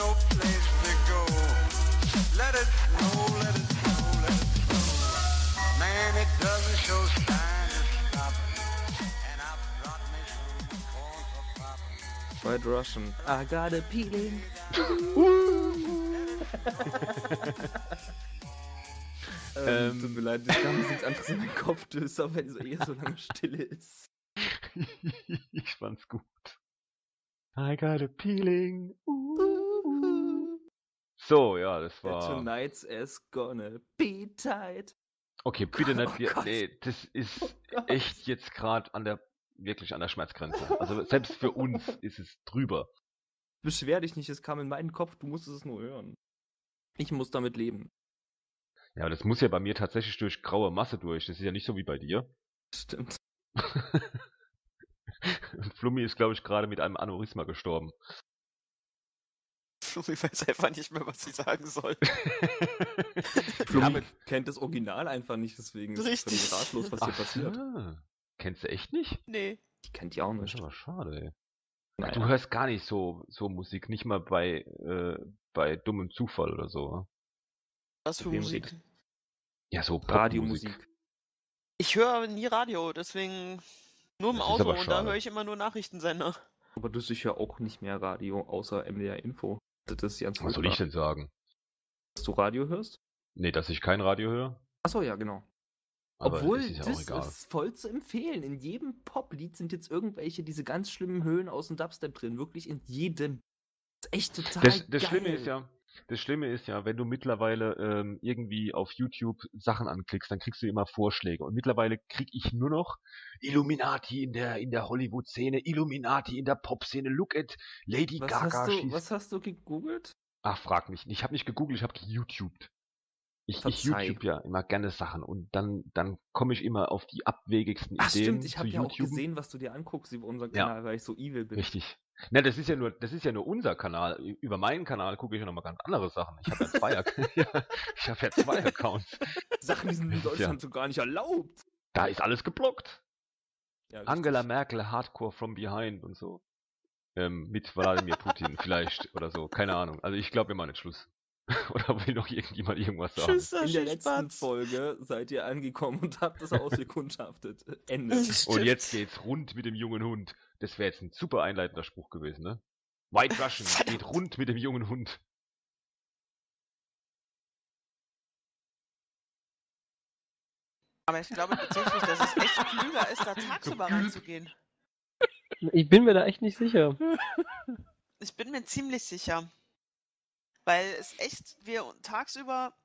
no place to go. Let it snow, let it snow, let it snow. Man, it doesn't show signs of stopping. And I've brought me some corn for popping. White Russian. I got a peeling. ähm, Ähm. tut mir leid, ich kann mir nichts anderes in meinen Kopf düster, wenn so eher so lange Stille ist. ich fand's gut. I got a peeling. So, ja, das war. Tonight's is gonna be tight. Okay, bitte Oh nicht. wir- Gott. Nee, das ist Oh echt jetzt gerade an der wirklich an der Schmerzgrenze. Also selbst für uns ist es drüber. Beschwer dich nicht, es kam in meinen Kopf, du musstest es nur hören. Ich muss damit leben. Ja, aber das muss ja bei mir tatsächlich durch graue Masse durch. Das ist ja nicht so wie bei dir. Stimmt. Flummi ist, glaube ich, gerade mit einem Aneurysma gestorben. Ich weiß einfach nicht mehr, was ich sagen soll. Flummi kennt das Original einfach nicht, deswegen ist es Richtig. ratlos, was hier passiert. Kennst du echt nicht? Nee. Ich kennt die auch Das nicht. ist aber schade, ey. Naja. Du hörst gar nicht so, so Musik, nicht mal bei, äh, bei dummem Zufall oder so. Was für Musik? redest Ja, so. Radiomusik. Ich höre nie Radio, deswegen nur im Das Auto und da höre ich immer nur Nachrichtensender. Aber das ist ja auch nicht mehr Radio, außer MDR Info. Das ist ganz Was soll ich denn sagen? Dass du Radio hörst? Nee, dass ich kein Radio höre. Achso, ja, genau. Aber Obwohl, das ist ja das ist voll zu empfehlen. In jedem Poplied sind jetzt irgendwelche, diese ganz schlimmen Höhen aus dem Dubstep drin. Wirklich in jedem. Das ist echt total Das, das geil. Schlimme ist ja, das Schlimme ist ja, wenn du mittlerweile ähm, irgendwie auf YouTube Sachen anklickst, dann kriegst du immer Vorschläge. Und mittlerweile krieg ich nur noch Illuminati in der in der Hollywood-Szene, Illuminati in der Pop-Szene. Look at Lady Was Gaga. hast, du, she's- was hast du gegoogelt? Ach, frag mich. Ich habe nicht gegoogelt, ich habe geYouTubed. Ich, ich. YouTube ja immer gerne Sachen und dann dann komme ich immer auf die abwegigsten Ach Ideen stimmt, ich habe ja auch YouTube. gesehen, was du dir anguckst über unseren Ja. Kanal, weil ich so evil bin. Richtig. Na, das ist ja nur, das ist ja nur unser Kanal. Über meinen Kanal gucke ich ja nochmal ganz andere Sachen. Ich habe ja zwei, ja, ich habe ja zwei Accounts. Sachen, die sind in Ja. Deutschland so gar nicht erlaubt. Da ist alles geblockt. Ja, Angela. Merkel, Hardcore from Behind und so. Ähm, mit Wladimir Putin vielleicht oder so. Keine Ahnung. Also ich glaube, wir machen jetzt Schluss. oder will noch irgendjemand irgendwas sagen? Tschüss, In der letzten. Folge seid ihr angekommen und habt es ausgekundschaftet. Ende. Und jetzt geht's rund mit dem jungen Hund. Das wäre jetzt ein super einleitender Spruch gewesen, ne? White Russian geht rund mit dem jungen Hund. Aber ich glaube tatsächlich, dass es echt klüger ist, da tagsüber reinzugehen. Ich bin mir da echt nicht sicher. Ich bin mir ziemlich sicher. Weil es echt, wir tagsüber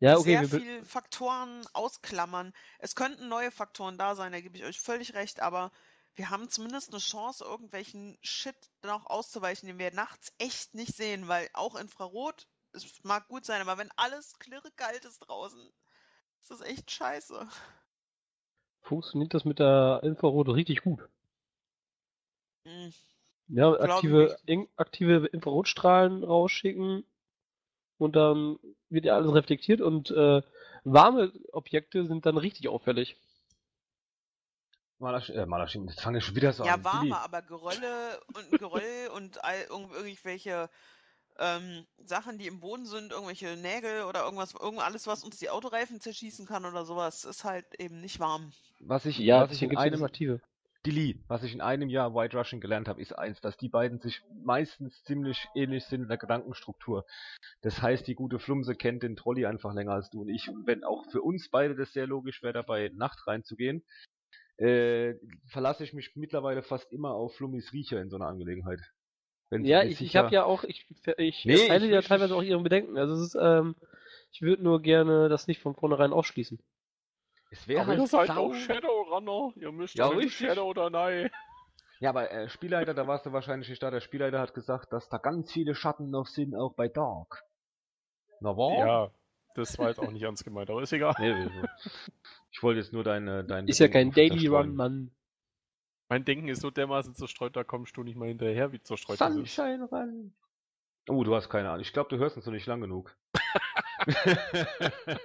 Ja, okay, sehr viele Faktoren ausklammern. Es könnten neue Faktoren da sein, da gebe ich euch völlig recht, aber wir haben zumindest eine Chance, irgendwelchen Shit noch auszuweichen, den wir nachts echt nicht sehen, weil auch Infrarot, es mag gut sein, aber wenn alles klirre kalt ist draußen, ist das echt scheiße. funktioniert das mit der Infrarot richtig gut. Hm. Ja, aktive, in, aktive Infrarotstrahlen rausschicken und dann wird ja alles reflektiert und äh, warme Objekte sind dann richtig auffällig. Malasch, äh, Malaschin, das fange ich schon wieder so Ja, an. warme, Billy. aber Gerölle und Geröll und all, irgendw- irgendwelche ähm, Sachen, die im Boden sind, irgendwelche Nägel oder irgendwas, irgend alles, was uns die Autoreifen zerschießen kann oder sowas, ist halt eben nicht warm. Was ich, Ja, was ich in ja einem, Aktive. Dilly, was ich in einem Jahr White Russian gelernt habe, ist eins, dass die beiden sich meistens ziemlich ähnlich sind in der Gedankenstruktur. Das heißt, die gute Flumse kennt den Trolley einfach länger als du und ich. Und wenn auch für uns beide das sehr logisch wäre, dabei Nacht reinzugehen, äh, verlasse ich mich mittlerweile fast immer auf Flummis Riecher in so einer Angelegenheit. Wenn sie Ja, ich, ich habe ja auch, ich, ich Nee, teile ich ja teilweise auch ihre Bedenken. Also es ist, ähm, ich würde nur gerne das nicht von vornherein ausschließen. es wäre halt ihr seid auch Shadowrunner. Ihr müsst Ja, richtig. Shadow oder nein. Ja, aber äh, Spielleiter, da warst du wahrscheinlich nicht da. Der Spielleiter hat gesagt, dass da ganz viele Schatten noch sind, auch bei Dark. Na wahr? Ja, das war jetzt auch nicht ernst gemeint, aber ist egal. Nee? ich wollte jetzt nur deine, deine Ist ja kein Daily. Run, Mann. Mein Denken ist so dermaßen zerstreut, da kommst du nicht mal hinterher, wie zerstreut. Sunshine Run. Oh, du hast keine Ahnung. Ich glaube, du hörst uns noch nicht lang genug.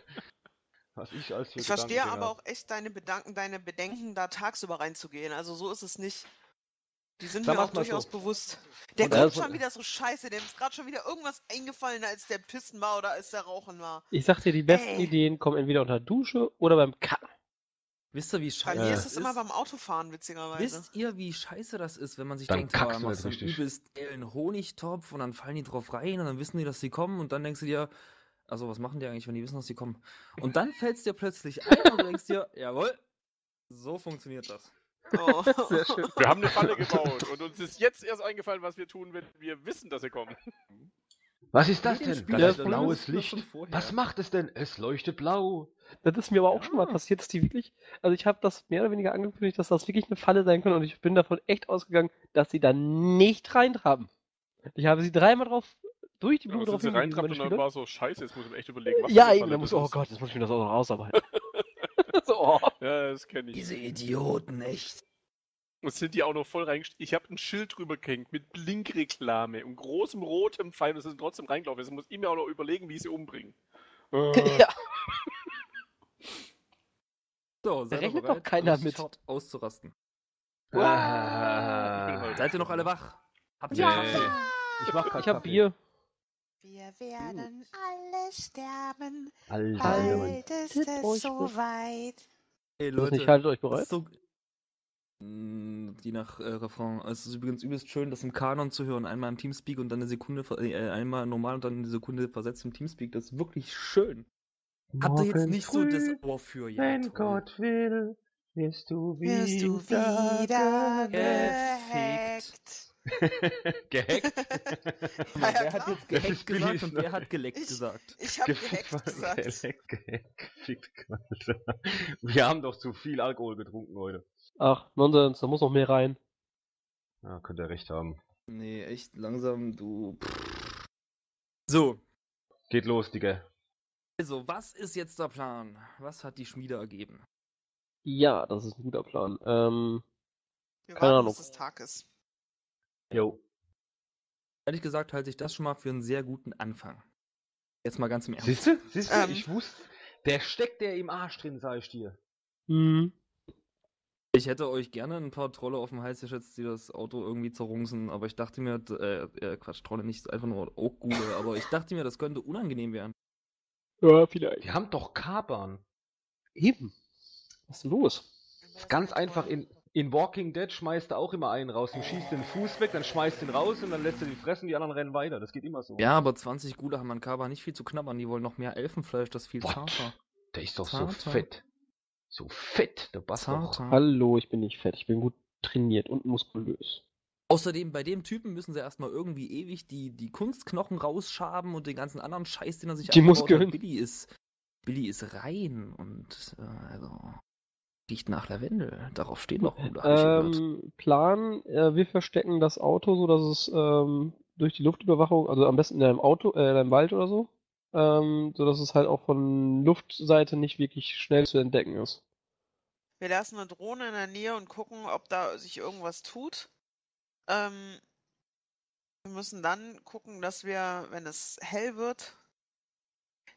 Was ich als Ich verstehe aber auch echt deine Bedanken, deine Bedenken, da tagsüber reinzugehen. Also so ist es nicht. Die sind Sagen mir auch durchaus so. bewusst. Der Und das- schon wieder so scheiße, dem ist gerade schon wieder irgendwas eingefallen, als der Pissen war oder als der Rauchen war. Ich sag dir, die besten Ey. Ideen kommen entweder unter Dusche oder beim Kacken. Wisst ihr, wie Bei scheiße mir Äh. ist es immer beim Autofahren, witzigerweise. Wisst ihr, wie scheiße das ist, wenn man sich Dann denkt, boah, du machst nicht so einen übelst geilen Honigtopf und dann fallen die drauf rein und dann wissen die, dass sie kommen und dann denkst du dir, also was machen die eigentlich, wenn die wissen, dass sie kommen? Und dann fällt es dir plötzlich ein und du denkst dir, jawohl, so funktioniert das. Oh. Sehr schön. Wir haben eine Falle gebaut und uns ist jetzt erst eingefallen, was wir tun, wenn wir wissen, dass sie kommen. Was ist das denn? Spiel- Das Ja, ist blaues Licht. Was macht es denn? Es leuchtet blau. Das ist mir aber auch schon mal Ja. passiert, dass die wirklich, also ich habe das mehr oder weniger angekündigt, dass das wirklich eine Falle sein kann und ich bin davon echt ausgegangen, dass sie da nicht reintraben. Ich habe sie dreimal drauf, durch die Ja, Blume sind drauf sie hingewiesen, und dann war so, scheiße, jetzt muss ich mir echt überlegen, was Ja, eben, dann muss oh. Gott, jetzt muss ich mir das auch noch rausarbeiten. so, oh. Ja, das kenne ich. Diese Idioten, echt. Und sind die auch noch voll reingestiegen. Ich habe ein Schild drüber gehängt mit Blinkreklame und großem rotem Pfeil und sind trotzdem reingelaufen. Jetzt muss ich mir auch noch überlegen, wie ich sie umbringen. Äh, ja. So, seid ihr rechnet doch keiner mit. hart auszurasten. Ah. Seid ihr noch alle wach? Habt ihr Nee. Kaffee? Ich mach grad Ich habe Kaffee. Bier. Wir werden alle sterben, Alter. bald ist es soweit. Hey Leute, nicht, haltet euch bereit. so... Mm, Die nach äh, Refrain. Es ist übrigens übelst schön, das im Kanon zu hören. Einmal im Teamspeak und dann eine Sekunde, äh, einmal normal und dann eine Sekunde versetzt im Teamspeak. Das ist wirklich schön. Habt ihr jetzt nicht so das früh, Ohr für ja, Wenn toll. Gott will, wirst du wieder, Wirst du wieder gefickt. gehackt. gehackt. Ja, ja, wer hat jetzt gehackt gesagt und wer hat geleckt Ich- gesagt? Ich habe Gefickt, gehackt gesagt. Gehackt, gehackt, gefickt, Alter. Wir haben doch zu viel Alkohol getrunken heute. Ach, Nonsens, da muss noch mehr rein. Ja, könnt ihr recht haben. Nee, echt langsam, du. So, Geht los, Digga. also, was ist jetzt der Plan? Was hat die Schmiede ergeben? Ja, das ist ein guter Plan. Ähm, Wir Keine warten, Ahnung. bis es Tag ist. Jo. Ehrlich gesagt halte ich das schon mal für einen sehr guten Anfang. Jetzt mal ganz im Ernst. Siehst du? Siehst du? Ähm. ich wusste, der steckt der im Arsch drin, sag ich dir. hm. Ich hätte euch gerne ein paar Trolle auf dem Hals geschätzt, die das Auto irgendwie zerrungsen, aber ich dachte mir, äh, äh, Quatsch, Trolle nicht, einfach nur Oakgule, aber ich dachte mir, das könnte unangenehm werden. Ja, vielleicht. Die haben doch Kapern. Eben. Was ist denn los? Ist ganz einfach, in, in Walking Dead schmeißt er auch immer einen raus und schießt den Fuß weg, dann schmeißt ihn raus und dann lässt er den fressen, die anderen rennen weiter. Das geht immer so. Ja, aber 20 Gule haben an Kaba nicht viel zu knabbern, die wollen noch mehr Elfenfleisch, das ist viel What? zarter. Der ist doch so Zarter. fett. So fett, der. Zarter. Hallo, ich bin nicht fett. Ich bin gut trainiert und muskulös. Außerdem, bei dem Typen müssen sie erstmal irgendwie ewig die, die Kunstknochen rausschaben und den ganzen anderen Scheiß, den er sich Die Muskeln. Billy ist, Billy ist rein und äh, also riecht nach Lavendel. Darauf stehen noch gehört. Ähm, Plan, äh, wir verstecken das Auto, so dass es ähm, durch die Luftüberwachung, also am besten in einem Auto, äh, in einem Wald oder so, ähm, so dass es halt auch von Luftseite nicht wirklich schnell zu entdecken ist. Wir lassen eine Drohne in der Nähe und gucken, ob da sich irgendwas tut. Ähm, wir müssen dann gucken, dass wir, wenn es hell wird,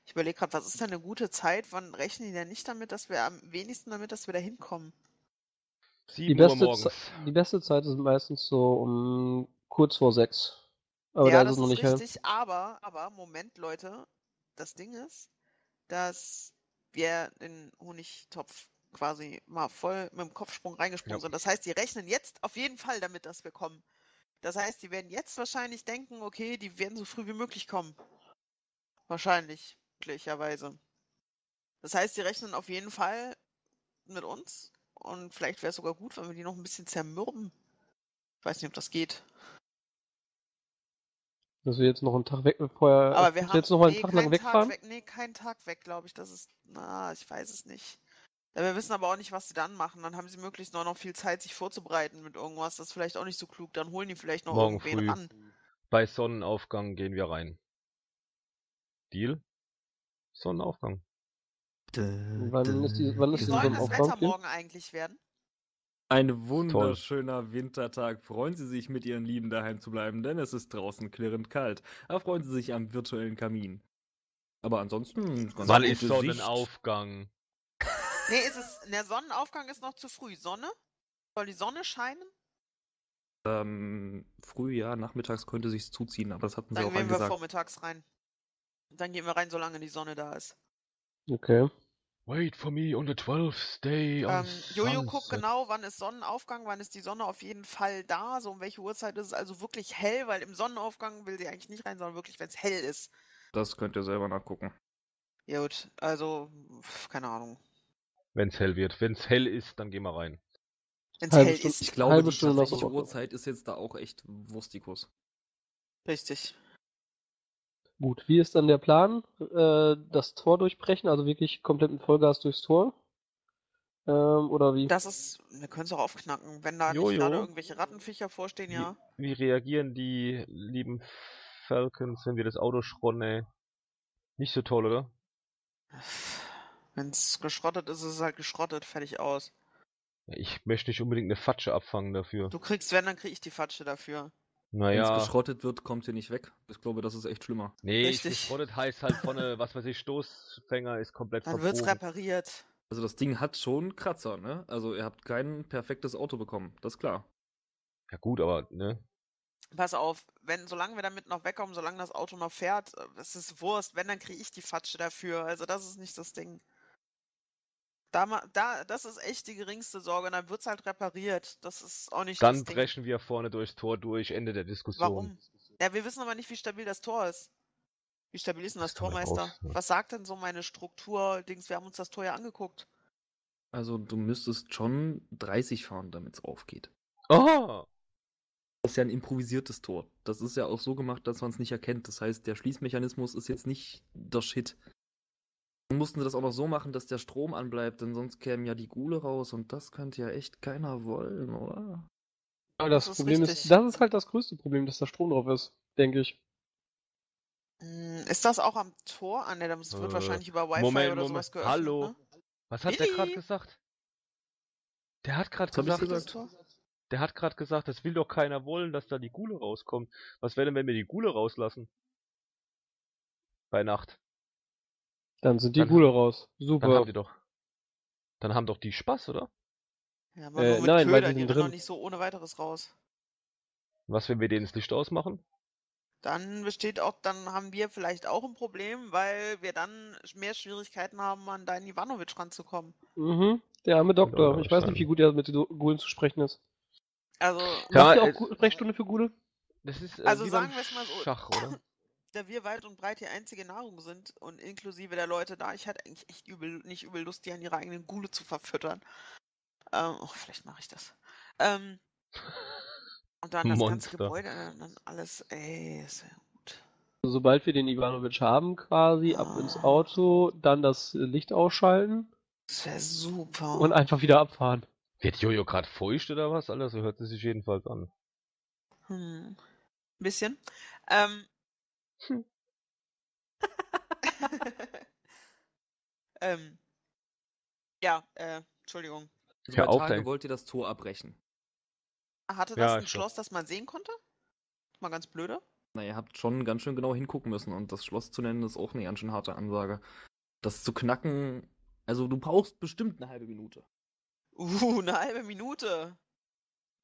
ich überlege gerade, was ist denn eine gute Zeit? Wann rechnen die denn nicht damit, dass wir am wenigsten damit, dass wir da hinkommen? 7 Die beste, die beste Zeit ist meistens so um kurz vor sechs. Aber ja, da das ist es noch ist nicht hell. richtig, aber, aber, Moment, Leute, das Ding ist, dass wir den Honigtopf quasi mal voll mit dem Kopfsprung reingesprungen Ja. sind. Das heißt, die rechnen jetzt auf jeden Fall damit, dass wir kommen. Das heißt, die werden jetzt wahrscheinlich denken, okay, die werden so früh wie möglich kommen. Wahrscheinlich, möglicherweise. Das heißt, die rechnen auf jeden Fall mit uns und vielleicht wäre es sogar gut, wenn wir die noch ein bisschen zermürben. Ich weiß nicht, ob das geht. Dass wir jetzt noch einen Tag weg, vorher, Aber wir haben jetzt noch mal einen nee, Tag lang wegfahren. weg, nee, keinen Tag weg, glaube ich. Das ist, na, ich weiß es nicht. Ja, wir wissen aber auch nicht, was sie dann machen. Dann haben sie möglichst noch, noch viel Zeit, sich vorzubereiten mit irgendwas. Das ist vielleicht auch nicht so klug. Dann holen die vielleicht noch Morgen irgendwen früh. ran. Bei Sonnenaufgang gehen wir rein. Deal? Sonnenaufgang. Wann ist die, wann Wie ist die soll das? Wetter morgen eigentlich werden? Ein wunderschöner Wintertag. Freuen Sie sich, mit Ihren Lieben daheim zu bleiben, denn es ist draußen klirrend kalt. Erfreuen Sie sich am virtuellen Kamin. Aber ansonsten ganz Wann ist. Sonnenaufgang? Nee, ist es, der Sonnenaufgang ist noch zu früh. Sonne? Soll die Sonne scheinen? Ähm, Frühjahr, nachmittags könnte sich's zuziehen, aber das hatten sie Dann auch gehen wir angesagt. vormittags rein. Dann gehen wir rein, solange die Sonne da ist. Okay. Wait for me on the 12th day Ähm, Jojo guckt genau, wann ist Sonnenaufgang, wann ist die Sonne auf jeden Fall da, so um welche Uhrzeit ist es also wirklich hell, weil im Sonnenaufgang will sie eigentlich nicht rein, sondern wirklich, wenn es hell ist. Das könnt ihr selber nachgucken. Ja gut, also, pf, keine Ahnung. Wenn's hell wird. Wenn's hell ist, dann gehen wir rein. Wenn es hell Stunde- ist. Ich glaube, die Stunde tatsächliche. Uhrzeit ist jetzt da auch echt Wurstikus. Richtig. Gut, wie ist dann der Plan? Äh, das Tor durchbrechen, also wirklich komplett mit Vollgas durchs Tor? Ähm, oder wie? Das ist, wir können es auch aufknacken. Wenn da Jojo. nicht gerade irgendwelche Rattenviecher vorstehen, ja. Wie, wie reagieren die lieben Falcons, wenn wir das Auto schronnen? Nicht so toll, oder? Wenn es geschrottet ist, ist es halt geschrottet, fertig aus. Ich möchte nicht unbedingt eine Fatsche abfangen dafür. Du kriegst, wenn, dann krieg ich die Fatsche dafür. Wenn Naja. es geschrottet wird, kommt ihr nicht weg. Ich glaube, das ist echt schlimmer. Nee, Richtig. geschrottet heißt halt vorne, was weiß ich, Stoßfänger ist komplett Dann wird's verbogen. repariert. Also das Ding hat schon Kratzer, ne? Also ihr habt kein perfektes Auto bekommen, das ist klar. Ja gut, aber, ne? Pass auf, wenn, solange wir damit noch wegkommen, solange das Auto noch fährt, äh, das ist Wurst. Wenn, dann kriege ich die Fatsche dafür. Also das ist nicht das Ding. Da, da, das ist echt die geringste Sorge. Und dann wird's halt repariert. Das ist auch nicht Dann das Ding. brechen wir vorne durchs Tor durch, Ende der Diskussion. Warum? Ja, wir wissen aber nicht, wie stabil das Tor ist. Wie stabil ist denn das Das Tormeister? raus, ja. Was sagt denn so meine Struktur-Dings? Wir haben uns das Tor ja angeguckt. Also du müsstest schon 30 fahren, damit es aufgeht. Oh! Das ist ja ein improvisiertes Tor. Das ist ja auch so gemacht, dass man es nicht erkennt. Das heißt, der Schließmechanismus ist jetzt nicht der Shit. Dann mussten sie das auch noch so machen, dass der Strom anbleibt, denn sonst kämen ja die Gule raus und das könnte ja echt keiner wollen, oder? Aber das, das ist Problem richtig. ist, das ist halt das größte Problem, dass da Strom drauf ist, denke ich. Hm, Ist das auch am Tor? Ah, ne, das wird Äh, wahrscheinlich über Wi-Fi Moment, oder Moment. sowas geöffnet. Hallo? Ne? Was hat der gerade gesagt? Der hat gerade gesagt, Das Tor? der hat gerade gesagt, das will doch keiner wollen, dass da die Gule rauskommt. Was wäre denn, wenn wir die Gule rauslassen? Bei Nacht. Dann sind die Dann- Gule raus. Dann Super. haben die doch. Dann haben doch die Spaß, oder? Ja, aber Äh, nur mit nein, weil die die sind drin. nicht so ohne weiteres raus. Was, wenn wir denen das Licht ausmachen? Dann besteht auch, dann haben wir vielleicht auch ein Problem, weil wir dann mehr Schwierigkeiten haben, an deinen Ivanovic ranzukommen. Mhm. Der arme Doktor. Ja, Ich weiß nicht, wie gut er mit den Gulen zu sprechen ist. Also, Ja, Macht ihr auch Sprechstunde für Gule? Das ist äh, Also sagen wir's mal so. Schach, oder? da wir weit und breit die einzige Nahrung sind und inklusive der Leute da, ich hatte eigentlich echt übel, nicht übel Lust, die an ihre eigenen Gule zu verfüttern. Ähm, oh, vielleicht mache ich das. Ähm, und dann das ganze Monster. Gebäude, äh, dann alles, ey, ist ja gut. Sobald wir den Ivanovic haben, quasi, ab ins Auto, dann das Licht ausschalten Das wäre super. und einfach wieder abfahren. Wird Jojo gerade feucht oder was? Alter, so hört es sich jedenfalls an. Hm. Bisschen. Ähm. Hm. ähm. Ja, äh, Entschuldigung. Also Hör bei auf, Tage dein- wollt ihr das Tor abbrechen. Hatte Ja, das ein ist so. Schloss, das man sehen konnte? Mal ganz blöde. Na, ihr habt schon ganz schön genau hingucken müssen und das Schloss zu nennen ist auch eine ganz schön harte Ansage. Das zu knacken, also du brauchst bestimmt eine halbe Minute. Uh, eine halbe Minute.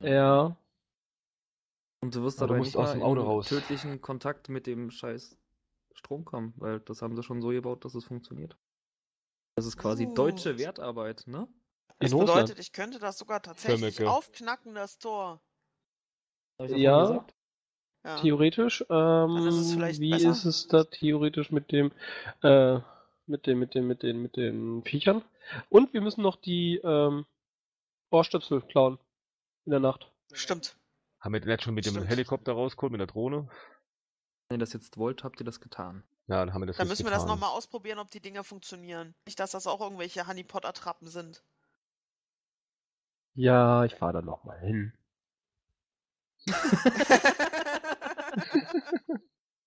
Ja. Und du wirst Aber du dabei musst nicht aus mal dem Auto in raus. tödlichen Kontakt mit dem scheiß Strom kommen, weil das haben sie schon so gebaut, dass es funktioniert. Das ist quasi Uh. deutsche Wertarbeit, ne? Das In bedeutet, Russland. ich könnte das sogar tatsächlich Firmicke. aufknacken, das Tor. Hab ich das Ja. Ja. Theoretisch. Ähm, ist wie besser. ist es da theoretisch mit dem, äh, mit dem, mit dem, mit den, mit den Viechern? Und wir müssen noch die ähm, Ohrstöpsel klauen in der Nacht. Stimmt. Haben wir jetzt schon mit dem Stimmt. Helikopter rausgeholt, mit der Drohne? Wenn ihr das jetzt wollt, habt ihr das getan. Ja, dann haben wir das Dann müssen wir das getan. nochmal ausprobieren, ob die Dinger funktionieren. Nicht, dass das auch irgendwelche Honeypot-Attrappen sind. Ja, ich fahre da noch mal hin.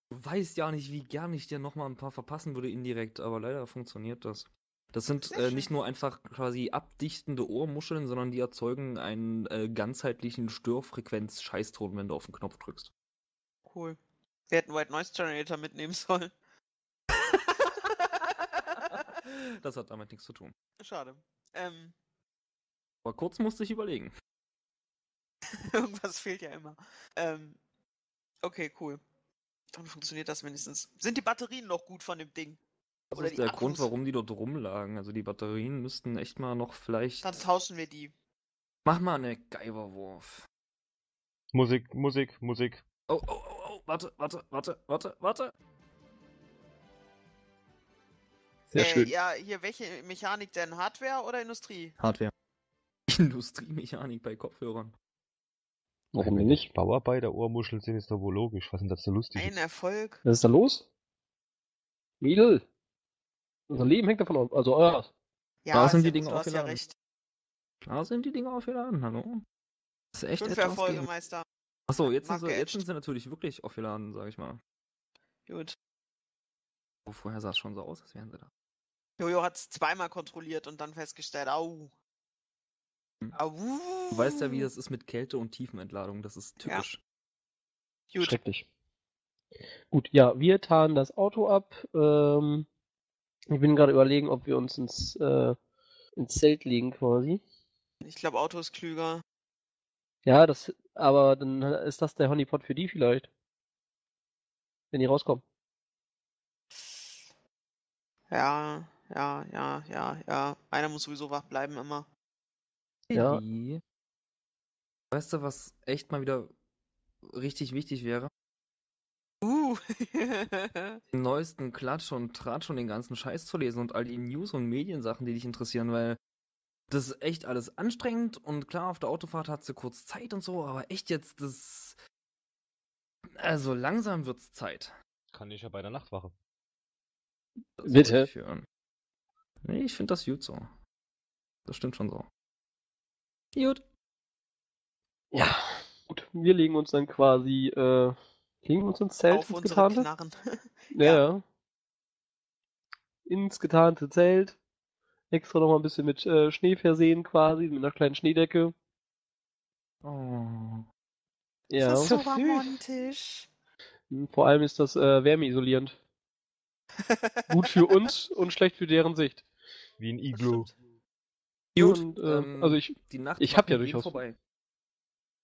Du weißt ja nicht, wie gern ich dir nochmal ein paar verpassen würde indirekt, aber leider funktioniert das. Das sind äh, nicht nur einfach quasi abdichtende Ohrmuscheln, sondern die erzeugen einen äh, ganzheitlichen Störfrequenz-Scheißton, wenn du auf den Knopf drückst. Cool. Wir hätten White Noise Generator mitnehmen sollen. Das hat damit nichts zu tun. Schade. Ähm, Aber kurz musste ich überlegen. Irgendwas fehlt ja immer. Ähm, okay, cool. Dann funktioniert das wenigstens. Sind die Batterien noch gut von dem Ding? Das Oder ist der Grund, Akkus? warum die dort rumlagen. Also die Batterien müssten echt mal noch vielleicht. Dann tauschen wir die. Mach mal eine Geiberwurf. Musik, Musik, Musik. Oh, oh, oh, oh, warte, warte, warte, warte, warte. Sehr äh, schön. Ja, hier, welche Mechanik denn? Hardware oder Industrie? Hardware. Industriemechanik bei Kopfhörern. Warum denn nicht? Bauarbeiter Ohrmuscheln sind, ist doch wohl logisch. Was sind das so lustig? Ein Erfolg. Was ist da los? Mädel! Unser Leben hängt davon ab. Also euer. Ja, Da sind die Dinge du hast ja aufgeladen. recht. Da sind die Dinge aufgeladen, hallo? Das ist echt Fünf etwas Erfolge, gehen. Meister. Achso, jetzt, sind sie, jetzt sind sie natürlich wirklich aufgeladen, sag ich mal. Gut. Oh, vorher sah es schon so aus, als wären sie da. Jojo hat es zweimal kontrolliert und dann festgestellt, au. Hm. Au. Du weißt ja, wie das ist mit Kälte und Tiefenentladung. Das ist Ja. typisch. Gut. Schrecklich. Gut, ja, wir tarnen das Auto ab. Ähm, ich bin gerade überlegen, ob wir uns ins, äh, ins Zelt legen quasi. Ich glaube, Auto ist klüger. Ja, das, aber dann ist das der Honeypot für die vielleicht. Wenn die rauskommen. Ja, ja, ja, ja, ja. Einer muss sowieso wach bleiben immer. Ja. Weißt du, was echt mal wieder richtig wichtig wäre? Den neuesten Klatsch und Tratsch und den ganzen Scheiß zu lesen und all die News- und Mediensachen, die dich interessieren, weil das ist echt alles anstrengend und klar, auf der Autofahrt hat sie kurz Zeit und so, aber echt jetzt, das. Also langsam wird's Zeit. Kann ich ja bei der Nachtwache. Das Bitte? Ich, hören. nee, ich finde das gut so. Das stimmt schon so. Gut. Ja, gut. Wir legen uns dann quasi, äh, wir uns ins Zelt, Auf ins unsere getarnte? Knarren. Ja, ja. Ins getarnte Zelt. Extra noch mal ein bisschen mit äh, Schnee versehen quasi, mit einer kleinen Schneedecke. Oh. Ja. Das ist so romantisch. Vor allem ist das äh, wärmeisolierend. Gut für uns und schlecht für deren Sicht. Wie ein stimmt. Gut, Und, äh, ähm, also ich, Die Nacht Ich hab ja durchaus- vorbei.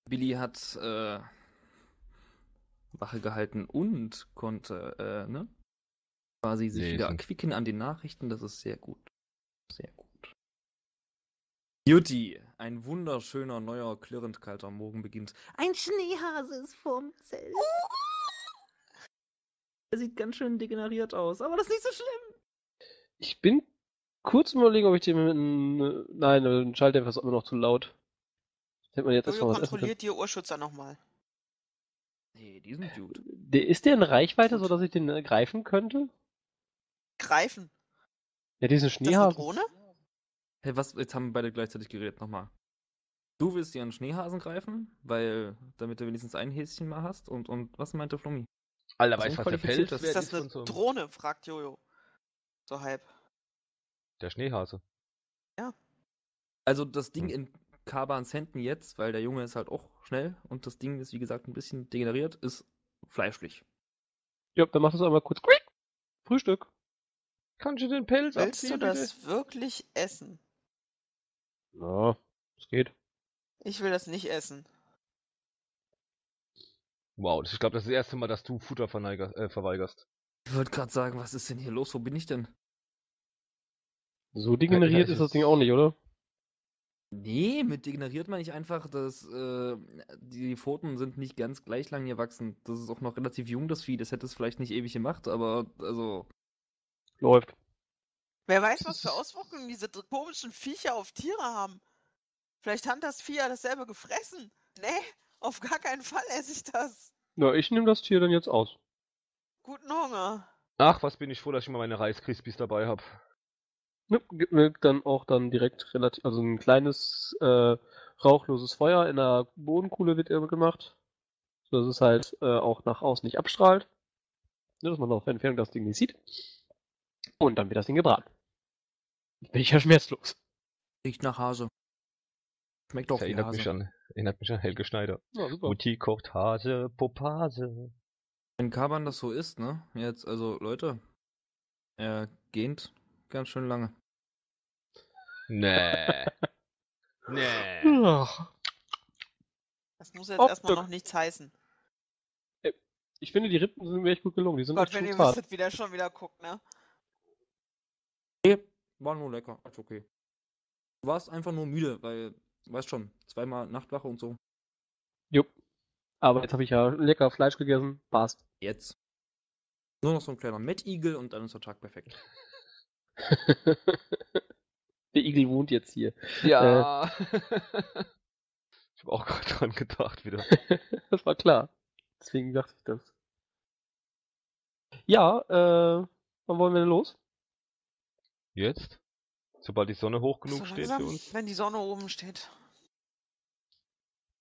Billy hat äh, Wache gehalten und konnte äh, ne? quasi sich wieder Lesen. quicken an den Nachrichten. Das ist sehr gut. Sehr gut. Juti, ein wunderschöner, neuer, klirrend kalter Morgen beginnt. Ein Schneehase ist vorm Zelt. Er sieht ganz schön degeneriert aus, aber das ist nicht so schlimm. ich bin kurz im überlegen, ob ich den mit einem, nein, ein Schalldämpfer ist immer noch zu laut. Hätte man jetzt Jojo erstmal was essen können. kontrolliert die Ohrschützer nochmal. Nee, die sind gut. Der, ist der in Reichweite, Gut. sodass ich den äh, greifen könnte? Greifen. Ja, diesen das Schneehasen. Drohne? Hey, was? Jetzt haben wir beide gleichzeitig geredet. Nochmal. Du willst dir einen Schneehasen greifen, weil damit du wenigstens ein Häschen mal hast. Und, und was meinte Flummi? Alter, du, was der unqualifiziert Pelz ist das eine Drohne? fragt Jojo. So halb. Der Schneehase. Also das Ding Hm. in Kabans Händen jetzt, weil der Junge ist halt auch schnell und das Ding ist wie gesagt ein bisschen degeneriert, ist fleischlich. Ja, dann mach das einmal kurz. Quick. Frühstück. Kannst du den Pelz Willst du abziehen, das wirklich essen? Ja, es geht. Ich will das nicht essen. Wow, ich glaube, das ist das erste Mal, dass du Futter äh, verweigerst. Ich wollte gerade sagen, was ist denn hier los? Wo bin ich denn? So degeneriert Ja, ist das es Ding auch nicht, oder? Nee, mit degeneriert meine ich einfach, dass äh, die Pfoten sind nicht ganz gleich lang gewachsen. Das ist auch noch relativ jung, das Vieh. Das hätte es vielleicht nicht ewig gemacht, aber also. Läuft. Wer weiß, was für Auswirkungen diese komischen Viecher auf Tiere haben. Vielleicht hat das Vieh ja dasselbe gefressen. Nee, auf gar keinen Fall esse ich das. Na, ich nehme das Tier dann jetzt aus. Guten Hunger. Ach, was bin ich froh, dass ich mal meine Reiskrispies dabei habe. Mir dann auch dann direkt relativ, also ein kleines äh, rauchloses Feuer in der Bodenkuhle wird immer gemacht, so dass es halt äh, auch nach außen nicht abstrahlt, dass man auf Entfernung das Ding nicht sieht. Und dann wird das Ding gebraten. Bin ich ja schmerzlos. Riecht nach Hase. Schmeckt doch erinnert Hase. mich, an, erinnert mich an Helge Schneider. Ja, super. Mutti kocht Hase, Popase. Wenn Kaban das so ist, ne? Jetzt, also Leute, er gähnt ganz schön lange. Nee. nee. Ach, Das muss jetzt erstmal noch nichts heißen. Ich finde, die Rippen sind mir echt gut gelungen. Die sind Gott, wenn ihr wüsstet, wie der schon wieder guckt, ne? Nee, war nur lecker. Ist okay. Du warst einfach nur müde, weil, weißt schon, zweimal Nachtwache und so. Jupp. Aber jetzt habe ich ja lecker Fleisch gegessen. Passt. Jetzt. Nur noch so ein kleiner Mettigel und dann ist der Tag perfekt. Der Igel wohnt jetzt hier. Ja. ich habe auch gerade dran gedacht wieder. das war klar. Deswegen dachte ich das. Ja, äh, wann wollen wir denn los? Jetzt? Sobald die Sonne hoch So genug steht langsam, für uns? wenn die Sonne oben steht.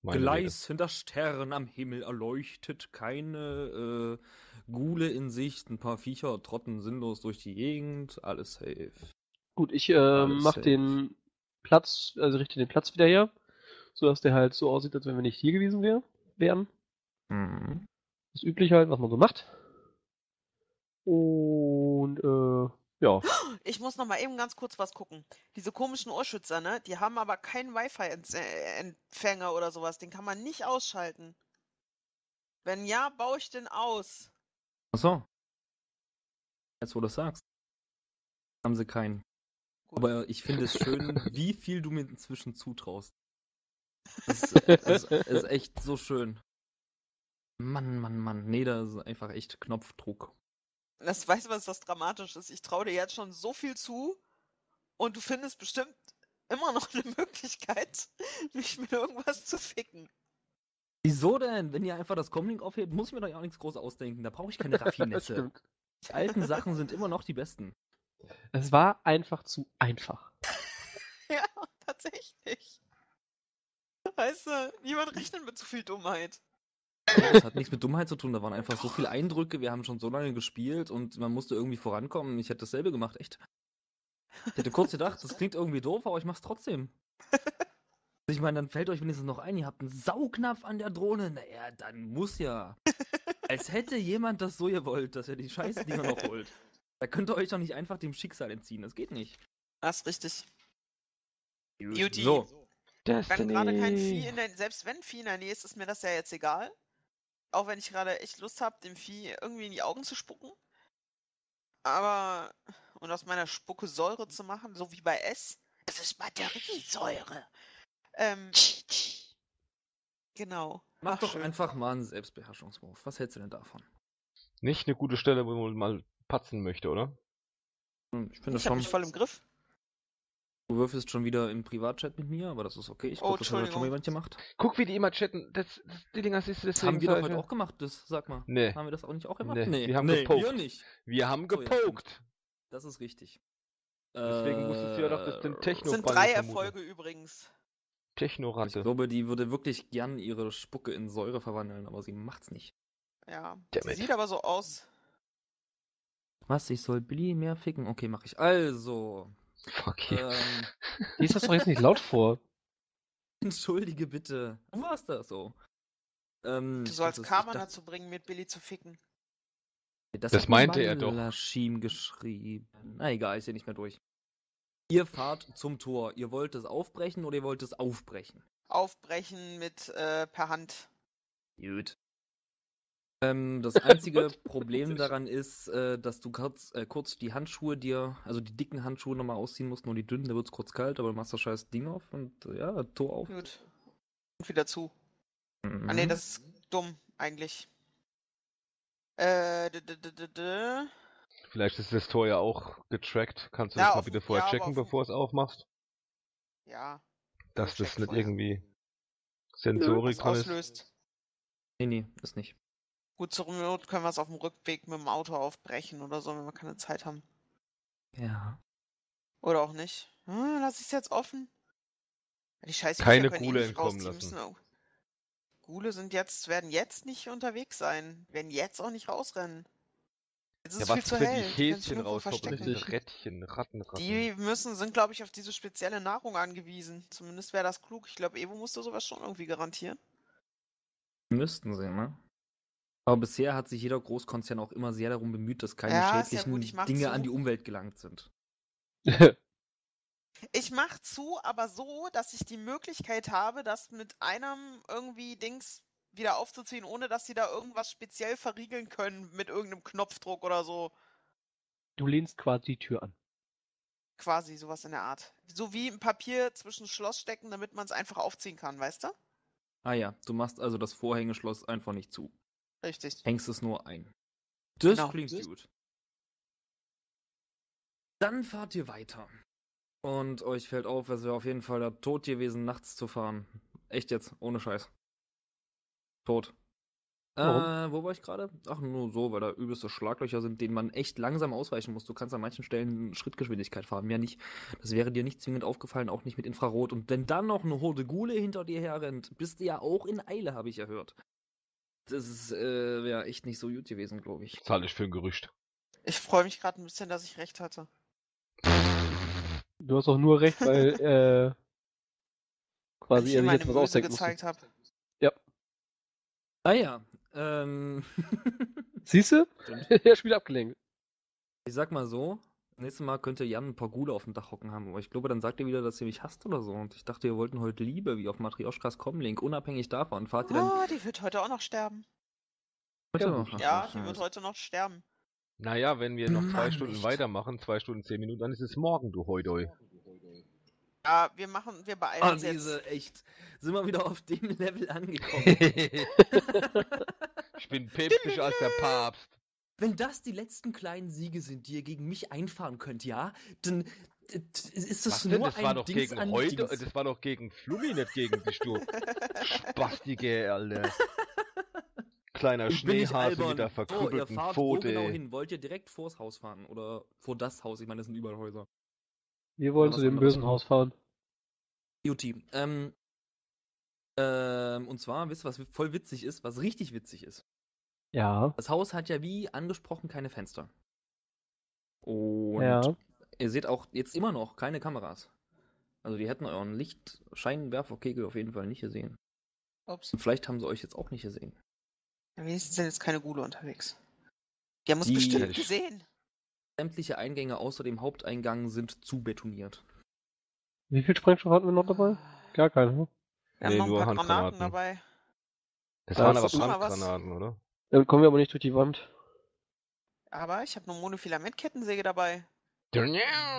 Meine Gleis hinter Stern am Himmel erleuchtet, keine äh, Gule in Sicht, ein paar Viecher trotten sinnlos durch die Gegend, alles safe. Gut, ich äh, Alles mach safe. den Platz, also richte den Platz wieder her, sodass der halt so aussieht, als wenn wir nicht hier gewesen wär, wären. Mhm. Das übliche halt, was man so macht. Und äh, ja, Ich muss noch mal eben ganz kurz was gucken. Diese komischen Ohrschützer, ne? Die haben aber keinen Wi-Fi-Empfänger oder sowas. Den kann man nicht ausschalten. Wenn ja, baue ich den aus. Achso. Jetzt, wo du das sagst. Haben sie keinen. Gut. Aber ich finde es schön, wie viel du mir inzwischen zutraust. Das ist, das ist echt so schön. Mann, Mann, Mann. Nee, das ist einfach echt Knopfdruck. Das weißt du, was das dramatisch ist? Ich traue dir jetzt schon so viel zu und du findest bestimmt immer noch eine Möglichkeit, mich mit irgendwas zu ficken. Wieso denn? Wenn ihr einfach das Comlink aufhebt, muss ich mir doch auch nichts groß ausdenken. Da brauche ich keine Raffinesse. Die alten Sachen sind immer noch die besten. Es war einfach zu einfach. Ja, tatsächlich. Weißt du, niemand rechnet mit zu viel Dummheit. Das hat nichts mit Dummheit zu tun. Da waren einfach so viele Eindrücke. Wir haben schon so lange gespielt und man musste irgendwie vorankommen. Ich hätte dasselbe gemacht, echt. Ich hätte kurz gedacht, das klingt irgendwie doof, aber ich mach's trotzdem. Ich meine, dann fällt euch wenigstens noch ein, ihr habt einen Saugnapf an der Drohne. Naja, dann muss ja. Als hätte jemand das so gewollt, dass er die scheiß Dinger noch holt. Da könnt ihr euch doch nicht einfach dem Schicksal entziehen. Das geht nicht. Das ist richtig. Beauty. So, Wenn gerade kein Vieh in der, selbst wenn Vieh in der Nähe ist, ist mir das ja jetzt egal. Auch wenn ich gerade echt Lust habe, dem Vieh irgendwie in die Augen zu spucken. Aber, und aus meiner Spucke Säure zu machen, so wie bei S. Es ist Batteriesäure. Ähm, genau. mach Ach, doch schön. einfach mal einen Selbstbeherrschungswurf. Was hältst du denn davon? Nicht eine gute Stelle, wo man mal patzen möchte, oder? Hm, Ich finde Ich habe schon. mich voll im Griff. Du würfelst schon wieder im Privatchat mit mir, aber das ist okay. Ich Oh, glaube, das hat schon jemand gemacht. Guck, wie die immer chatten. Das, das, die Dinger siehst du Das haben wir doch ich heute auch gemacht, das sag mal. Nee. Haben wir das auch nicht auch gemacht? Nee, wir haben nee, gepokt. wir nicht. Wir haben gepokt. Das ist richtig. Deswegen musstest du ja doch das- den Äh, Techno- sind drei. Erfolge übrigens. Ich Technoratte. glaube, die würde wirklich gern ihre Spucke in Säure verwandeln, aber sie macht's nicht. Ja. Damn sieht aber so aus. Was? Ich soll Billy mehr ficken? Okay, mach ich. Also. Fuck you. Ähm, Lies das doch jetzt nicht laut vor. entschuldige bitte. Du warst das so. Ähm, Du ich sollst ich Karma dachte- dazu bringen, mit Billy zu ficken. Das, Das meinte er doch. Malashim geschrieben. Na egal, ist ja nicht mehr durch. Ihr fahrt zum Tor. Ihr wollt es aufbrechen oder ihr wollt es aufbrechen? Aufbrechen mit äh, per Hand. Gut. Ähm, das einzige Problem daran ist, äh, dass du kurz, äh, kurz die Handschuhe dir, also die dicken Handschuhe nochmal ausziehen musst, nur die dünnen, da wird's kurz kalt, aber du machst das scheiß Ding auf und ja, Tor auf. Gut. Und wieder zu. Mhm. Ah nee, das ist dumm, eigentlich. Äh, d -d -d Vielleicht ist das Tor ja auch getrackt. Kannst du Ja, das mal bitte vorher ja, checken, bevor es aufmachst? Ja. Dass das nicht vorher. irgendwie Sensorik auslöst. Nee, nee, ist nicht. Gut, zur Not können wir es auf dem Rückweg mit dem Auto aufbrechen oder so, wenn wir keine Zeit haben. Ja. Oder auch nicht. Hm, lass ich es jetzt offen. Die scheiß Keine eh Gule entkommen raus, lassen. müssen Gule sind jetzt, werden jetzt nicht unterwegs sein. Werden jetzt auch nicht rausrennen. Jetzt ist Ja, es viel was zu für hell. die Häschen diese Rädchen, Ratten, Ratten. Die müssen, sind, glaube ich, auf diese spezielle Nahrung angewiesen. Zumindest wäre das klug. Ich glaube, Evo musste sowas schon irgendwie garantieren. Müssten sie, ne? Aber bisher hat sich jeder Großkonzern auch immer sehr darum bemüht, dass keine Ja, ist ja schädlichen gut, Dinge zu. an die Umwelt gelangt sind. Ich mach zu, aber so, dass ich die Möglichkeit habe, das mit einem irgendwie Dings wieder aufzuziehen, ohne dass sie da irgendwas speziell verriegeln können mit irgendeinem Knopfdruck oder so. Du lehnst quasi die Tür an. Quasi sowas in der Art. So wie ein Papier zwischen Schloss stecken, damit man es einfach aufziehen kann, weißt du? Ah ja, du machst also das Vorhängeschloss einfach nicht zu. Richtig. Hängst es nur ein. Das Genau. klingt gut. Dann fahrt ihr weiter. Und euch fällt auf, es wäre auf jeden Fall der Tod gewesen, nachts zu fahren. Echt jetzt, ohne Scheiß. Tot. Warum? Äh, wo war ich gerade? Ach, nur so, weil da übelste Schlaglöcher sind, denen man echt langsam ausweichen muss. Du kannst an manchen Stellen Schrittgeschwindigkeit fahren, mehr nicht. Das wäre dir nicht zwingend aufgefallen, auch nicht mit Infrarot. Und wenn dann noch eine Horde Gule hinter dir herrennt, bist du ja auch in Eile, habe ich ja gehört. Das ist, äh, wäre echt nicht so gut gewesen, glaube ich. Zahle ich für ein Gerücht. Ich freue mich gerade ein bisschen, dass ich recht hatte. Du hast auch nur recht, weil äh, quasi er sich jetzt was ausdenken musste. gezeigt habe. Ah ja, ähm. Siehst du? Stimmt. er spielt abgelenkt. ich sag mal so, nächstes Mal könnte Jan ein paar Gule auf dem Dach hocken haben, aber ich glaube, dann sagt ihr wieder, dass ihr mich hasst oder so. Und ich dachte, ihr wollten heute Liebe, wie auf Matrioschkas Comlink, unabhängig davon. Fahrt ihr dann Ah, die wird heute auch noch sterben. heute ja, noch? Ach, Ja, die wird heute noch sterben. Naja, wenn wir noch zwei Mann, Stunden echt. weitermachen, zwei Stunden zehn Minuten, dann ist es morgen, du Heudoi. Ja, wir machen, wir beeilen Oh, uns jetzt. diese, echt. Sind wir wieder auf dem Level angekommen. ich bin päpstlicher als der Papst. Wenn das die letzten kleinen Siege sind, die ihr gegen mich einfahren könnt, ja, dann ist das Was nur denn? Das ein war doch Dings gegen an heute, Dings. das war doch gegen Flummi, nicht gegen dich, du. Spastige, Alter. Kleiner Ich Schneehase mit der so, ihr verkrüppelten fahrt wo Pfote. genau hin? Wollt ihr direkt vors Haus fahren? Oder vor das Haus? Ich meine, das sind überall Häuser. Wir wollen zu dem bösen. Haus fahren. Juti, ähm, ähm, und zwar, wisst ihr, was voll witzig ist, was richtig witzig ist? Ja. Das Haus hat ja wie angesprochen keine Fenster. Und Ja. ihr seht auch jetzt immer noch keine Kameras. Also die hätten euren Lichtscheinwerferkegel auf jeden Fall nicht gesehen. Ups. Und vielleicht haben sie euch jetzt auch nicht gesehen. Ja, wenigstens sind jetzt keine Gule unterwegs. Die haben uns Die- bestimmt gesehen. Sämtliche Eingänge außer dem Haupteingang sind zu betoniert. Wie viel Sprengstoff hatten wir noch dabei? Gar keine. ne? Wir haben Nee, noch ein nur paar Granaten dabei. Das Ja, waren aber. Brandgranaten, oder? Dann kommen wir aber nicht durch die Wand. Aber ich habe eine Monofilamentkettensäge dabei.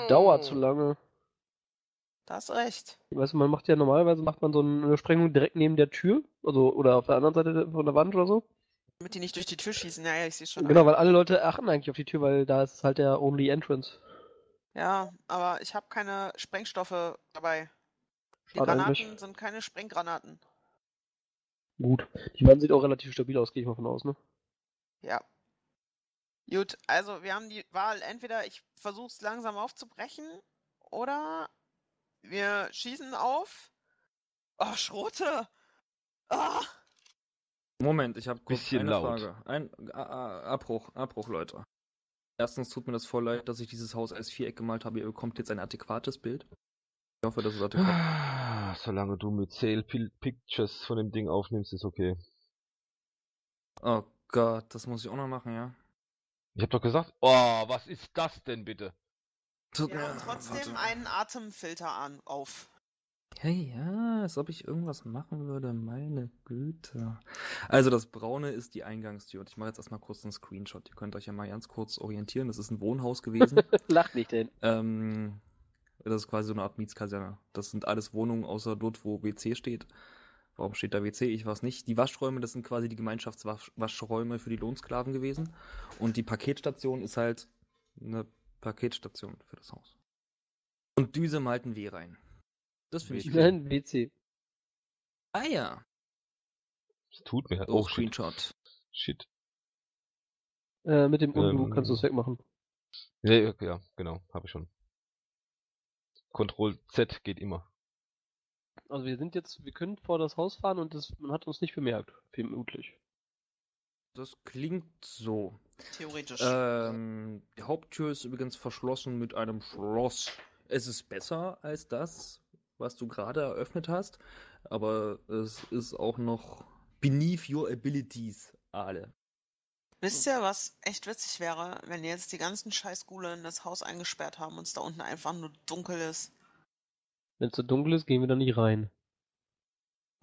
Dauert zu lange. Da hast recht. Weißt du, man macht ja normalerweise macht man so eine Sprengung direkt neben der Tür, also oder auf der anderen Seite von der Wand oder so. Damit die nicht durch die Tür schießen. Ja, ja, ich sehe schon. Genau, ein. weil alle Leute achten eigentlich auf die Tür, weil da ist halt der Only Entrance. Ja, aber ich habe keine Sprengstoffe dabei. Die Schade Granaten eigentlich. sind keine Sprenggranaten. Gut. Die Wand sieht auch relativ stabil aus, gehe ich mal von aus, ne? Ja. Gut, also wir haben die Wahl, entweder ich versuche es langsam aufzubrechen oder wir schießen auf. Oh, Schrote! Ah! Moment, ich habe kurz Bisschen eine laut. Frage. Ein A A Abbruch, Abbruch, Leute. Erstens tut mir das voll leid, dass ich dieses Haus als Viereck gemalt habe. Ihr bekommt jetzt ein adäquates Bild. Ich hoffe, das ist adäquat. Ah, Solange du mit Sale Pictures von dem Ding aufnimmst, ist okay. Oh Gott, das muss ich auch noch machen, ja? Ich hab doch gesagt, oh, was ist das denn bitte? Haben mir- trotzdem warte. einen Atemfilter an, auf. Ja, ja, als ob ich irgendwas machen würde, meine Güte. Also das Braune ist die Eingangstür. Und ich mache jetzt erstmal kurz einen Screenshot. Ihr könnt euch ja mal ganz kurz orientieren. Das ist ein Wohnhaus gewesen. Lach nicht denn. ähm, das ist quasi so eine Art Mietskaserne. Das sind alles Wohnungen, außer dort, wo WC steht. Warum steht da WC? Ich weiß nicht. Die Waschräume, das sind quasi die Gemeinschaftswaschräume für die Lohnsklaven gewesen. Und die Paketstation ist halt eine Paketstation für das Haus. Und Düse malt ein W rein. Das finde ich. Nein, WC. Ah ja. Das tut mir. So, Oh, shit. Screenshot. Shit. Äh, mit dem Undo Ähm. kannst du es wegmachen. Ja, ja, ja, genau, habe ich schon. Ctrl Z geht immer. Also wir sind jetzt, wir können vor das Haus fahren und das, man hat uns nicht bemerkt. Vermutlich. Das klingt so. Theoretisch. Ähm, die Haupttür ist übrigens verschlossen mit einem Schloss. Es ist besser als das, was du gerade eröffnet hast, aber es ist auch noch beneath your abilities, alle. Wisst ihr, was echt witzig wäre, wenn jetzt die ganzen Scheißgule in das Haus eingesperrt haben und es da unten einfach nur dunkel ist? Wenn es so dunkel ist, gehen wir da nicht rein.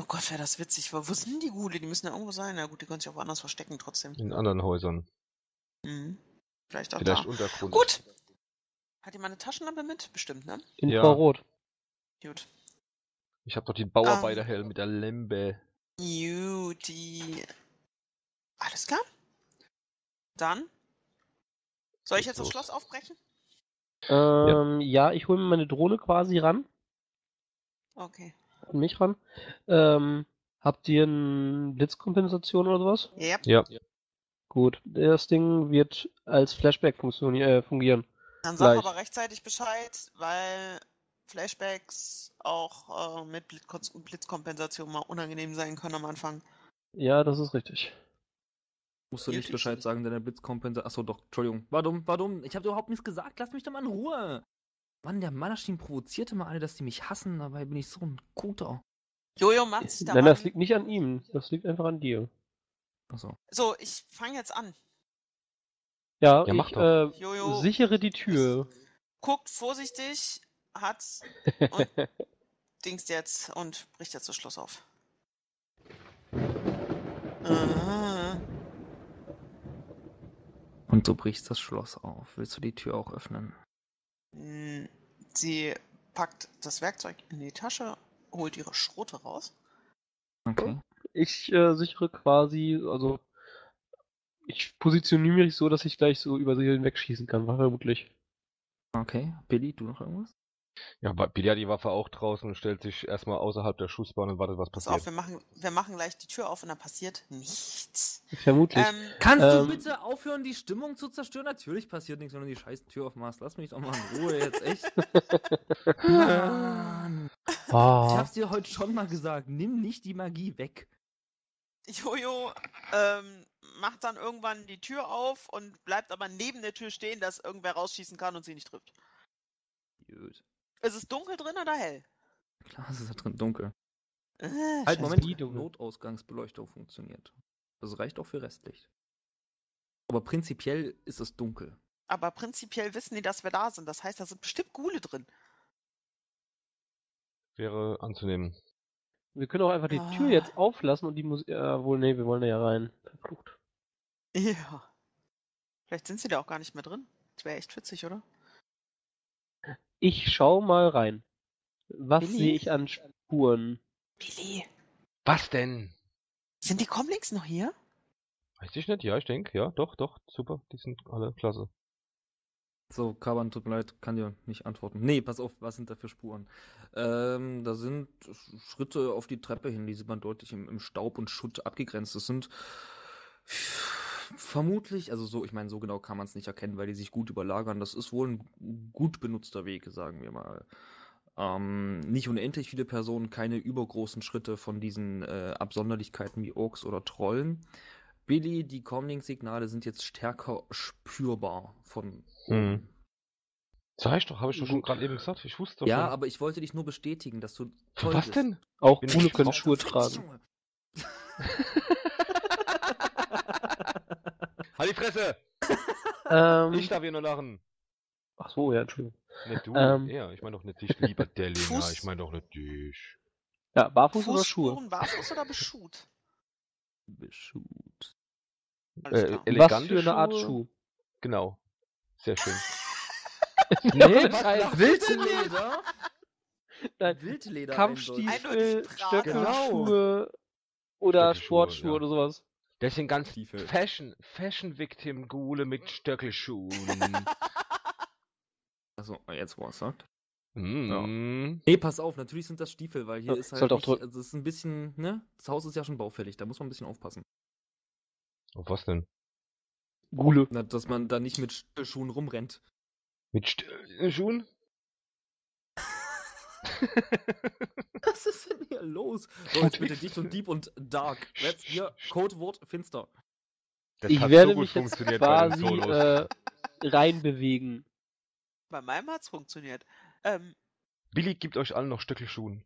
Oh Gott, wäre das witzig. Wo sind die Gule? Die müssen ja irgendwo sein. Na gut, die können sich auch woanders verstecken trotzdem. In anderen Häusern. Mhm. Vielleicht auch Vielleicht da. Untergrund. Gut. Hat jemand eine Taschenlampe mit? Bestimmt, ne? Infrarot. Gut. Ich habe doch den Ähm. Bauarbeiterhelm mit der Lembe. Juti. Alles klar? Dann? Soll ich jetzt das los. Schloss aufbrechen? Ähm, ja. ich hole mir meine Drohne quasi ran. Okay. An mich ran. Ähm, habt ihr eine Blitzkompensation oder sowas? Ja. Ja. Gut. Das Ding wird als Flashback äh, fungieren. Dann sag Gleich. aber rechtzeitig Bescheid, weil Flashbacks auch äh, mit Blitzkompensation mal unangenehm sein können am Anfang. Ja, das ist richtig. Musst du Ja, nicht Bescheid sagen, deine Blitzkompensation. Achso, doch, Entschuldigung. War dumm, war dumm. Ich habe überhaupt nichts gesagt. Lass mich doch mal in Ruhe. Mann, der Mannerstein provozierte mal alle, dass die mich hassen. Dabei bin ich so ein guter. Jojo macht sich Nein, daran. das liegt nicht an ihm. Das liegt einfach an dir. Achso. So, ich fange jetzt an. Ja, Ja, mach ich doch. äh, Jojo sichere die Tür. guckt vorsichtig, hat und dingst jetzt und bricht jetzt das Schloss auf. Aha. Und du brichst das Schloss auf. Willst du die Tür auch öffnen? Hm, Sie packt das Werkzeug in die Tasche, holt ihre Schrote raus. Okay. Ich äh, sichere quasi, also ich positioniere mich so, dass ich gleich so über sie hinwegschießen kann, vermutlich. Okay. Billy, du noch irgendwas? Ja, hat die Waffe auch draußen und stellt sich erstmal außerhalb der Schussbahn und wartet, was Pass passiert. auf, wir machen, wir machen gleich die Tür auf und da passiert nichts. Vermutlich. Ähm, Kannst Ähm, du bitte aufhören, die Stimmung zu zerstören? Natürlich passiert nichts, wenn du die scheiß Tür aufmachst. Lass mich doch mal in Ruhe jetzt, echt. Mann. Ich Ah, hab's dir heute schon mal gesagt. Nimm nicht die Magie weg. Jojo ähm, macht dann irgendwann die Tür auf und bleibt aber neben der Tür stehen, dass irgendwer rausschießen kann und sie nicht trifft. Gut. Ist es dunkel drin oder hell? Klar, es ist da drin dunkel. Äh, Halt. Moment. wie dunkel? Notausgangsbeleuchtung funktioniert. Das reicht auch für Restlicht. Aber prinzipiell ist es dunkel. Aber prinzipiell wissen die, dass wir da sind. Das heißt, da sind bestimmt Gule drin. Wäre anzunehmen. wir können auch einfach die Tür Ah. jetzt auflassen und die muss. Ja, wohl, nee, wir wollen da ja rein. Verflucht. Ja. Vielleicht sind sie da auch gar nicht mehr drin. Das wäre echt witzig, oder? Ich schau mal rein. Was Billy? sehe ich an Spuren? Billy, Was denn? sind die Comlinks noch hier? Weiß ich nicht, ja, ich denke, ja, doch, doch, super, die sind alle klasse. So, Kaban, tut mir leid, kann dir nicht antworten. Nee, pass auf, was sind da für Spuren? Ähm, da sind Schritte auf die Treppe hin, die sieht man deutlich im, im Staub und Schutt abgegrenzt. Das sind vermutlich, also so, ich meine, so genau kann man es nicht erkennen, weil die sich gut überlagern. Das ist wohl ein gut benutzter Weg, sagen wir mal. Ähm, nicht unendlich viele Personen, keine übergroßen Schritte von diesen äh, Absonderlichkeiten wie Orks oder Trollen. Billy, die Comlink-Signale sind jetzt stärker spürbar von Hm. Sag ich doch, habe ich doch schon gerade eben gesagt, ich wusste doch Ja, schon. aber ich wollte dich nur bestätigen, dass du toll was bist. denn? Auch ich können? Schuhe tragen. Halt die Fresse! Ähm, Ich darf hier nur lachen. ach so, ja, Entschuldigung. Nicht du, Ähm. ja, ich meine doch nicht dich, lieber Delina, Fuß- ich meine doch nicht dich. Ja, barfuß oder Schuhe? Barfuß oder beschut? Beschut. Alles Äh, klar. Was Elegante für eine Art Schuhe? Schuh? Genau. Sehr schön. Nee, was Wildleder? Nein, Wildleder Kampfstiefel, Eindeutig Prada. Stöckelschuhe oder Sportschuhe ja. oder sowas. Das sind ganz Stiefel. Fashion, Fashion Victim Gule mit Stöckelschuhen. Also, jetzt wo er sagt. mm. Nee, pass auf, natürlich sind das Stiefel, weil hier Ja, ist halt sollte auch nicht, also es ist ein bisschen, ne? Das Haus ist ja schon baufällig, da muss man ein bisschen aufpassen. Auf was denn? Gule. Na, dass man da nicht mit Schuhen rumrennt. Mit St äh, Schuhen? Was ist denn hier los? So, jetzt bitte dicht und deep und dark. Jetzt hier, Codewort finster. Das ich hat werde so gut mich jetzt quasi äh, reinbewegen. Bei meinem hat's funktioniert. Ähm, Billy gibt euch allen noch Stöckelschuhen.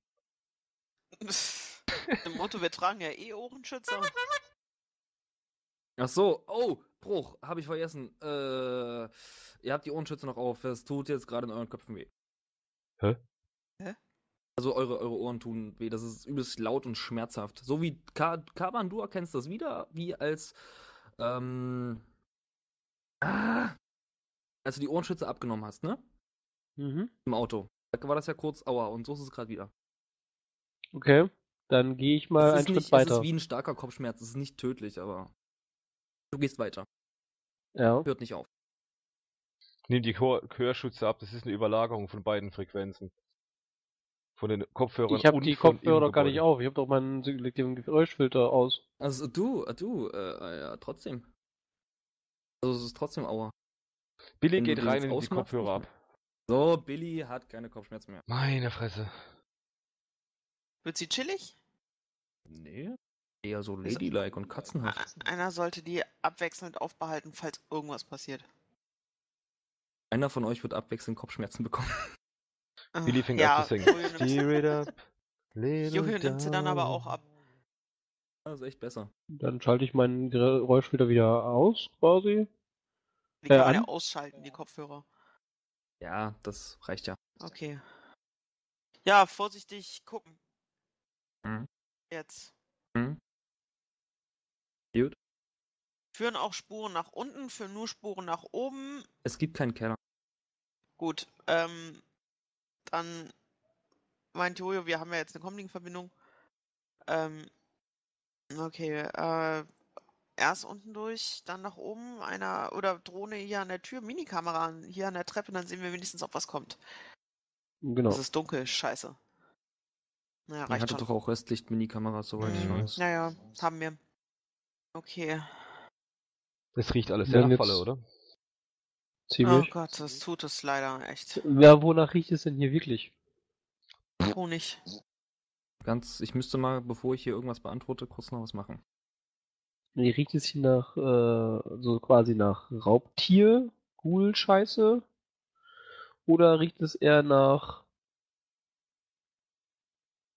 Im Motto, wir tragen ja eh Ohrenschützer. Ach so, oh, Bruch, habe ich vergessen. Äh, ihr habt die Ohrenschütze noch auf. Es tut jetzt gerade in euren Köpfen weh. Hä? Hä? Also eure, eure Ohren tun weh. Das ist übelst laut und schmerzhaft. So wie Ka Kaban, du erkennst das wieder, wie als ähm, ah, als du die Ohrenschütze abgenommen hast, ne? Mhm. Im Auto. Da war das ja kurz Aua und so ist es gerade wieder. Okay. Dann gehe ich mal es einen ist Schritt nicht, es weiter. ist wie ein starker Kopfschmerz. Es ist nicht tödlich, aber du gehst weiter. Ja. Hört nicht auf. Nimm die Hör Hörschütze ab, das ist eine Überlagerung von beiden Frequenzen. Von den Kopfhörern Ich habe und die Kopfhörer gar nicht auf. Ich habe doch meinen selektiven Geräuschfilter aus. Also du, äh, du, äh, ja, trotzdem. Also es ist trotzdem Aua. Billy Wenn geht den rein nimmt die Kopfhörer ab. So, Billy hat keine Kopfschmerzen mehr. Meine Fresse. Wird sie chillig? Nee. Eher so Also- ladylike und katzenhaft. Einer sollte die abwechselnd aufbehalten, falls irgendwas passiert. Einer von euch wird abwechselnd Kopfschmerzen bekommen. Billy fängt ja, an zu singen. Steer it up. Jojo nimmt sie dann aber auch ab. Das ist echt besser. Dann schalte ich meinen Geräuschfilter wieder aus, quasi. Die Äh, kann man ja ausschalten, die Kopfhörer. Ja, das reicht ja. Okay. Ja, vorsichtig gucken. Mhm. Jetzt. Hm? Gut. Führen auch Spuren nach unten, führen nur Spuren nach oben. Es gibt keinen Keller. Gut, ähm, dann meint Jojo, wir haben ja jetzt eine Comlink-Verbindung. Ähm, okay, äh, erst unten durch, dann nach oben, einer oder Drohne hier an der Tür, Minikamera hier an der Treppe, dann sehen wir wenigstens, ob was kommt. Genau. Es ist dunkel, scheiße. Naja, reicht hattet schon. doch auch Restlicht-Minikameras, soweit ich Mhm. weiß. Naja, haben wir. Okay. Das riecht alles sehr nach Falle, oder? Oh Ziemlich. Gott, das tut es leider echt. Ja, wonach riecht es denn hier wirklich? Honig. Ganz, ich müsste mal, bevor ich hier irgendwas beantworte, kurz noch was machen. Nee, riecht es hier nach, äh, so quasi nach Raubtier, Ghoul-Scheiße? Oder riecht es eher nach,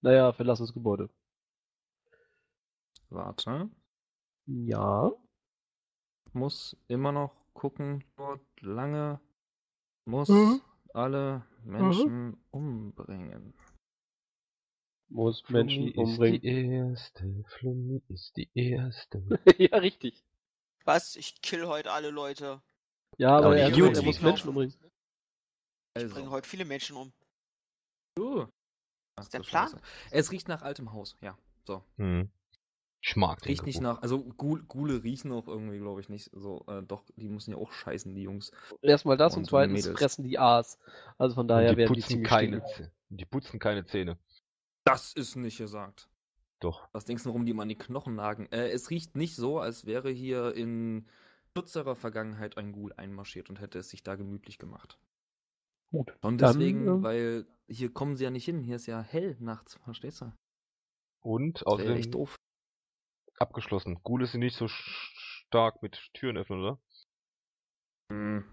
naja, verlassenes Gebäude? Warte. Ja. Muss immer noch gucken, dort lange muss Mhm. alle Menschen umbringen. Muss Menschen Flummi ist umbringen. die erste, Flummi ist die erste. ja, richtig. Was? Ich kill heute alle Leute. Ja, aber Aber er, er muss. Menschen umbringen. Ich bringe Also, heute viele Menschen um. du. Ach, ist der Plan? Scheiße. Es riecht nach altem Haus, ja. So. Hm. Ich mag den Riecht nicht nach, also Gu- Gule riechen auch irgendwie, glaube ich, nicht so. Äh, doch, die müssen ja auch scheißen, die Jungs. Erstmal das und, Und zweitens Mädels. fressen die Aas. Also von Und daher die werden die putzen ziemlich keine. Zähne. Die putzen keine Zähne. Das ist nicht gesagt. Doch. Was denkst du, warum die immer an die Knochen nagen? Äh, es riecht nicht so, als wäre hier in kürzerer Vergangenheit ein Ghoul einmarschiert und hätte es sich da gemütlich gemacht. Gut. Und Dann, deswegen, ähm, weil hier kommen sie ja nicht hin. Hier ist ja hell nachts, verstehst du? Und wäre echt außerdem doof. Abgeschlossen. Ghouls sind nicht so stark mit Türen öffnen, oder? Hm.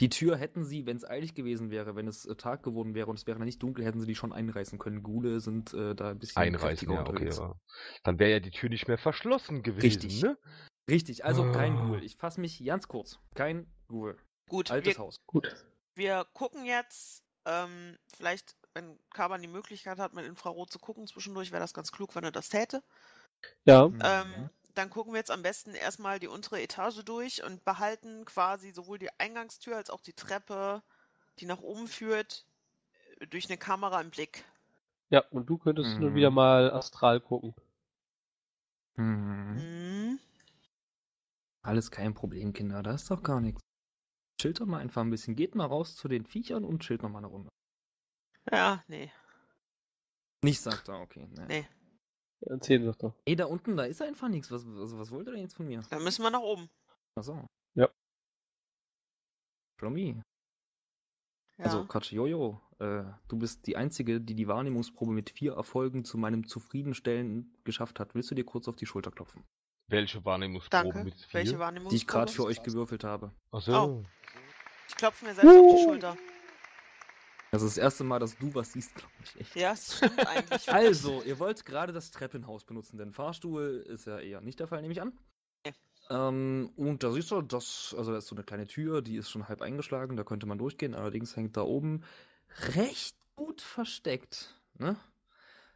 Die Tür hätten sie, wenn es eilig gewesen wäre, wenn es äh, Tag geworden wäre und es wäre dann nicht dunkel, hätten sie die schon einreißen können. Ghule sind äh, da ein bisschen Einreißen, ja, okay. Aber dann wäre ja die Tür nicht mehr verschlossen gewesen, Richtig. ne? Richtig, also kein Ah. Ghoul. Ich fasse mich ganz kurz. Kein Ghoul. Gut, Altes wir, Haus. Gut. wir gucken jetzt, ähm, vielleicht, wenn Kaban die Möglichkeit hat, mit Infrarot zu gucken zwischendurch, wäre das ganz klug, wenn er das täte. Ja, Mhm. Ähm, dann gucken wir jetzt am besten erstmal die untere Etage durch und behalten quasi sowohl die Eingangstür als auch die Treppe, die nach oben führt, äh, durch eine Kamera im Blick. ja, und du könntest nun Mhm. wieder mal astral gucken. Mhm. Mhm. Alles kein Problem, Kinder. Da ist doch gar nichts. Chillt doch mal einfach ein bisschen. Geht mal raus zu den Viechern und chillt noch mal eine Runde. Ja, nee. Nicht sagt er, okay. Nee. Nee. Erzähl doch doch. Ey, da unten, da ist einfach nichts. Was, was, was wollt ihr denn jetzt von mir? Dann müssen wir nach oben. Achso. Ja. Flommi. Ja. Also, Quatsch, Jojo. Äh, du bist die Einzige, die die Wahrnehmungsprobe mit vier Erfolgen zu meinem Zufriedenstellen geschafft hat. Willst du dir kurz auf die Schulter klopfen? Welche Wahrnehmungsprobe Danke. mit vier? Welche Wahrnehmung? Die ich gerade für euch gewürfelt habe. Ach so. Oh. Ich klopfe mir selbst auf die Schulter. Das ist das erste Mal, dass du was siehst, glaube ich. Echt. Ja, es stimmt eigentlich. Also, ihr wollt gerade das Treppenhaus benutzen, denn Fahrstuhl ist ja eher nicht der Fall, nehme ich an. Nee. Ähm, und da siehst du, das, also da ist so eine kleine Tür, die ist schon halb eingeschlagen, da könnte man durchgehen, allerdings hängt da oben recht gut versteckt ne?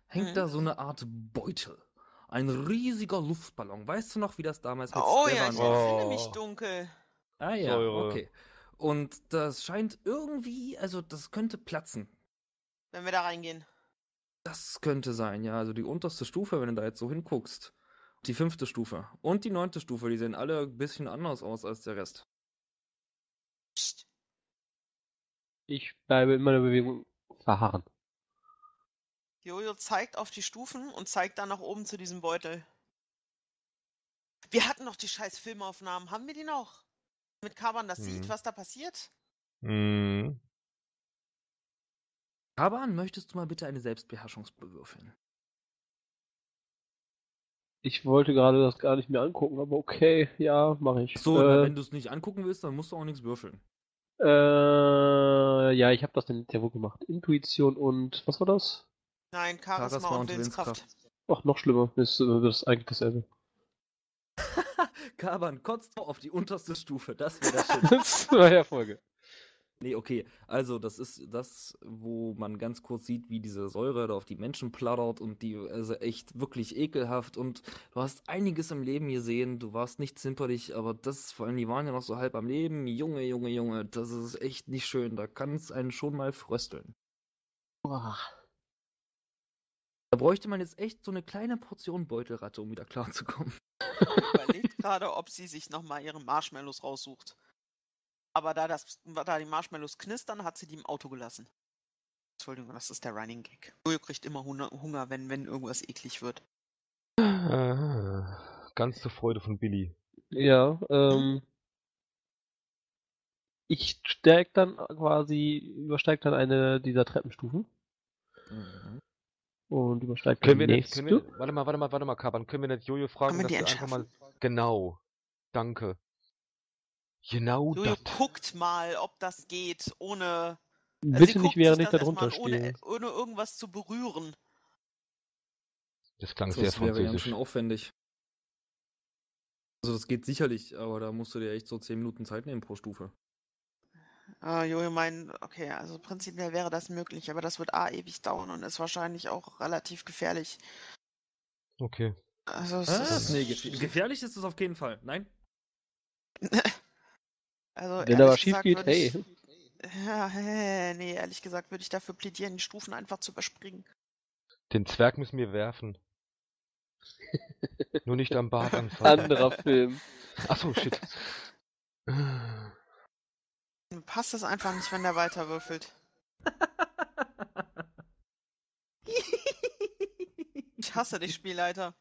Hängt Mhm. da so eine Art Beutel. Ein riesiger Luftballon. Weißt du noch, wie das damals mit Oh ja, ich war? entsinne mich Oh. dunkel. Ah ja, Säure. okay. Und das scheint irgendwie, also das könnte platzen. Wenn wir da reingehen. Das könnte sein, ja. Also die unterste Stufe, wenn du da jetzt so hinguckst. Die fünfte Stufe. Und die neunte Stufe, die sehen alle ein bisschen anders aus als der Rest. Psst. Ich bleibe in meiner Bewegung verharren. Jojo zeigt auf die Stufen und zeigt dann nach oben zu diesem Beutel. Wir hatten noch die scheiß Filmaufnahmen. Haben wir die noch? Mit Kaban das sieht, Hm. was da passiert? Mhm. Kaban, möchtest du mal bitte eine Selbstbeherrschungsprobe würfeln? Ich wollte gerade das gar nicht mehr angucken, aber okay, ja, mache ich. So, äh, wenn du es nicht angucken willst, dann musst du auch nichts würfeln. äh, ja, ich habe das dann ja wohl gemacht. Intuition und was war das? Nein, Charisma, Charisma und und Willenskraft. Ach, noch schlimmer. Das, äh, das ist eigentlich dasselbe. Kaban kotzt auf die unterste Stufe. Das wäre das Shit. das war ja Folge. Nee, okay. Also, das ist das, wo man ganz kurz sieht, wie diese Säure da auf die Menschen plattert und die, also echt wirklich ekelhaft. Und du hast einiges im Leben gesehen. Du warst nicht zimperlich, aber das, vor allem, die waren ja noch so halb am Leben. Junge, Junge, Junge, das ist echt nicht schön. Da kann es einen schon mal frösteln. Da bräuchte man jetzt echt so eine kleine Portion Beutelratte, um wieder klarzukommen. Überlegt gerade, ob sie sich nochmal ihre Marshmallows raussucht. Aber da, das, da die Marshmallows knistern, hat sie die im Auto gelassen. Entschuldigung, das ist der Running Gag. Jojo kriegt immer Hunger, wenn, wenn irgendwas eklig wird. Ah, ganz zur Freude von Billy. Ja, ähm. Ich steig dann quasi, übersteig dann eine dieser Treppenstufen Mhm. Und übersteig Können die wir nicht, nächste. können wir, warte mal, warte mal, warte mal, Kaban, können wir nicht Jojo fragen, Kann man dass die wir einfach mal, genau, danke. Genau Jojo das. guckt mal, ob das geht, ohne. also sie Bitte nicht während ich da das drunter stehe. ohne, ohne irgendwas zu berühren. Das klang Das sehr wäre ganz französisch. schön aufwendig. Also das geht sicherlich, aber da musst du dir echt so 10 Minuten Zeit nehmen pro Stufe. Ah, Jojo meint, okay, also prinzipiell wäre das möglich, aber das wird A ewig dauern und ist wahrscheinlich auch relativ gefährlich. Okay. Also es Ah, ist, nee, gef gefährlich ist es auf jeden Fall. Nein? also Wenn aber ehrlich schief gesagt geht, würde ich, hey. Ja, nee, ehrlich gesagt würde ich dafür plädieren, die Stufen einfach zu überspringen. Den Zwerg müssen wir werfen. Nur nicht am Bart anfangen. Anderer Film. Achso, shit. Passt es einfach nicht, wenn der weiter würfelt. Ich hasse dich, Spielleiter.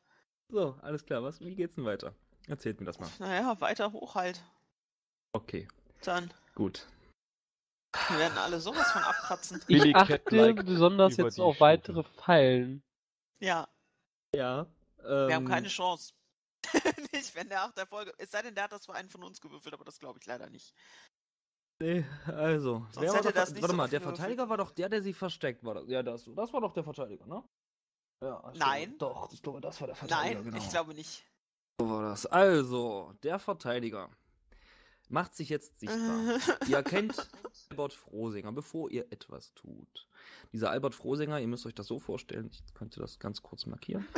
so, alles klar. Was, wie geht's denn weiter? Erzählt mir das mal. Naja, weiter hoch halt. Okay, Dann. gut. Wir werden alle sowas von abkratzen. Ich achte besonders jetzt auf weitere Pfeilen. Ja, Ja. wir haben ähm, keine Chance. nicht, wenn der nach der Folge. Es sei denn, der hat das für einen von uns gewürfelt, aber das glaube ich leider nicht. Nee, also. Sonst wer war hätte der, das nicht Warte so mal, der. Verteidiger war doch der, der sie versteckt war. das- Ja, das, das war doch der Verteidiger, ne? Ja, ich Nein. Doch, ich glaube, das war der Verteidiger. Nein, genau. ich glaube nicht. So war das. Also, der Verteidiger macht sich jetzt sichtbar. ihr kennt Albert Frohsinger, bevor ihr etwas tut. Dieser Albert Frohsinger, ihr müsst euch das so vorstellen, ich könnte das ganz kurz markieren.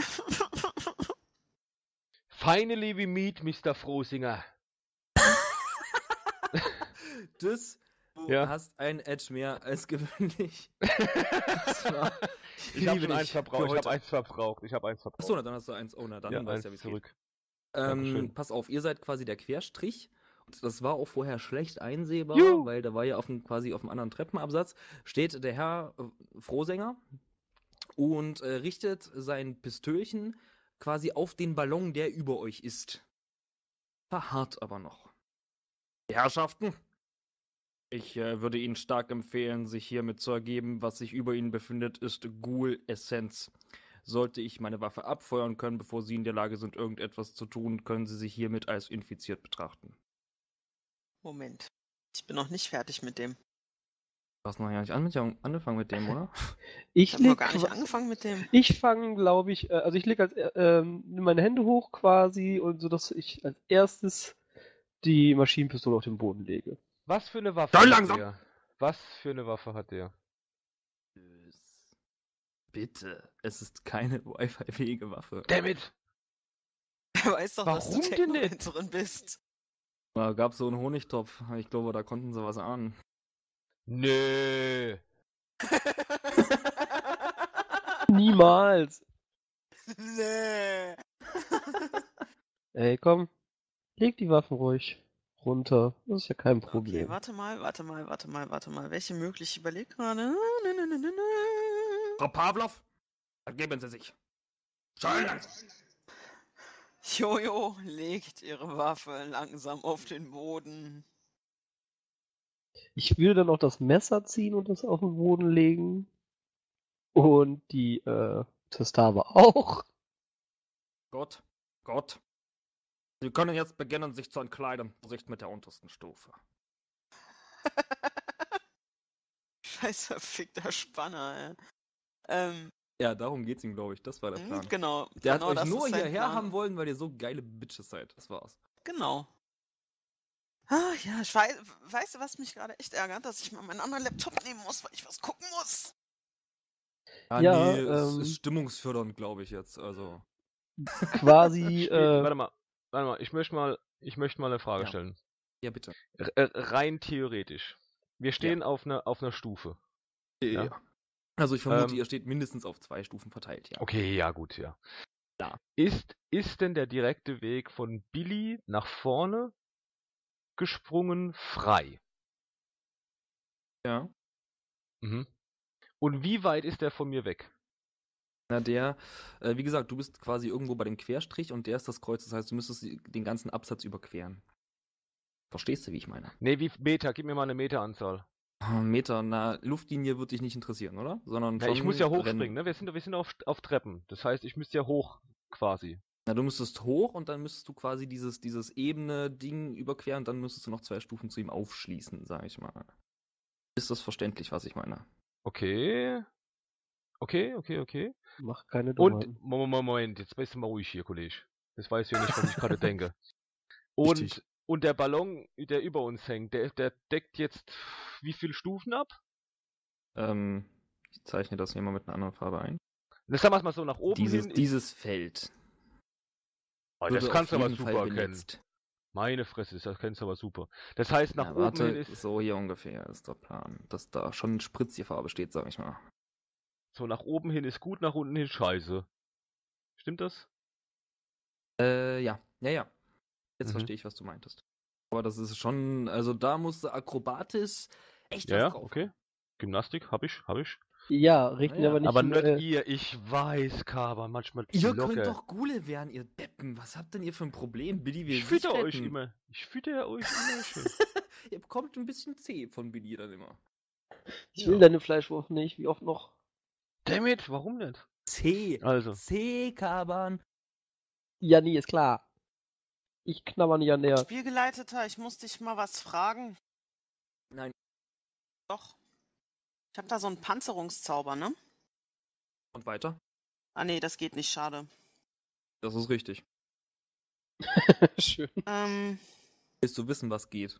Finally we meet Mr. Frohsinger. Das, du Ja. hast ein Edge mehr als gewöhnlich. Ich habe eins verbraucht. Ich habe eins verbraucht. Ich habe eins verbraucht. Achso, na, dann hast du eins. Oh, na, dann ja, weißt du ja, wie es zurück. Ähm, pass auf, ihr seid quasi der Querstrich. Und das war auch vorher schlecht einsehbar, Juhu. weil da war ja auf dem, quasi auf dem anderen Treppenabsatz steht der Herr äh, Frohsänger und äh, richtet sein Pistölchen quasi auf den Ballon, der über euch ist. Verharrt aber noch. Die Herrschaften, ich äh, würde Ihnen stark empfehlen, sich hiermit zu ergeben. Was sich über Ihnen befindet, ist Ghoul-Essenz. Sollte ich meine Waffe abfeuern können, bevor Sie in der Lage sind, irgendetwas zu tun, können Sie sich hiermit als infiziert betrachten. Moment. Ich bin noch nicht fertig mit dem. Du hast noch gar nicht an mit, angefangen mit dem, oder? Ich Ich habe gar nicht angefangen mit dem. ich fange, glaube ich, äh, also ich lege als äh, ähm, meine Hände hoch quasi und so, dass ich als erstes die Maschinenpistole auf den Boden lege. Was für eine Waffe Dann hat langsam! der? Was für eine Waffe hat der? Bitte, es ist keine Wi-Fi-fähige Waffe. Dammit! Er weiß doch, dass du Warum denn nicht? Techno-Winzerin bist. Da gab so einen Honigtopf. Ich glaube, da konnten sie was ahnen. Nö. Niemals. nee. Ey, komm. Leg die Waffen ruhig runter. Das ist ja kein Okay, Problem. warte mal, warte mal, warte mal, warte mal. Welche möglich? Ich überlege gerade. Nö, nö, nö, nö, nö. Frau Pavlov, ergeben Sie sich. Schön. Jojo legt ihre Waffe langsam auf den Boden. Ich würde dann auch das Messer ziehen und das auf den Boden legen. Und die äh, Testave auch. Gott, Gott. Sie können jetzt beginnen, sich zu entkleiden. Vorsicht mit der untersten Stufe. Scheiß verfickter Spanner, ey. Ähm, Ja, darum geht's ihm, glaube ich. Das war der hm, Plan. genau. Der genau hat euch nur hierher Plan. haben wollen, weil ihr so geile Bitches seid. Das war's. Genau. Ah, ja, ich weiß, weißt du, was mich gerade echt ärgert, dass ich mal meinen anderen Laptop nehmen muss, weil ich was gucken muss. Ah, Ja, nee, es ähm, ist stimmungsfördernd, glaube ich jetzt. Also. Quasi, äh, Warte mal, warte mal, ich möchte mal, ich möchte mal eine Frage Ja. stellen. Ja, bitte. R äh, rein theoretisch. Wir stehen auf einer auf einer Stufe. Ja. Ja. Also ich vermute, Ähm, ihr steht mindestens auf zwei Stufen verteilt, ja. Okay, ja gut, ja. Ja. Ist, ist denn der direkte Weg von Billy nach vorne gesprungen frei? Ja. Mhm. Und wie weit ist der von mir weg? Na, der, äh, wie gesagt, du bist quasi irgendwo bei dem Querstrich und der ist das Kreuz. Das heißt, du müsstest den ganzen Absatz überqueren. Verstehst du, wie ich meine? Nee, wie Meter? Gib mir mal eine Meteranzahl. Ah, Meter, na, Luftlinie wird dich nicht interessieren, oder? Sondern Na, ich muss ja Rennen- hochspringen, ne? Wir sind, wir sind auf, auf Treppen. Das heißt, ich müsste ja hoch quasi. Na, du müsstest hoch und dann müsstest du quasi dieses, dieses ebene Ding überqueren und dann müsstest du noch zwei Stufen zu ihm aufschließen, sag ich mal. Ist das verständlich, was ich meine? Okay. Okay, okay, okay. mach keine Und, Dummheiten. Moment, Moment, Moment, jetzt bist du mal ruhig hier, Kollege. Das weiß ja nicht, was ich gerade denke. Und, Richtig. und der Ballon, der über uns hängt, der, der deckt jetzt wie viele Stufen ab? Ähm, ich zeichne das hier mal mit einer anderen Farbe ein. Das sagen wir mal so, nach oben Dieses, hin. dieses Feld. Oh, das kannst du aber super Fall erkennen. benetzt. Meine Fresse, das kennst du aber super. Das heißt, nach Na, oben warte, hin ist. so hier ungefähr ist der Plan. Dass da schon Spritzierfarbe steht, sag ich mal. So, nach oben hin ist gut, nach unten hin scheiße. Stimmt das? Äh, ja, ja, ja. Jetzt Mhm. verstehe ich, was du meintest. Aber das ist schon, also da musst du akrobatisch echt Ja, was ja, drauf okay. Gymnastik, hab ich, hab ich. Ja, richten Ja, aber nicht. aber nicht äh, ihr, ich weiß, Kaba, manchmal Ihr locker. könnt doch Gule werden, ihr Deppen. Was habt denn ihr für ein Problem? Billy will ich fütter euch immer. Ich fütter euch immer schön. ihr bekommt ein bisschen C von Billy dann immer. ich will deine Fleischwurf nicht. Wie oft noch? Dammit, warum nicht? C. Also, C, Kaban. Ja, nie, ist klar. Ich knabber nicht an der. Spielgeleiteter, ich muss dich mal was fragen. Nein. Doch. Ich habe da so einen Panzerungszauber, ne? Und weiter? Ah nee, das geht nicht, schade. Das ist richtig. Schön. Ähm, Willst du wissen, was geht?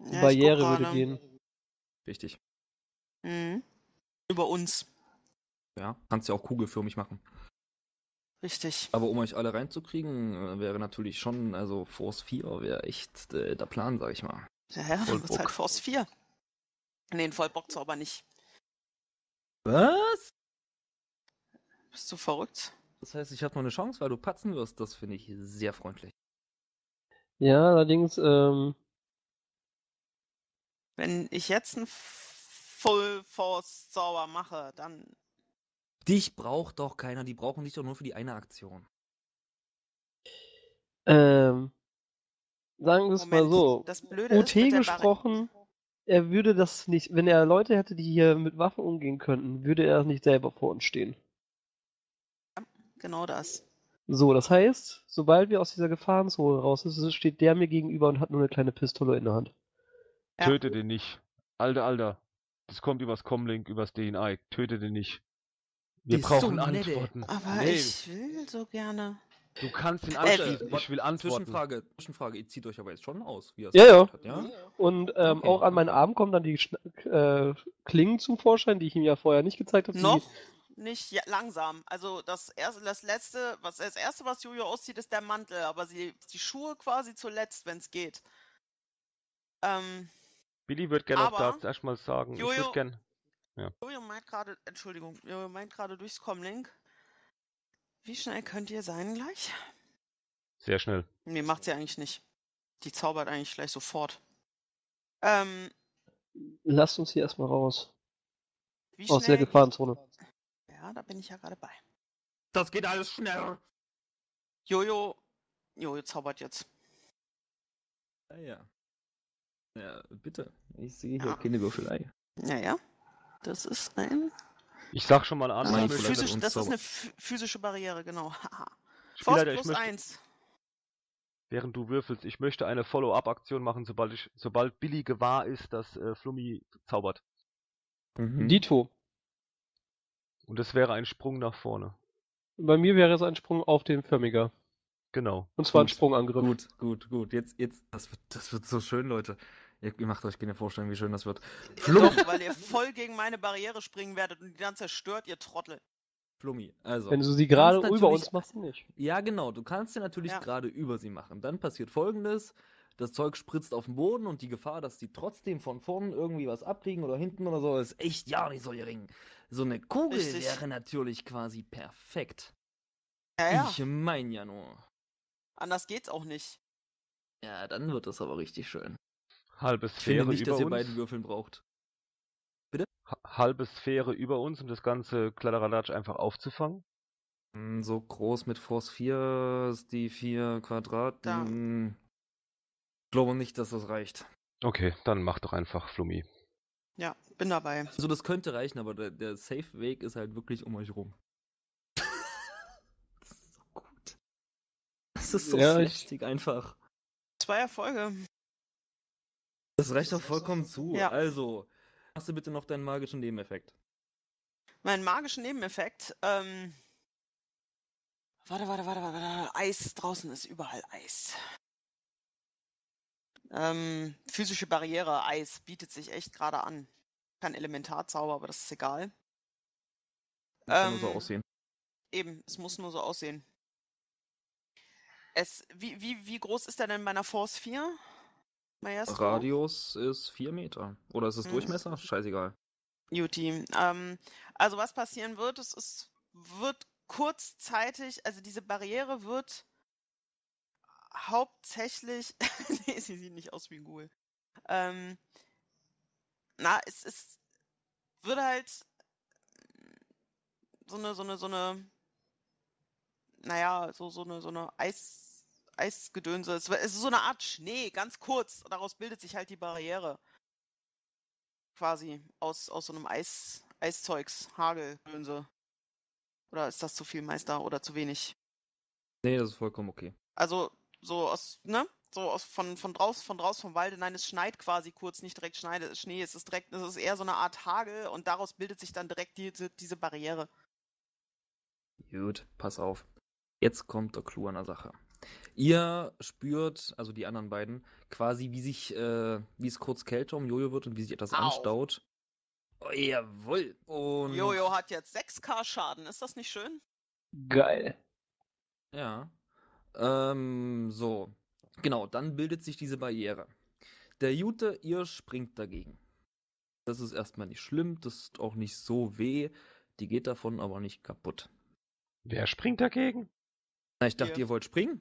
ja, Barriere würde gehen. Richtig. Mhm. Über uns. Ja, kannst ja auch kugelförmig machen. Richtig. Aber um euch alle reinzukriegen, äh, wäre natürlich schon, also Force 4 wäre echt äh, der Plan, sag ich mal. Ja, ja, halt Force 4. Nee, ein Vollbockzauber nicht. Was? Bist du verrückt? Das heißt, ich habe noch eine Chance, weil du patzen wirst. Das finde ich sehr freundlich. Ja, allerdings, ähm, Wenn ich jetzt einen Full Force Zauber mache, dann. Dich braucht doch keiner, die brauchen dich doch nur für die eine Aktion. ähm, sagen wir es mal so. Das Blöde OT ist, mit der gesprochen, er würde das nicht, wenn er Leute hätte, die hier mit Waffen umgehen könnten, würde er nicht selber vor uns stehen. Barri genau das. So, das heißt, sobald wir aus dieser Gefahrenzone raus sind, steht der mir gegenüber und hat nur eine kleine Pistole in der Hand. Ja. töte den nicht. Alter, Alter. Das kommt übers Comlink, übers DNI. Töte den nicht. Wir Ist brauchen so. Antworten. Aber Nee, ich will so gerne. du kannst ihn Äh, anschließen. Ich will Antworten. Zwischenfrage, Zwischenfrage, ihr zieht euch aber jetzt schon aus, wie er es Ja, ja. hat, ja? Und ähm, Okay. auch an meinen Arm kommen dann die Schna äh, Klingen zum Vorschein, die ich ihm ja vorher nicht gezeigt habe. Noch? Die, nicht ja, langsam. Also das erste, das letzte, was das erste, was Jojo auszieht, ist der Mantel, aber sie die Schuhe quasi zuletzt, wenn es geht. Ähm, Billy wird gerne auch da erstmal sagen, ich Jojo- würde gern. Jojo meint gerade, Entschuldigung, Jojo meint gerade durchs Comlink. Wie schnell könnt ihr sein gleich? Sehr schnell. Nee, macht sie eigentlich nicht. Die zaubert eigentlich gleich sofort. Ähm, Lasst uns hier erstmal raus. wie Aus der Gefahrenzone. Ja, da bin ich ja gerade bei. Das geht alles schnell. Jojo, Jojo zaubert jetzt. Ja, ja. Ja, bitte. Ich sehe hier Ja. keine Würfelei. Naja, das ist ein Ich sag schon mal an, das ist physisch, das ist eine phy- physische Barriere, genau. Force plus möchte, 1. während du würfelst, ich möchte eine Follow-up-Aktion machen, sobald ich, sobald Billy gewahr ist, dass äh, Flummi zaubert. Mhm. Dito. Und das wäre ein Sprung nach vorne. Bei mir wäre es ein Sprung auf den Förmiger. Genau. Und zwar ein Gut. Sprungangriff. Gut, gut, gut. Jetzt, jetzt, das wird, das wird so schön, Leute. Ihr, ihr macht euch keine Vorstellung, wie schön das wird. Flummi, Doch, weil ihr voll gegen meine Barriere springen werdet und die dann zerstört, ihr Trottel. Flummi, also. Wenn du sie gerade über natürlich- uns machst, nicht. Ja, genau. Du kannst sie natürlich Ja. gerade über sie machen. Dann passiert folgendes. Das Zeug spritzt auf den Boden und die Gefahr, dass die trotzdem von vorn irgendwie was abkriegen oder hinten oder so, ist echt ja nicht so gering. So eine Kugel Richtig. wäre natürlich quasi perfekt. Ja, ja. Ich mein ja nur. Anders geht's auch nicht. Ja, dann wird das aber richtig schön. Halbe Ich finde Sphäre nicht, über dass ihr uns. beiden Würfeln braucht. Ha- halbe Sphäre über uns, um das ganze Kladderadatsch einfach aufzufangen. Hm, So groß mit Force 4 ist die 4 Quadrat. Da. hm, Ich glaube nicht, dass das reicht. Okay, dann mach doch einfach Flummi. Ja, bin dabei. Also das könnte reichen, aber der, der Safe-Weg ist halt wirklich um euch rum. das ist so gut. Das ist so Ja, ich- slapstick einfach. Zwei Erfolge. Das reicht doch vollkommen zu. Ja. Also, hast du bitte noch deinen magischen Nebeneffekt? Mein magischen Nebeneffekt, ähm. Warte, warte, warte, warte, warte. Eis, draußen ist überall Eis. Ähm, physische Barriere, Eis, bietet sich echt gerade an. Kein Elementarzauber, aber das ist egal. Das kann nur so Ähm, aussehen. Eben, es muss nur so aussehen. Es, wie, wie, wie groß ist der denn bei einer Force 4? Maestro? Radius ist 4 Meter. Oder ist es Mhm. Durchmesser? Scheißegal. Juti. Ähm, also was passieren wird, es ist, wird kurzzeitig, also diese Barriere wird hauptsächlich, nee, sie sieht nicht aus wie ein Ghoul. Ähm, na, es ist, wird halt so eine, so eine, so eine, naja, so, so eine, so eine Eis, Eisgedönse. Es, ist so eine Art Schnee, ganz kurz. Daraus bildet sich halt die Barriere quasi aus, aus so einem Eis, Eiszeugs, Hageldönse. Oder ist das zu viel, Meister, oder zu wenig? Nee, das ist vollkommen okay. Also so aus, ne? So aus von, von draußen, von draußen vom Walde. Nein, es schneit quasi kurz, nicht direkt Schneide, Schnee. Es ist direkt, es ist eher so eine Art Hagel und daraus bildet sich dann direkt diese, diese Barriere. Gut, pass auf. Jetzt kommt der Clou an der Sache. Ihr spürt, also die anderen beiden, quasi wie sich, äh, wie es kurz kälter um Jojo wird und wie sich etwas Au. anstaut. Oh, jawohl. Und Jojo hat jetzt 6k Schaden, ist das nicht schön? Geil. Ja. Ähm, so. Genau, dann bildet sich diese Barriere. Der Jute, ihr springt dagegen. Das ist erstmal nicht schlimm, das ist auch nicht so weh. Die geht davon aber nicht kaputt. Wer springt dagegen? Na, ich dachte, Ihr. ihr wollt springen?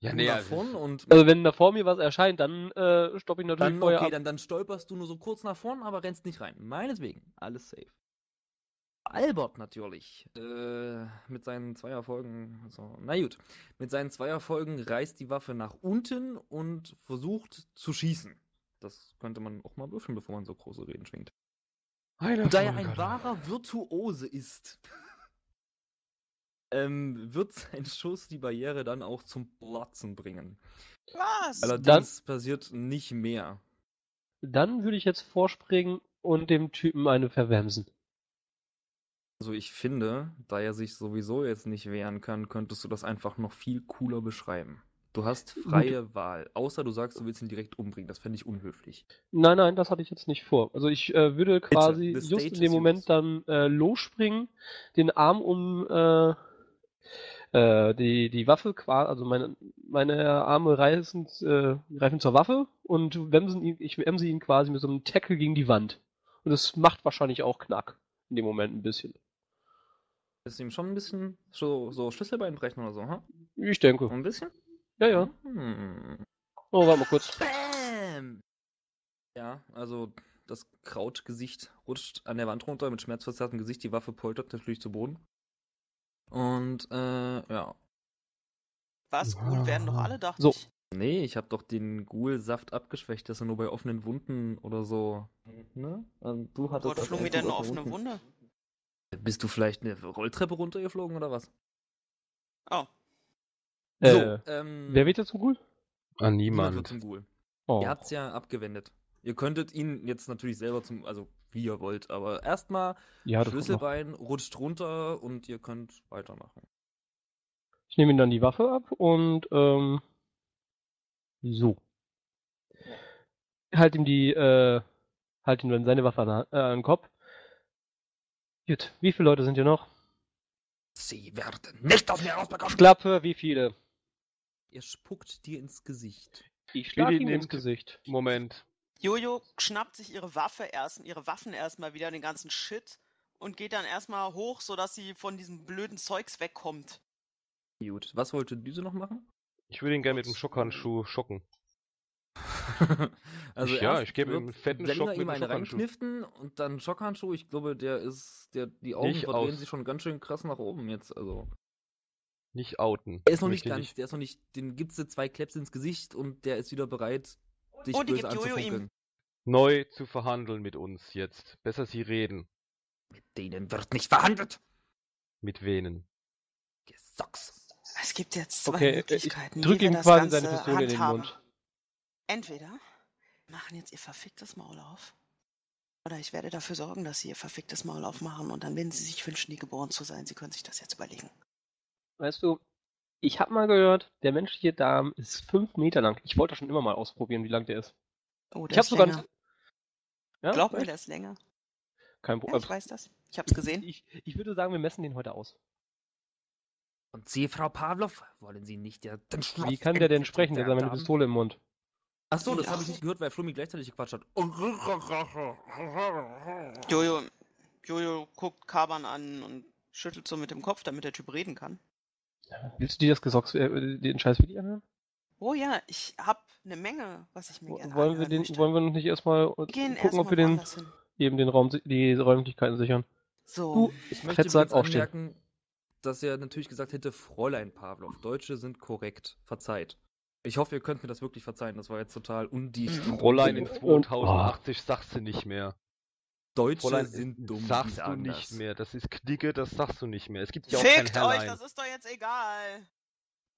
Ja, nee, davon also, und Also wenn da vor mir was erscheint, dann äh, stoppe ich natürlich dann, vorher okay, ab. dann, dann stolperst du nur so kurz nach vorn, aber rennst nicht rein. Meinetwegen, alles safe. Albert natürlich, äh, mit seinen zwei Erfolgen, also, na gut, mit seinen zwei Erfolgen reißt die Waffe nach unten und versucht zu schießen. Das könnte man auch mal würfeln, bevor man so große Reden schwingt. Da er ein wahrer Virtuose ist, ähm, wird sein Schuss die Barriere dann auch zum Platzen bringen. Was? Allerdings passiert nicht mehr. Dann würde ich jetzt vorspringen und dem Typen eine verwemsen. Also ich finde, da er sich sowieso jetzt nicht wehren kann, könntest du das einfach noch viel cooler beschreiben. Du hast freie Wahl, außer du sagst, du willst ihn direkt umbringen. Das fände ich unhöflich. Nein, nein, das hatte ich jetzt nicht vor. Also ich äh, würde quasi just in dem Moment yours. dann äh, losspringen, den Arm um äh, äh, die, die Waffe quasi, also meine, meine Arme reißen, äh, greifen zur Waffe und wemsen ihn, ich wemse ihn quasi mit so einem Tackle gegen die Wand. Und das macht wahrscheinlich auch Knack in dem Moment ein bisschen. Ist ihm schon ein bisschen so, so Schlüsselbein brechen oder so, ha? Ich denke. Ein bisschen? Ja, ja. Hm. Oh, warte mal kurz. Bam! Ja, also das Krautgesicht rutscht an der Wand runter mit schmerzverzerrtem Gesicht. Die Waffe poltert natürlich zu Boden. Und, äh, ja. Was? Gut, werden doch alle, dachte So. ich. Nee, ich habe doch den Ghoul-Saft abgeschwächt, dass er nur bei offenen Wunden oder so. Ne? Und du Wo hattest. als flog mir denn eine offene Wunde? Bist du vielleicht eine Rolltreppe runtergeflogen oder was? Oh, Äh, so, ähm. wer wird jetzt zum Ghoul? An niemand wird niemand. zum Ghoul. Oh. Ihr habt's ja abgewendet. Ihr könntet ihn jetzt natürlich selber zum, also wie ihr wollt, aber erstmal ja. Schlüsselbein rutscht runter und ihr könnt weitermachen. Ich nehme ihm dann die Waffe ab und ähm, so. Halt ihm die, äh, halt ihm dann seine Waffe an, äh, an den Kopf. Gut, wie viele Leute sind hier noch? Sie werden nicht aus mir rausbekommen! Klappe, wie viele? Ihr spuckt dir ins Gesicht. Ich Wie schlag die ihm ins Gesicht. Moment. Jojo schnappt sich ihre Waffe erst, ihre Waffen erstmal wieder, den ganzen Shit und geht dann erstmal hoch, sodass sie von diesem blöden Zeugs wegkommt. Gut, was wollte Düse noch machen? Ich würde ihn gerne mit dem Schockhandschuh schocken. also Ich- ja, ich gebe ihm einen fetten Schock mit ihm dem eine Schockhandschuh. reinkniften und dann Schockhandschuh. Ich glaube, der ist, der, die Augen Nicht verdrehen aus. sich schon ganz schön krass nach oben jetzt. Also Nicht outen. der ist noch nicht ganz, der ist noch nicht, den gibt's zwei Claps ins Gesicht und der ist wieder bereit, dich Und die böse gibt Jojo ihm. anzufunkeln. Neu zu verhandeln mit uns jetzt. Besser sie reden. Mit denen wird nicht verhandelt. Mit wenen. Gesocks. Es gibt jetzt zwei Okay, äh, ich Möglichkeiten. drück ihm das quasi seine Ganze Pistole in den. Mund. Entweder machen jetzt ihr verficktes Maul auf. Oder ich werde dafür sorgen, dass sie ihr verficktes Maul aufmachen und dann, wenn sie sich wünschen, nie geboren zu sein, sie können sich das jetzt überlegen. Weißt du, ich habe mal gehört, der menschliche Darm ist fünf Meter lang. Ich wollte schon immer mal ausprobieren, wie lang der ist. Oh, Ich der habe ist sogar länger. nicht. Ja, Glaub mir, der ist länger. Kein Ja, Problem. ich weiß das. Ich hab's gesehen. Ich, ich würde sagen, wir messen den heute aus. Und Sie, Frau Pavlov, wollen Sie nicht der den Wie kann der denn sprechen? Der hat seine haben? Pistole im Mund. Achso, das Ja. habe ich nicht gehört, weil Flummi gleichzeitig gequatscht hat. Jojo, Jojo guckt Kaban an und schüttelt so mit dem Kopf, damit der Typ reden kann. Willst du dir das Gesocks, äh, den Scheiß wirklich anhören? Oh ja, ich hab eine Menge, was ich mir gerne Wollen wir, anhören den, möchte. wollen wir noch nicht erstmal gehen gucken, erstmal ob wir den, eben den Raum, die Räumlichkeiten sichern? So, Du, Ich möchte aufstehen. anmerken, dass er natürlich gesagt hätte, Fräulein Pavlov. Deutsche sind korrekt. Verzeiht. Ich hoffe, ihr könnt mir das wirklich verzeihen. Das war jetzt total undicht. Mhm. Fräulein in dumm. 2080 sagst du nicht mehr. Deutsche Fräulein sind dumm. die sagst du nicht das. mehr. Das ist Knicke, das sagst du nicht mehr. Es gibt ja auch kein fickt euch, das ist doch jetzt egal.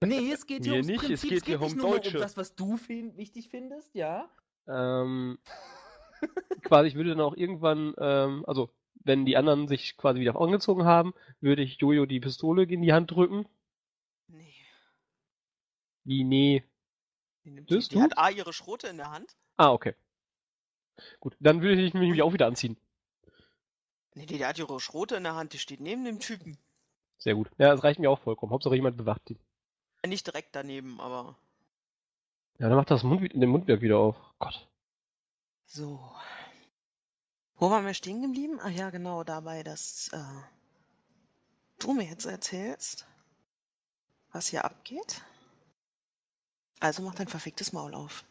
Nee, es geht hier Mir ums nicht, es Prinzip. geht hier nicht um Deutsche. um das, was du fin wichtig findest, ja? Ähm, quasi, ich würde dann auch irgendwann, ähm, also, wenn die anderen sich quasi wieder angezogen haben, würde ich Jojo die Pistole in die Hand drücken. Nee. Wie, nee. Die, die, die du? hat A ihre Schrote in der Hand. Ah, okay. Gut, dann würde ich mich nämlich auch wieder anziehen. Nee, die, die hat ihre Schrote in der Hand, die steht neben dem Typen. Sehr gut. Ja, das reicht mir auch vollkommen. Hauptsache jemand bewacht ihn. Nicht direkt daneben, aber Ja, dann macht das Mund, den Mundwerk wieder auf. Gott. so. Wo waren wir stehen geblieben? Ach ja, genau, dabei, dass äh, du mir jetzt erzählst, was hier abgeht. Also mach dein verficktes Maul auf.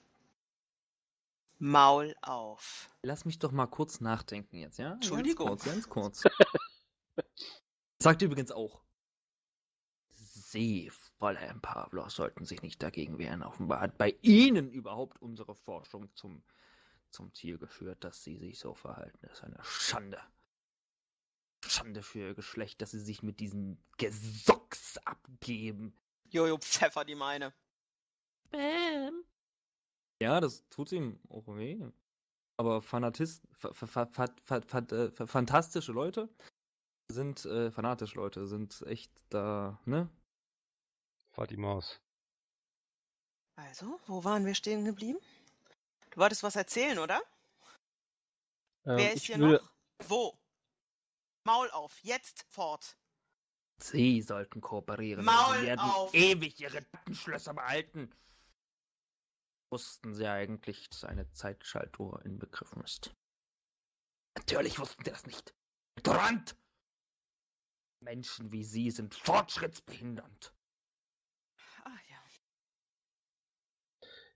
Maul auf. Lass mich doch mal kurz nachdenken jetzt, ja? Entschuldigung. Ganz kurz, ganz kurz. Sagt übrigens auch. Sie, Fräulein Pavlov, sollten sich nicht dagegen wehren. Offenbar hat bei Ihnen überhaupt unsere Forschung zum, zum Ziel geführt, dass Sie sich so verhalten. Das ist eine Schande. Schande für Ihr Geschlecht, dass Sie sich mit diesen Gesocks abgeben. Jojo, pfeffer die meine. Bam. Ja, das tut ihm auch weh. Aber Fanatist, fa, fa, fa, fa, fa, fa, äh, fa, fantastische Leute sind, äh, fanatische Leute sind echt da, ne? Fahr die Maus. Also, wo waren wir stehen geblieben? Du wolltest was erzählen, oder? Ähm, Wer ist hier würde, noch? Wo? Maul auf, jetzt fort. Sie sollten kooperieren. Maul Sie werden auf. ewig ihre Datenschlösser behalten. Wussten Sie eigentlich, dass eine Zeitschaltuhr inbegriffen ist? Natürlich wussten Sie das nicht. Ignorant! Menschen wie Sie sind fortschrittsbehindernd. Ah ja.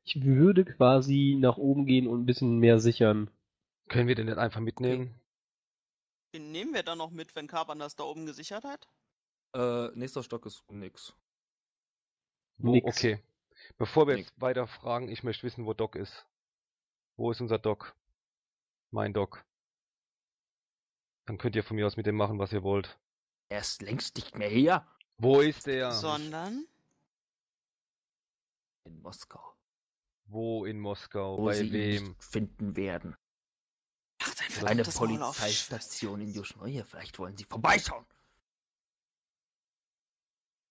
ich würde quasi nach oben gehen und ein bisschen mehr sichern. Können wir den nicht einfach mitnehmen? Den nehmen wir dann noch mit, wenn Kaban das da oben gesichert hat. Äh, nächster Stock ist nix. Nix. okay. Bevor wir jetzt weiter fragen, ich möchte wissen, wo Doc ist. Wo ist unser Doc? Mein Doc. Dann könnt ihr von mir aus mit dem machen, was ihr wollt. Er ist längst nicht mehr hier. Wo ist der? Sondern. In Moskau. Wo in Moskau? Wo Bei Sie ihn wem? nicht finden werden. Ach, dein Eine Polizeistation in Juschneue. Vielleicht wollen Sie vorbeischauen.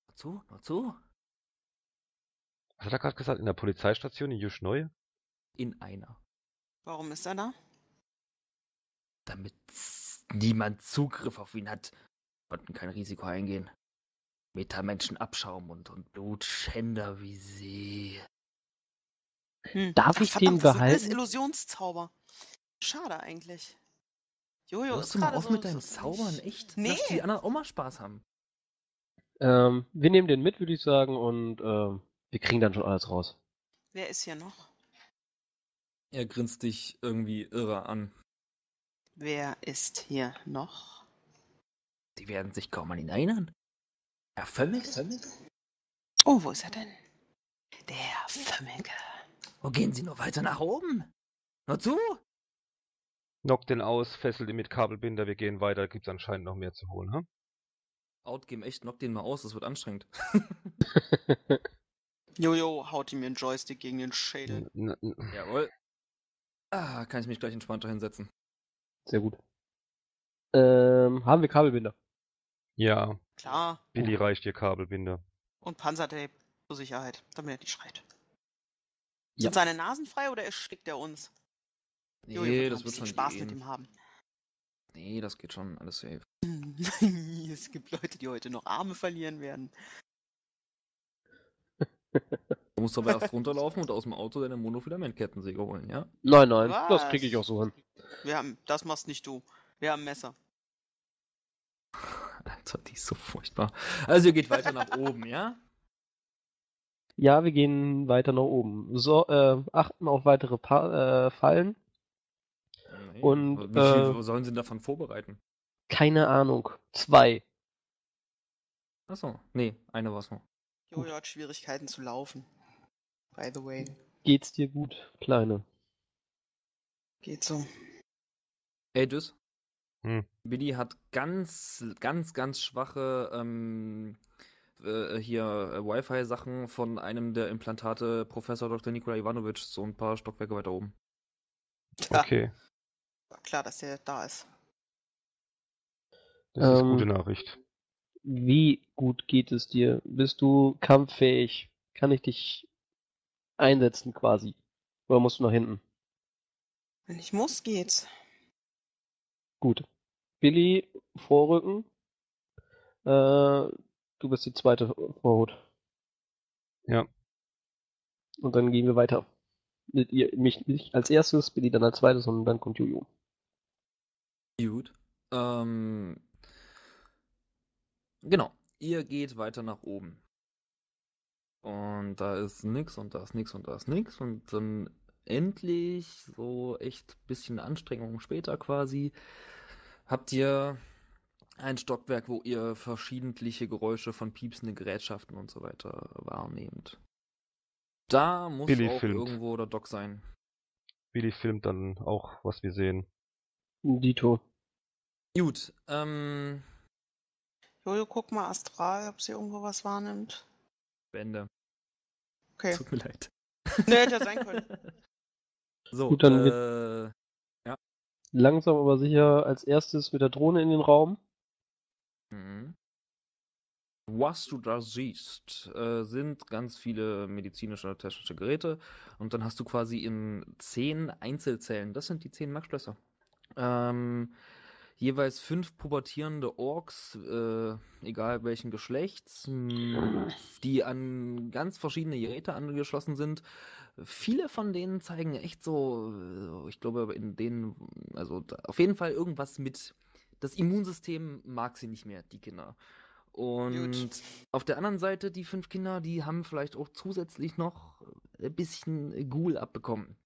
Nur zu, nur zu. Was hat er gerade gesagt? In der Polizeistation in Juschneu? In einer. Warum ist er da? Damit niemand Zugriff auf ihn hat, konnten kein Risiko eingehen. Metamenschen Abschaum und, und Blutschänder wie sie. Hm. Darf Ach, ich verdammt, den das sind alles behalten? Illusionszauber. Schade eigentlich. Jojo Hörst ist du mal auf so, mit deinen so Zaubern, echt? Nee. Lass die anderen auch mal Spaß haben. Ähm, wir nehmen den mit, würde ich sagen, und ähm, wir kriegen dann schon alles raus. Wer ist hier noch? Er grinst dich irgendwie irre an. Wer ist hier noch? Sie werden sich kaum an ihn erinnern. Herr Fömmig? Oh, wo ist er denn? Der Fömmige. Wo gehen Sie nur weiter nach oben? Nur zu? Knock den aus, fesselt ihn mit Kabelbinder, wir gehen weiter, gibt's anscheinend noch mehr zu holen, hm? Outgame echt, knock den mal aus, das wird anstrengend. Jojo haut ihm den Joystick gegen den Schädel. N- Jawohl. Ah, kann ich mich gleich entspannter hinsetzen. Sehr gut. Ähm, haben wir Kabelbinder? Ja, Klar. Billy reicht dir Kabelbinder. Und Panzertape zur Sicherheit, damit er nicht schreit. Ja. Sind seine Nasen frei oder erstickt er uns? Jojo Nee, wird das wird bisschen schon Spaß gehen. mit ihm haben. Nee, das geht schon, alles safe. es gibt Leute, die heute noch Arme verlieren werden. Du musst aber erst runterlaufen und aus dem Auto deine Monofilamentkettensäge holen, ja? Nein, nein, das Was? kriege ich auch so hin. Wir haben, das machst nicht du. Wir haben Messer. Alter, die ist so furchtbar. Also ihr geht weiter nach oben, ja? Ja, wir gehen weiter nach oben. So, äh, achten auf weitere pa äh, Fallen. Nee, Und, Wie viel äh, sollen sie davon vorbereiten? Keine Ahnung. Zwei. Achso, nee, eine war's nur. Jojo hat Schwierigkeiten zu laufen. By the way. Geht's dir gut, Kleine? Geht so. Ey, Düs. Hm. Billy hat ganz, ganz, ganz schwache ähm, äh, hier äh, Wi-Fi-Sachen von einem der Implantate, Professor Dr. Nikola Ivanovic, so ein paar Stockwerke weiter oben. Okay, war klar, dass der da ist. das ist Ähm, gute Nachricht. Wie gut geht es dir? Bist du kampffähig? Kann ich dich einsetzen quasi? Oder musst du nach hinten? Wenn ich muss, geht's. Gut. Billy, vorrücken. Äh, du bist die zweite Vorhut. Ja. Und dann gehen wir weiter. Mit ihr, mich nicht als erstes, Billy dann als zweites und dann kommt Jojo. Gut. Ähm, genau. Ihr geht weiter nach oben. Und da ist nix und da ist nix und da ist nix. Und dann endlich, so echt bisschen Anstrengung später quasi, habt ihr ein Stockwerk, wo ihr verschiedentliche Geräusche von piepsenden Gerätschaften und so weiter wahrnehmt. Da muss Billy auch filmt. irgendwo der Doc sein. Billy filmt dann auch, was wir sehen. Dito. Gut, ähm, Jojo, guck mal astral, ob sie irgendwo was wahrnimmt. Bände. Okay. Tut mir leid. Ne, hätte ja sein können. So, Gut, dann äh, Langsam aber sicher als erstes mit der Drohne in den Raum. mhm. Was du da siehst, äh, sind ganz viele medizinische und technische Geräte und dann hast du quasi in zehn Einzelzellen, das sind die zehn Max-Schlösser, ähm, jeweils fünf pubertierende Orks, äh, egal welchen Geschlechts, mh, die an ganz verschiedene Geräte angeschlossen sind. Viele von denen zeigen echt so, äh, ich glaube, in denen, also auf jeden Fall irgendwas mit, das Immunsystem mag sie nicht mehr, die Kinder. Und auf der anderen Seite, die fünf Kinder, die haben vielleicht auch zusätzlich noch ein bisschen Ghoul abbekommen.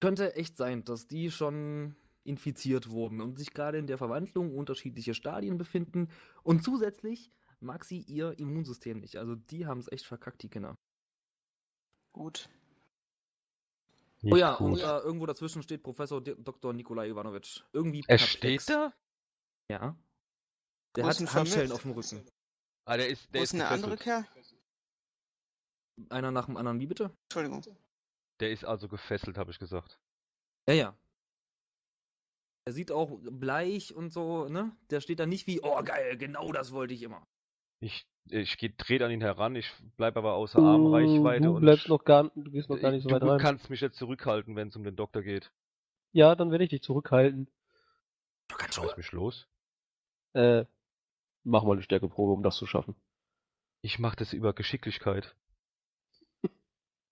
Könnte echt sein, dass die schon infiziert wurden und sich gerade in der Verwandlung unterschiedliche Stadien befinden. Und zusätzlich mag sie ihr Immunsystem nicht. Also die haben es echt verkackt, die Kinder. Gut. oh Nicht ja, gut. und äh, irgendwo dazwischen steht Professor D Dr. Nikolai Ivanovic. Irgendwie perplex. steht da? Ja. Der Wo hat Handschellen auf dem Rücken. Ah, der ist, der Wo ist ist denn der andere gefesselt. Kerl? Einer nach dem anderen, wie bitte? Entschuldigung. Der ist also gefesselt, habe ich gesagt. Ja, ja. Er sieht auch bleich und so, ne? Der steht da nicht wie, oh geil, genau das wollte ich immer. Ich, ich geh, dreht an ihn heran, ich bleib aber außer Du, Armreichweite du und bleibst ich- noch gar, du gehst noch gar nicht so du weit rein. kannst mich jetzt zurückhalten, wenn es um den Doktor geht. Ja, dann werde ich dich zurückhalten. Du kannst Lass mich los. Äh, mach mal eine Stärkeprobe, um das zu schaffen. Ich mach das über Geschicklichkeit.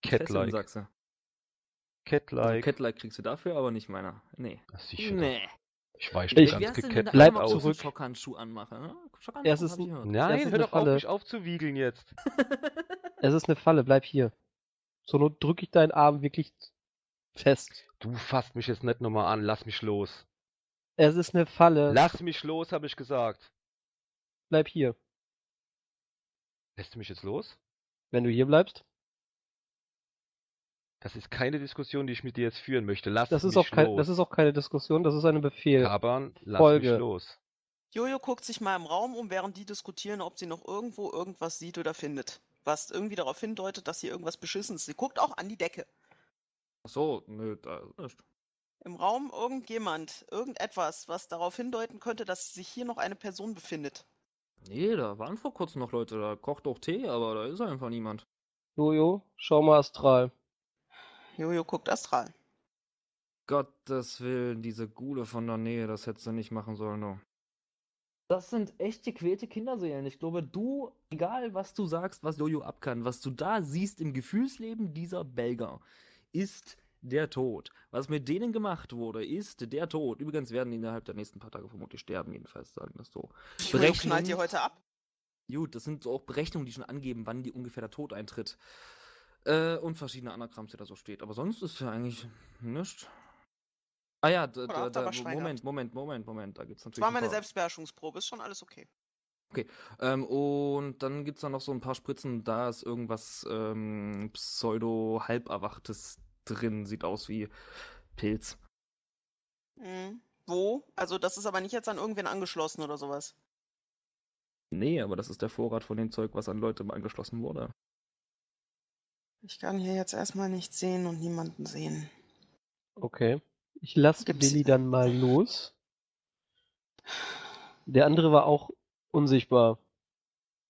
Fesseln, Cat-like. Also Cat-like. Kriegst du dafür, aber nicht meiner. Nee. Ach, sicher. Nee. Ich weiche Ich- ganz einfach Bleib aus. zurück. Schockhandschuh anmache, ne? Schockhandschuh, Ja, es ist Nein, ist hör doch auf, Falle. mich aufzuwiegeln jetzt. Es ist eine Falle, bleib hier. Zur Not drücke ich deinen Arm wirklich fest. Du fasst mich jetzt nicht nochmal an, lass mich los. Es ist eine Falle, Lass mich los, habe ich gesagt. bleib hier. Lässt du mich jetzt los? Wenn du hier bleibst, Das ist keine Diskussion, die ich mit dir jetzt führen möchte. Lass das ist, mich auch kein, los. das ist auch keine Diskussion, das ist ein Befehl. Kaban, lass Folge. mich los. Jojo guckt sich mal im Raum um, während die diskutieren, ob sie noch irgendwo irgendwas sieht oder findet. Was irgendwie darauf hindeutet, dass hier irgendwas beschissen ist. Sie guckt auch an die Decke. Ach so, nö, da ist. Im Raum irgendjemand, irgendetwas, was darauf hindeuten könnte, dass sich hier noch eine Person befindet. Nee, da waren vor kurzem noch Leute, da kocht auch Tee, aber da ist einfach niemand. Jojo, schau mal astral. Jojo guckt astral. Gottes Willen, diese Gule von der Nähe, das hättest du nicht machen sollen, du. Das sind echt gequälte Kinderseelen. Ich glaube, du, egal was du sagst, was Jojo ab kann, was du da siehst im Gefühlsleben dieser Belger, ist der Tod. Was mit denen gemacht wurde, ist der Tod. Übrigens werden die innerhalb der nächsten paar Tage vermutlich sterben, jedenfalls sagen das so. Jojo knallt ihr heute ab. Gut, das sind so auch Berechnungen, die schon angeben, wann die ungefähr der Tod eintritt. Äh, und verschiedene Krams, der da so steht. Aber sonst ist ja eigentlich nichts. Ah ja, da, da, da, Moment? Moment, Moment, Moment. Da gibt's Das natürlich. war ein meine paar- Selbstbeherrschungsprobe, ist schon alles okay. Ähm, und dann gibt's da noch so ein paar Spritzen, da ist irgendwas ähm, Pseudo-Halberwachtes drin. Sieht aus wie Pilz. Mhm. Wo? Also das ist aber nicht jetzt an irgendwen angeschlossen oder sowas. Nee, aber das ist der Vorrat von dem Zeug, was an Leute angeschlossen wurde. Ich kann hier jetzt erstmal nichts sehen und niemanden sehen. Okay. Ich lasse Billy dann mal los. Der andere war auch unsichtbar.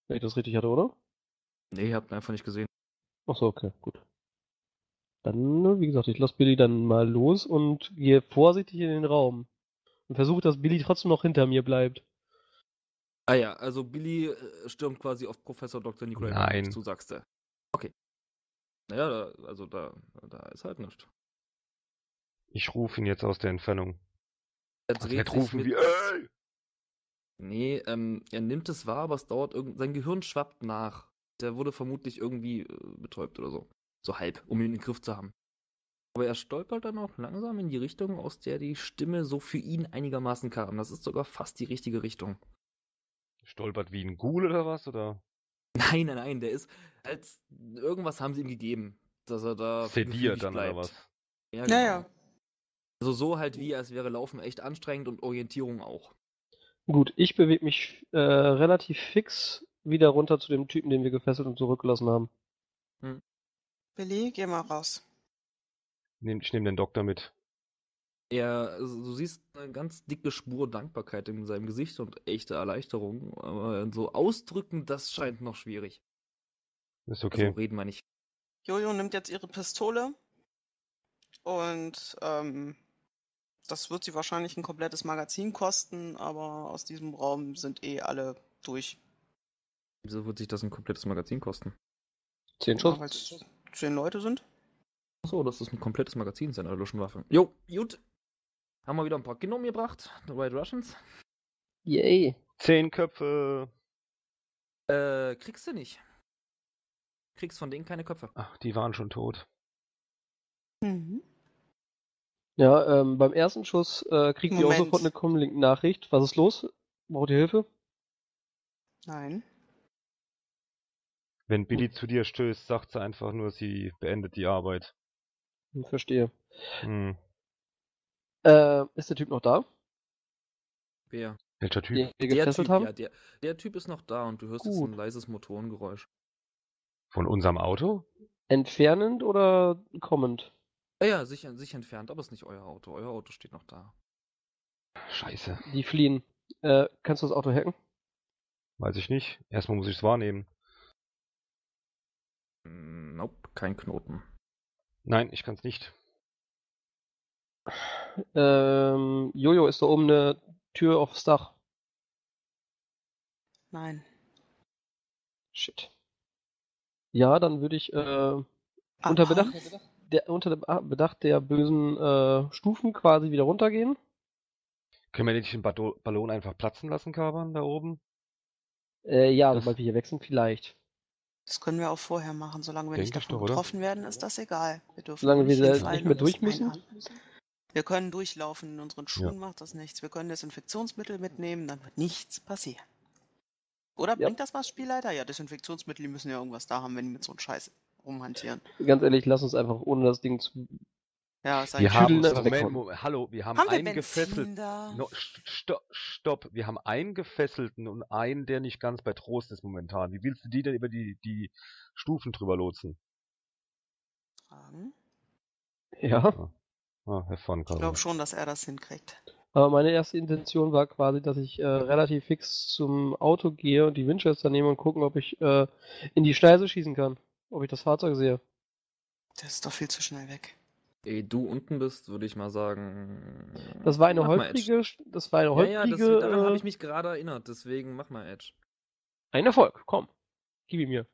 Wenn ich das richtig hatte, oder? Nee, ihr habt ihn einfach nicht gesehen. Achso, okay, gut. Dann, wie gesagt, ich lasse Billy dann mal los und gehe vorsichtig in den Raum. Und versuche, dass Billy trotzdem noch hinter mir bleibt. Ah ja, also Billy äh, stürmt quasi auf Professor Dr. Nikolai Nein. Zu, sagst du. Okay. Naja, da, also da, da ist halt nichts. Ich rufe ihn jetzt aus der Entfernung. Er Also dreht sich rufen mit- wie, ey! Nee, ähm, er nimmt es wahr, aber es dauert irgend... Sein Gehirn schwappt nach. Der wurde vermutlich irgendwie äh, betäubt oder so. So halb, um ihn in den Griff zu haben. Aber er stolpert dann auch langsam in die Richtung, aus der die Stimme so für ihn einigermaßen kam. Das ist sogar fast die richtige Richtung. Stolpert wie ein Ghoul oder was? Oder? Nein, nein, nein, der ist als irgendwas haben sie ihm gegeben, dass er da Sediert dann oder bleibt. was? Ja, Ja, ja. Also so halt wie, als wäre Laufen echt anstrengend und Orientierung auch. Gut, ich bewege mich äh, relativ fix wieder runter zu dem Typen, den wir gefesselt und zurückgelassen haben. Billy, geh mal raus. Nehm, ich nehme den Doktor mit. Er, also du siehst eine ganz dicke Spur Dankbarkeit in seinem Gesicht und echte Erleichterung. Aber so ausdrücken, das scheint noch schwierig. Ist okay. Also reden wir nicht. Jojo nimmt jetzt ihre Pistole und ähm, das wird sie wahrscheinlich ein komplettes Magazin kosten, aber aus diesem Raum sind eh alle durch. Wieso wird sich das ein komplettes Magazin kosten? Zehn Ja, Schuss. weil es zehn Leute sind. Achso, das ist ein komplettes Magazin seiner Luschenwaffe. Jo, gut. Haben wir wieder ein paar Kinder umgebracht. The White Russians. Yay. Zehn Köpfe. Äh, kriegst du nicht. Kriegst von denen keine Köpfe. Ach, die waren schon tot. Mhm. Ja, ähm, beim ersten Schuss äh, kriegt ihr auch sofort eine Comlink-Nachricht. Was ist los? Braucht ihr Hilfe? Nein. Wenn Billy zu dir stößt, sagt sie einfach nur, sie beendet die Arbeit. Hm, Verstehe. Hm. Äh, ist der Typ noch da? Wer? Welcher Typ? Den wir Der gefesselt Typ, haben? ja, der, der Typ ist noch da und du hörst jetzt Gut. ein leises Motorengeräusch. Von unserem Auto? Entfernend oder kommend? Ja, ja, sich, sich entfernt, aber es ist nicht euer Auto. Euer Auto steht noch da. Scheiße. Die fliehen. Äh, kannst du das Auto hacken? Weiß ich nicht. Erstmal muss ich es wahrnehmen. Nope, kein Knoten. Nein, ich kann es nicht. Ähm, Jojo, ist da oben eine Tür aufs Dach? Nein. Shit. Ja, dann würde ich äh, unter Bedacht, der, unter dem Ah- Bedacht der bösen äh, Stufen quasi wieder runtergehen. Können wir nicht den Bado- Ballon einfach platzen lassen, Kaban, da oben? Äh, ja, Das- sobald wir hier sind, vielleicht. Das können wir auch vorher machen. Solange wir nicht Denke ich davon doch, getroffen werden, ist das egal. Wir dürfen Solange wir hinfallen nicht mehr durch müssen? Wir können durchlaufen. In unseren Schuhen macht das nichts. Wir können Desinfektionsmittel mitnehmen, dann wird nichts passieren. Oder Ja. bringt das was, Spielleiter? Ja, Desinfektionsmittel, die müssen ja irgendwas da haben, wenn die mit so einem Scheiß rumhantieren. Ganz ehrlich, lass uns einfach ohne das Ding zu. Ja, Wir eigentlich haben, Moment. Moment, hallo, wir haben, haben wir einen Benzin gefesselt. da? No, stopp, stopp. Wir haben einen gefesselten und einen, der nicht ganz bei Trost ist momentan. Wie willst du die denn über die, die Stufen drüber lotsen? Fragen? Ja. Ah, Herr von Ich glaube schon, dass er das hinkriegt. Aber meine erste Intention war quasi, dass ich äh, relativ fix zum Auto gehe und die Winchester nehme und gucken, ob ich äh, in die Schneise schießen kann. Ob ich das Fahrzeug sehe. Der ist doch viel zu schnell weg. Ehe du unten bist, würde ich mal sagen. Das war eine holprige, das war eine Ja, ja, das, holprige, daran habe ich äh, mich gerade erinnert, deswegen mach mal Edge. ein Erfolg. Komm, gib ihn mir.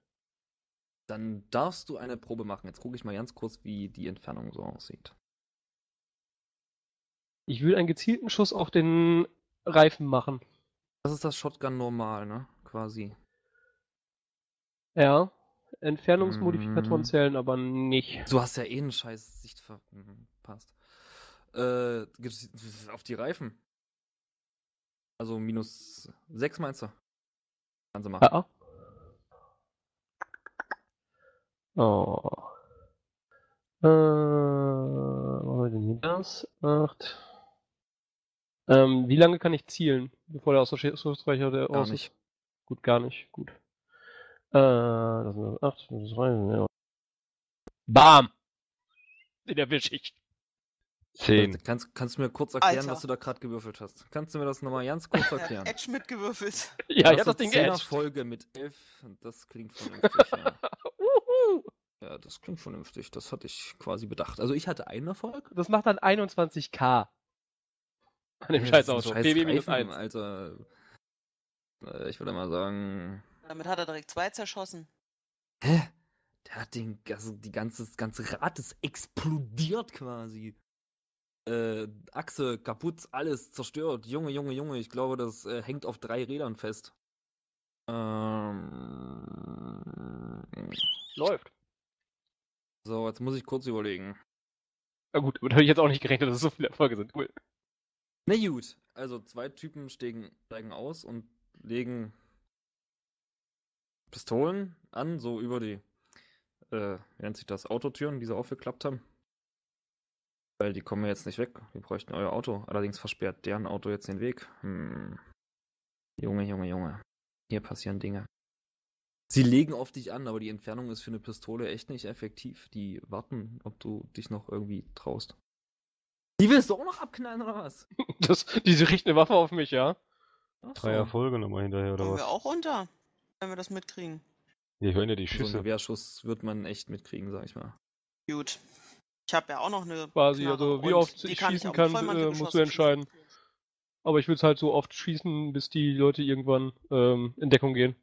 Dann darfst du eine Probe machen. Jetzt gucke ich mal ganz kurz, wie die Entfernung so aussieht. Ich will einen gezielten Schuss auf den Reifen machen. Das ist das Shotgun normal, ne? Quasi. Ja. Entfernungsmodifikatoren Mhm. zählen aber nicht. Du hast ja eh einen scheiß Sicht verpasst. Äh, gibt's- auf die Reifen. Also minus 6 meinst du? Kannst du machen. Ja. Oh. Äh, was haben wir denn hier? Das? Acht. Ähm, wie lange kann ich zielen, bevor der aus der der Gar aus nicht. Gut, gar nicht. Gut. Äh, das sind acht, das ist rein, ja. Bam! Den erwische ich. Zehn. Kannst, kannst du mir kurz erklären, Alter. was du da gerade gewürfelt hast? Kannst du mir das nochmal ganz kurz Er erklären? Edge mitgewürfelt. Ja, ich hab das Ding 10er geedged. Folge mit 11 und das klingt vernünftig. ja. Ja, das klingt vernünftig. Das hatte ich quasi bedacht. Also ich hatte einen Erfolg. Das macht dann 21k. An dem Ja, scheiß Auto. scheiß PW minus Reifen, 1. Alter. Äh, Ich würde mal sagen. Damit hat er direkt zwei zerschossen. Hä? Der hat den, also die ganze, das ganze Rad ist explodiert quasi. Äh, Achse kaputt, alles zerstört. Junge, Junge, Junge, ich glaube, das äh, hängt auf drei Rädern fest. Ähm, Läuft. so, jetzt muss ich kurz überlegen. Na gut, damit habe ich jetzt auch nicht gerechnet, dass es so viele Erfolge sind. Cool. Na gut, also zwei Typen steigen, steigen aus und legen Pistolen an, so über die, äh, wie nennt sich das, Autotüren, die sie aufgeklappt haben. Weil die kommen ja jetzt nicht weg. Wir bräuchten euer Auto. Allerdings versperrt deren Auto jetzt den Weg. Hm. Junge, Junge, Junge. Hier passieren Dinge. Sie legen auf dich an, aber die Entfernung ist für eine Pistole echt nicht effektiv. Die warten, ob du dich noch irgendwie traust. Die willst du auch noch abknallen, oder was? Das, diese richtet eine Waffe auf mich, ja? Ach Drei so. Erfolge nochmal hinterher, oder Kommen wir was? auch runter, wenn wir das mitkriegen. Wir hören ja die So einen Schüsse. Gewehrschuss wird man echt mitkriegen, sag ich mal. Gut. Ich habe ja auch noch eine. Quasi, Knarre also wie oft ich kann schießen kann, Vollmantel äh, musst du entscheiden. Aber ich will es halt so oft schießen, bis die Leute irgendwann ähm, in Deckung gehen.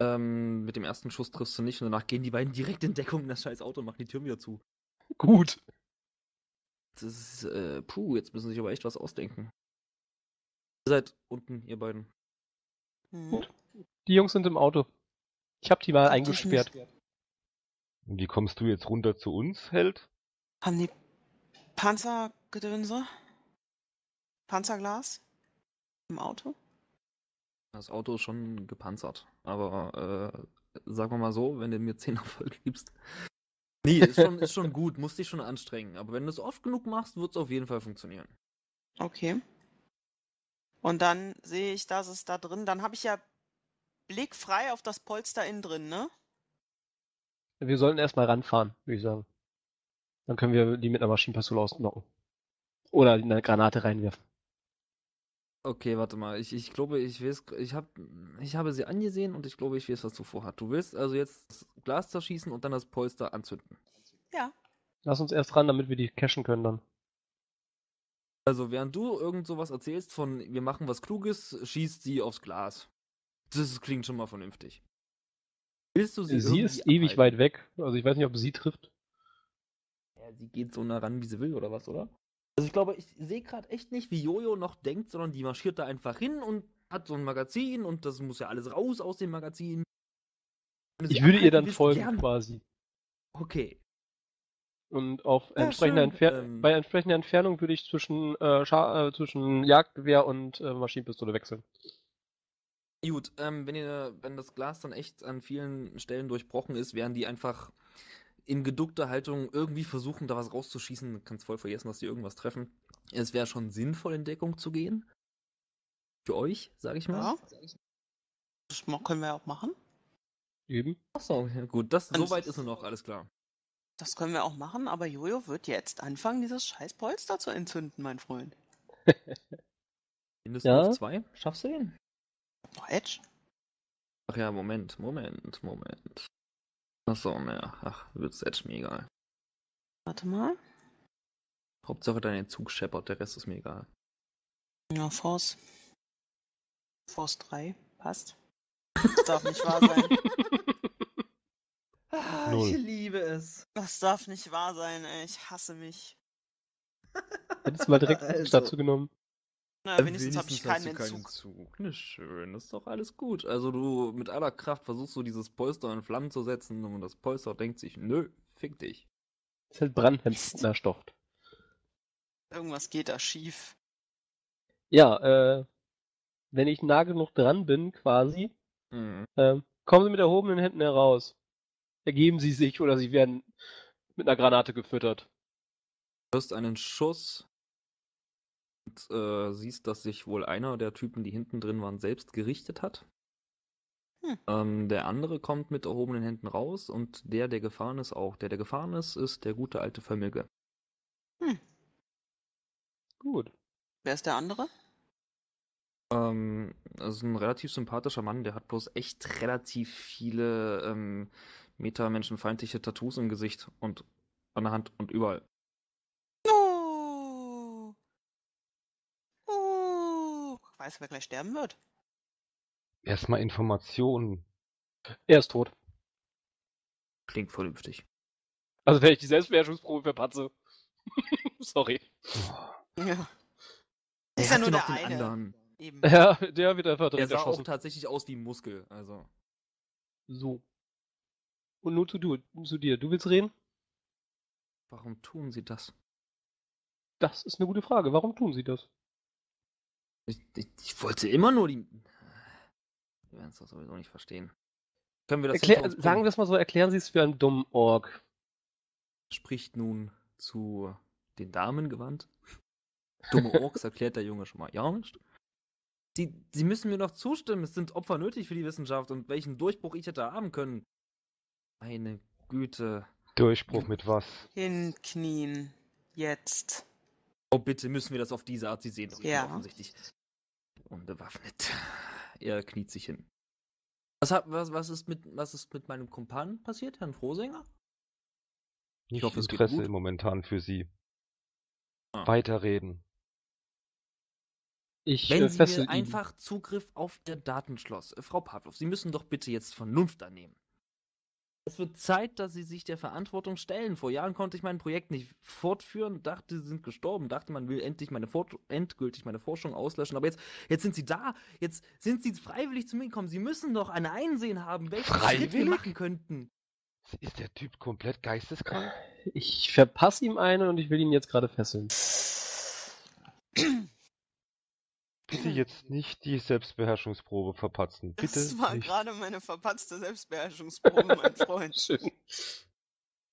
Ähm, mit dem ersten Schuss triffst du nicht und danach gehen die beiden direkt in Deckung in das scheiß Auto und machen die Türen wieder zu. Gut. Das ist, äh, puh, jetzt müssen sie sich aber echt was ausdenken. Ihr seid unten, ihr beiden. schießen. Gut. Die Jungs sind im Auto. Ich hab die mal eingesperrt. Und wie kommst du jetzt runter zu uns, Held? Haben die Panzergedönse? Panzerglas? Im Auto? Das Auto ist schon gepanzert. Aber, äh, sagen wir mal so, wenn du mir 10 Erfolge gibst. Nee, ist schon, ist schon gut, musst dich schon anstrengen. Aber wenn du es oft genug machst, wird es auf jeden Fall funktionieren. Okay. Und dann sehe ich, dass es da drin. Dann habe ich ja Blick frei auf das Polster innen drin, ne? Wir sollten erstmal ranfahren, würde ich sagen. Dann können wir die mit einer Maschinenpistole ausknocken. Oder eine Granate reinwerfen. Okay, warte mal. Ich, ich glaube, ich weiß, ich, hab, ich habe sie angesehen und ich glaube, ich weiß, was du vorhat. Du willst also jetzt das Glas zerschießen und dann das Polster anzünden. Ja. Lass uns erst ran, damit wir die cashen können dann. Also, während du irgend sowas erzählst von, wir machen was Kluges, schießt sie aufs Glas. Das klingt schon mal vernünftig. Willst du sie Sie, ist ewig weit weg. Also ich weiß nicht, ob sie trifft. Ja, sie geht so nah ran, wie sie will, oder was, oder? Also ich glaube, ich sehe gerade echt nicht, wie Jojo noch denkt, sondern die marschiert da einfach hin und hat so ein Magazin und das muss ja alles raus aus dem Magazin. Ich würde ihr dann folgen gern. quasi. Okay. Und auf Ja, entsprechender. Entfer Ähm. bei entsprechender Entfernung würde ich zwischen, äh, äh, zwischen Jagdgewehr und äh, Maschinenpistole wechseln. Gut, ähm, wenn ihr, wenn das Glas dann echt an vielen Stellen durchbrochen ist, werden die einfach in geduckter Haltung irgendwie versuchen, da was rauszuschießen. Du kannst voll vergessen, dass die irgendwas treffen. Es wäre schon sinnvoll, in Deckung zu gehen. Für euch, sag ich mal. Ja. Das können wir auch machen. Eben. Achso, ja, gut, das, Und- soweit ist nur noch, alles klar. Das können wir auch machen, aber Jojo wird jetzt anfangen, dieses scheiß Polster zu entzünden, mein Freund. Mindestens Ja? auf zwei, schaffst du den? Noch Edge? Ach ja, Moment, Moment, Moment. Achso, naja, ach, wird's Edge mir egal. Warte mal. Hauptsache dein Zug scheppert, der Rest ist mir egal. Ja, Force. Force 3. Passt. Das darf nicht wahr sein. Ah, ich liebe es. Das darf nicht wahr sein, ey. Ich hasse mich. Hättest du mal direkt Also. dazu genommen. Na, wenigstens, habe ich hast keinen du Entzug. Zug. Ne, schön, ist doch alles gut. Also du mit aller Kraft versuchst du dieses Polster in Flammen zu setzen und das Polster denkt sich, nö, fick dich. ist halt Brandhemdnerstoff. Irgendwas geht da schief. Ja, äh, wenn ich nah genug dran bin, quasi, Hm. ähm, kommen Sie mit erhobenen Händen heraus. Ergeben Sie sich oder Sie werden mit einer Granate gefüttert. Du hörst einen Schuss und äh, siehst, dass sich wohl einer der Typen, die hinten drin waren, selbst gerichtet hat. Hm. Ähm, der andere kommt mit erhobenen Händen raus und der, der gefahren ist, auch. Der, der gefahren ist, ist der gute alte Vermöge. Gut. Wer ist der andere? Ähm, das ist ein relativ sympathischer Mann, der hat bloß echt relativ viele ähm, meta-menschenfeindliche Tattoos im Gesicht und an der Hand und überall. Oh. Weißt du, wer gleich sterben wird? Erstmal Informationen. Er ist tot. Klingt vernünftig. Also wenn ich die Selbstbeherrschungsprobe verpatze. Sorry. Ja. Er Ist ja nur noch der den eine. anderen. Eben. Ja, der wird einfach Der direkt sah auch tatsächlich aus wie ein Muskel, also. So. Und nur zu, du, zu dir. Du willst reden? Warum tun sie das? Das ist eine gute Frage. Warum tun sie das? Ich, ich, ich wollte immer nur die. Die werden es doch sowieso nicht verstehen. Können wir das Erklär, sagen wir es mal so, erklären Sie es für einen dummen Ork. Spricht nun zu den Damen gewandt. Dumme Orks erklärt der Junge schon mal ja nicht. Sie, sie müssen mir doch zustimmen. Es sind Opfer nötig für die Wissenschaft und welchen Durchbruch ich hätte haben können. Meine Güte. Durchbruch mit was? Hinknien. Jetzt. Oh, bitte müssen wir das auf diese Art. Sie sehen doch, Ja. offensichtlich unbewaffnet. Er kniet sich hin. Was, hat, was, was, ist mit, was ist mit meinem Kumpan passiert, Herrn Frohsänger? Nicht hoffe, es geht Interesse momentan für Sie. Ah. Weiterreden. Ich Wenn äh, Sie mir einfach Zugriff auf Ihr Datenschloss. Äh, Frau Pavlov, Sie müssen doch bitte jetzt Vernunft annehmen. Es wird Zeit, dass Sie sich der Verantwortung stellen. Vor Jahren konnte ich mein Projekt nicht fortführen, dachte, Sie sind gestorben, dachte, man will endlich meine Fort endgültig meine Forschung auslöschen. Aber jetzt, jetzt sind Sie da, jetzt sind Sie freiwillig zu mir gekommen. Sie müssen doch ein Einsehen haben, welchen Schritt wir Freiwillig? machen könnten. Ist der Typ komplett geisteskrank? Ich verpasse ihm einen und ich will ihn jetzt gerade fesseln. Bitte jetzt nicht die Selbstbeherrschungsprobe verpatzen. Bitte Das war nicht. gerade meine verpatzte Selbstbeherrschungsprobe, mein Freund. Schön.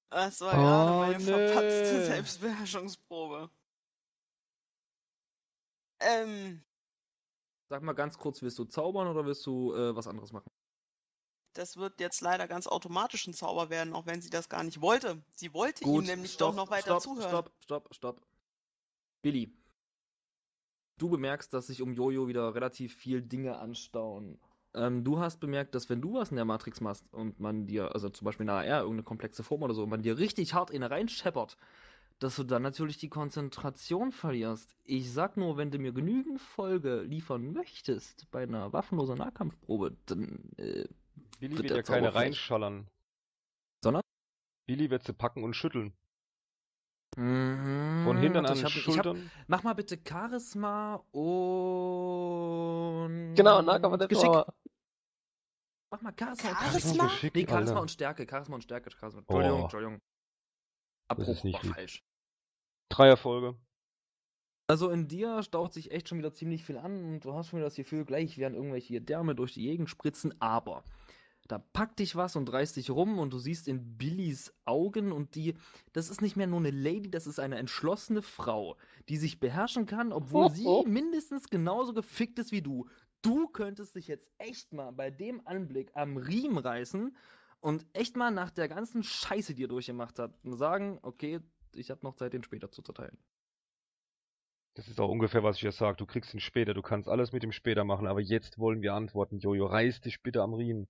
Das war Oh, gerade meine verpatzte nee. Selbstbeherrschungsprobe. Ähm, Sag mal ganz kurz, willst du zaubern oder willst du äh, was anderes machen? das wird jetzt leider ganz automatisch ein Zauber werden, auch wenn sie das gar nicht wollte. Sie wollte ihm nämlich doch noch weiter stopp, zuhören. Stopp, stopp, stopp. Billy, du bemerkst, dass sich um Jojo wieder relativ viel Dinge anstauen. Ähm, du hast bemerkt, dass wenn du was in der Matrix machst und man dir, also zum Beispiel in AR, irgendeine komplexe Form oder so, man dir richtig hart in reinscheppert, dass du dann natürlich die Konzentration verlierst. Ich sag nur, wenn du mir genügend Folge liefern möchtest bei einer waffenlosen Nahkampfprobe, dann äh, Billy wird wird ja keine reinschallern. Sondern? Billy wird sie packen und schütteln. Mhm, Von Hintern warte, an ich hab- ich hab- Schultern. Mach mal bitte Charisma und. Genau, Nahkampf Geschick. aber Mach mal Charisma. und Charisma? Geschick. Geschick, Nee, Charisma Alter. und Stärke. Charisma und Stärke. Charisma. Entschuldigung, Oh. Entschuldigung. Das ist Abbruch nicht falsch. Dreierfolge. Also in dir staut sich echt schon wieder ziemlich viel an und du hast schon wieder das Gefühl, gleich werden irgendwelche Därme durch die Gegend spritzen, aber da packt dich was und reißt dich rum und du siehst in Billys Augen und die, das ist nicht mehr nur eine Lady, das ist eine entschlossene Frau, die sich beherrschen kann, obwohl Oh, sie oh. mindestens genauso gefickt ist wie du. Du könntest dich jetzt echt mal bei dem Anblick am Riemen reißen und echt mal nach der ganzen Scheiße, die ihr durchgemacht habt, sagen, okay, ich habe noch Zeit, den später zu zerteilen. Das ist auch ungefähr, was ich ja sage. Du kriegst ihn später. Du kannst alles mit ihm später machen. Aber jetzt wollen wir antworten. Jojo, reiß dich bitte am Riemen.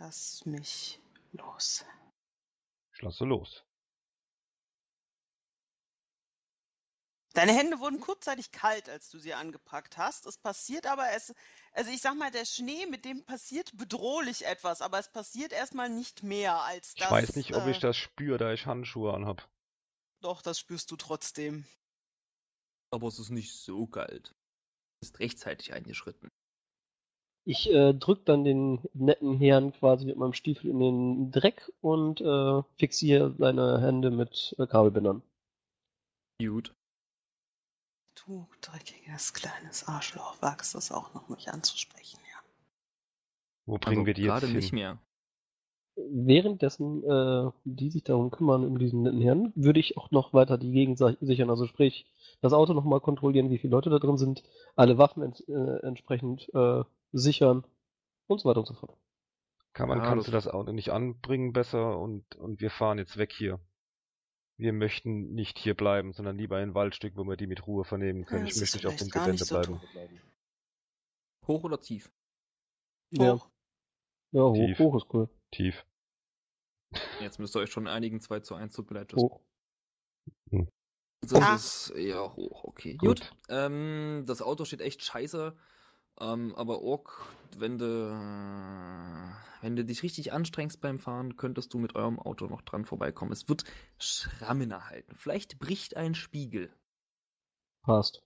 Lass mich los. Ich lasse los. Deine Hände wurden kurzzeitig kalt, als du sie angepackt hast. Es passiert aber, es, also ich sag mal, der Schnee, mit dem passiert bedrohlich etwas, aber es passiert erstmal nicht mehr als das. Ich weiß nicht, ob äh, ich das spüre, da ich Handschuhe anhab. Doch, das spürst du trotzdem. Aber es ist nicht so kalt. Du bist rechtzeitig eingeschritten. Ich äh, drück dann den netten Herrn quasi mit meinem Stiefel in den Dreck und äh, fixiere seine Hände mit äh, Kabelbindern. Gut. Du dreckiges kleines Arschloch, wagst es auch noch, mich anzusprechen, ja. Wo bringen also wir die jetzt gerade hin? nicht mehr. Währenddessen, äh, die sich darum kümmern, um diesen netten Herrn, würde ich auch noch weiter die Gegend sichern. Also sprich, das Auto nochmal kontrollieren, wie viele Leute da drin sind, alle Waffen ents äh, entsprechend äh, sichern und so weiter und so fort. Kann man, Ja, kannst du das- Auto nicht anbringen besser und, und wir fahren jetzt weg hier. Wir möchten nicht hier bleiben, sondern lieber ein Waldstück, wo wir die mit Ruhe vernehmen können. Ja, ich möchte nicht auf dem Gelände nicht so bleiben. Hoch oder tief? Ja, Hoch. ja hoch, Tief. hoch ist cool. Tief. Jetzt müsst ihr euch schon einigen 2 zu 1 Zugleiters. Hoch. Das Ah. ist ja hoch, okay. Gut. Gut. Ähm, das Auto steht echt scheiße. Ähm, aber Ork, wenn du, wenn du dich richtig anstrengst beim Fahren, könntest du mit eurem Auto noch dran vorbeikommen. Es wird Schrammen erhalten. Vielleicht bricht ein Spiegel. Passt.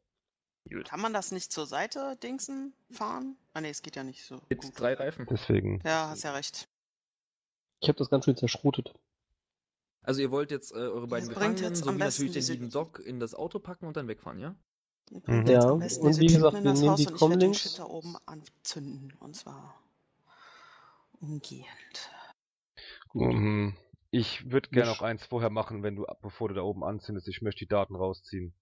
Gut. Kann man das nicht zur Seite dingsen fahren? Ah ne, es geht ja nicht so. Mit gut. drei Reifen. Deswegen. Ja, hast ja recht. Ich habe das ganz schön zerschrotet. Also ihr wollt jetzt äh, eure beiden Das Gefangenen jetzt sowie natürlich den lieben Doc in das Auto packen und dann wegfahren, ja? Mhm. Ja, am besten und diese wie gesagt, wir das nehmen Haus die und ich werde den Comlinks. Shit da oben anzünden. Und zwar umgehend. Mhm. Ich würde gerne noch eins vorher machen, wenn du, bevor du da oben anzündest. Ich möchte die Daten rausziehen.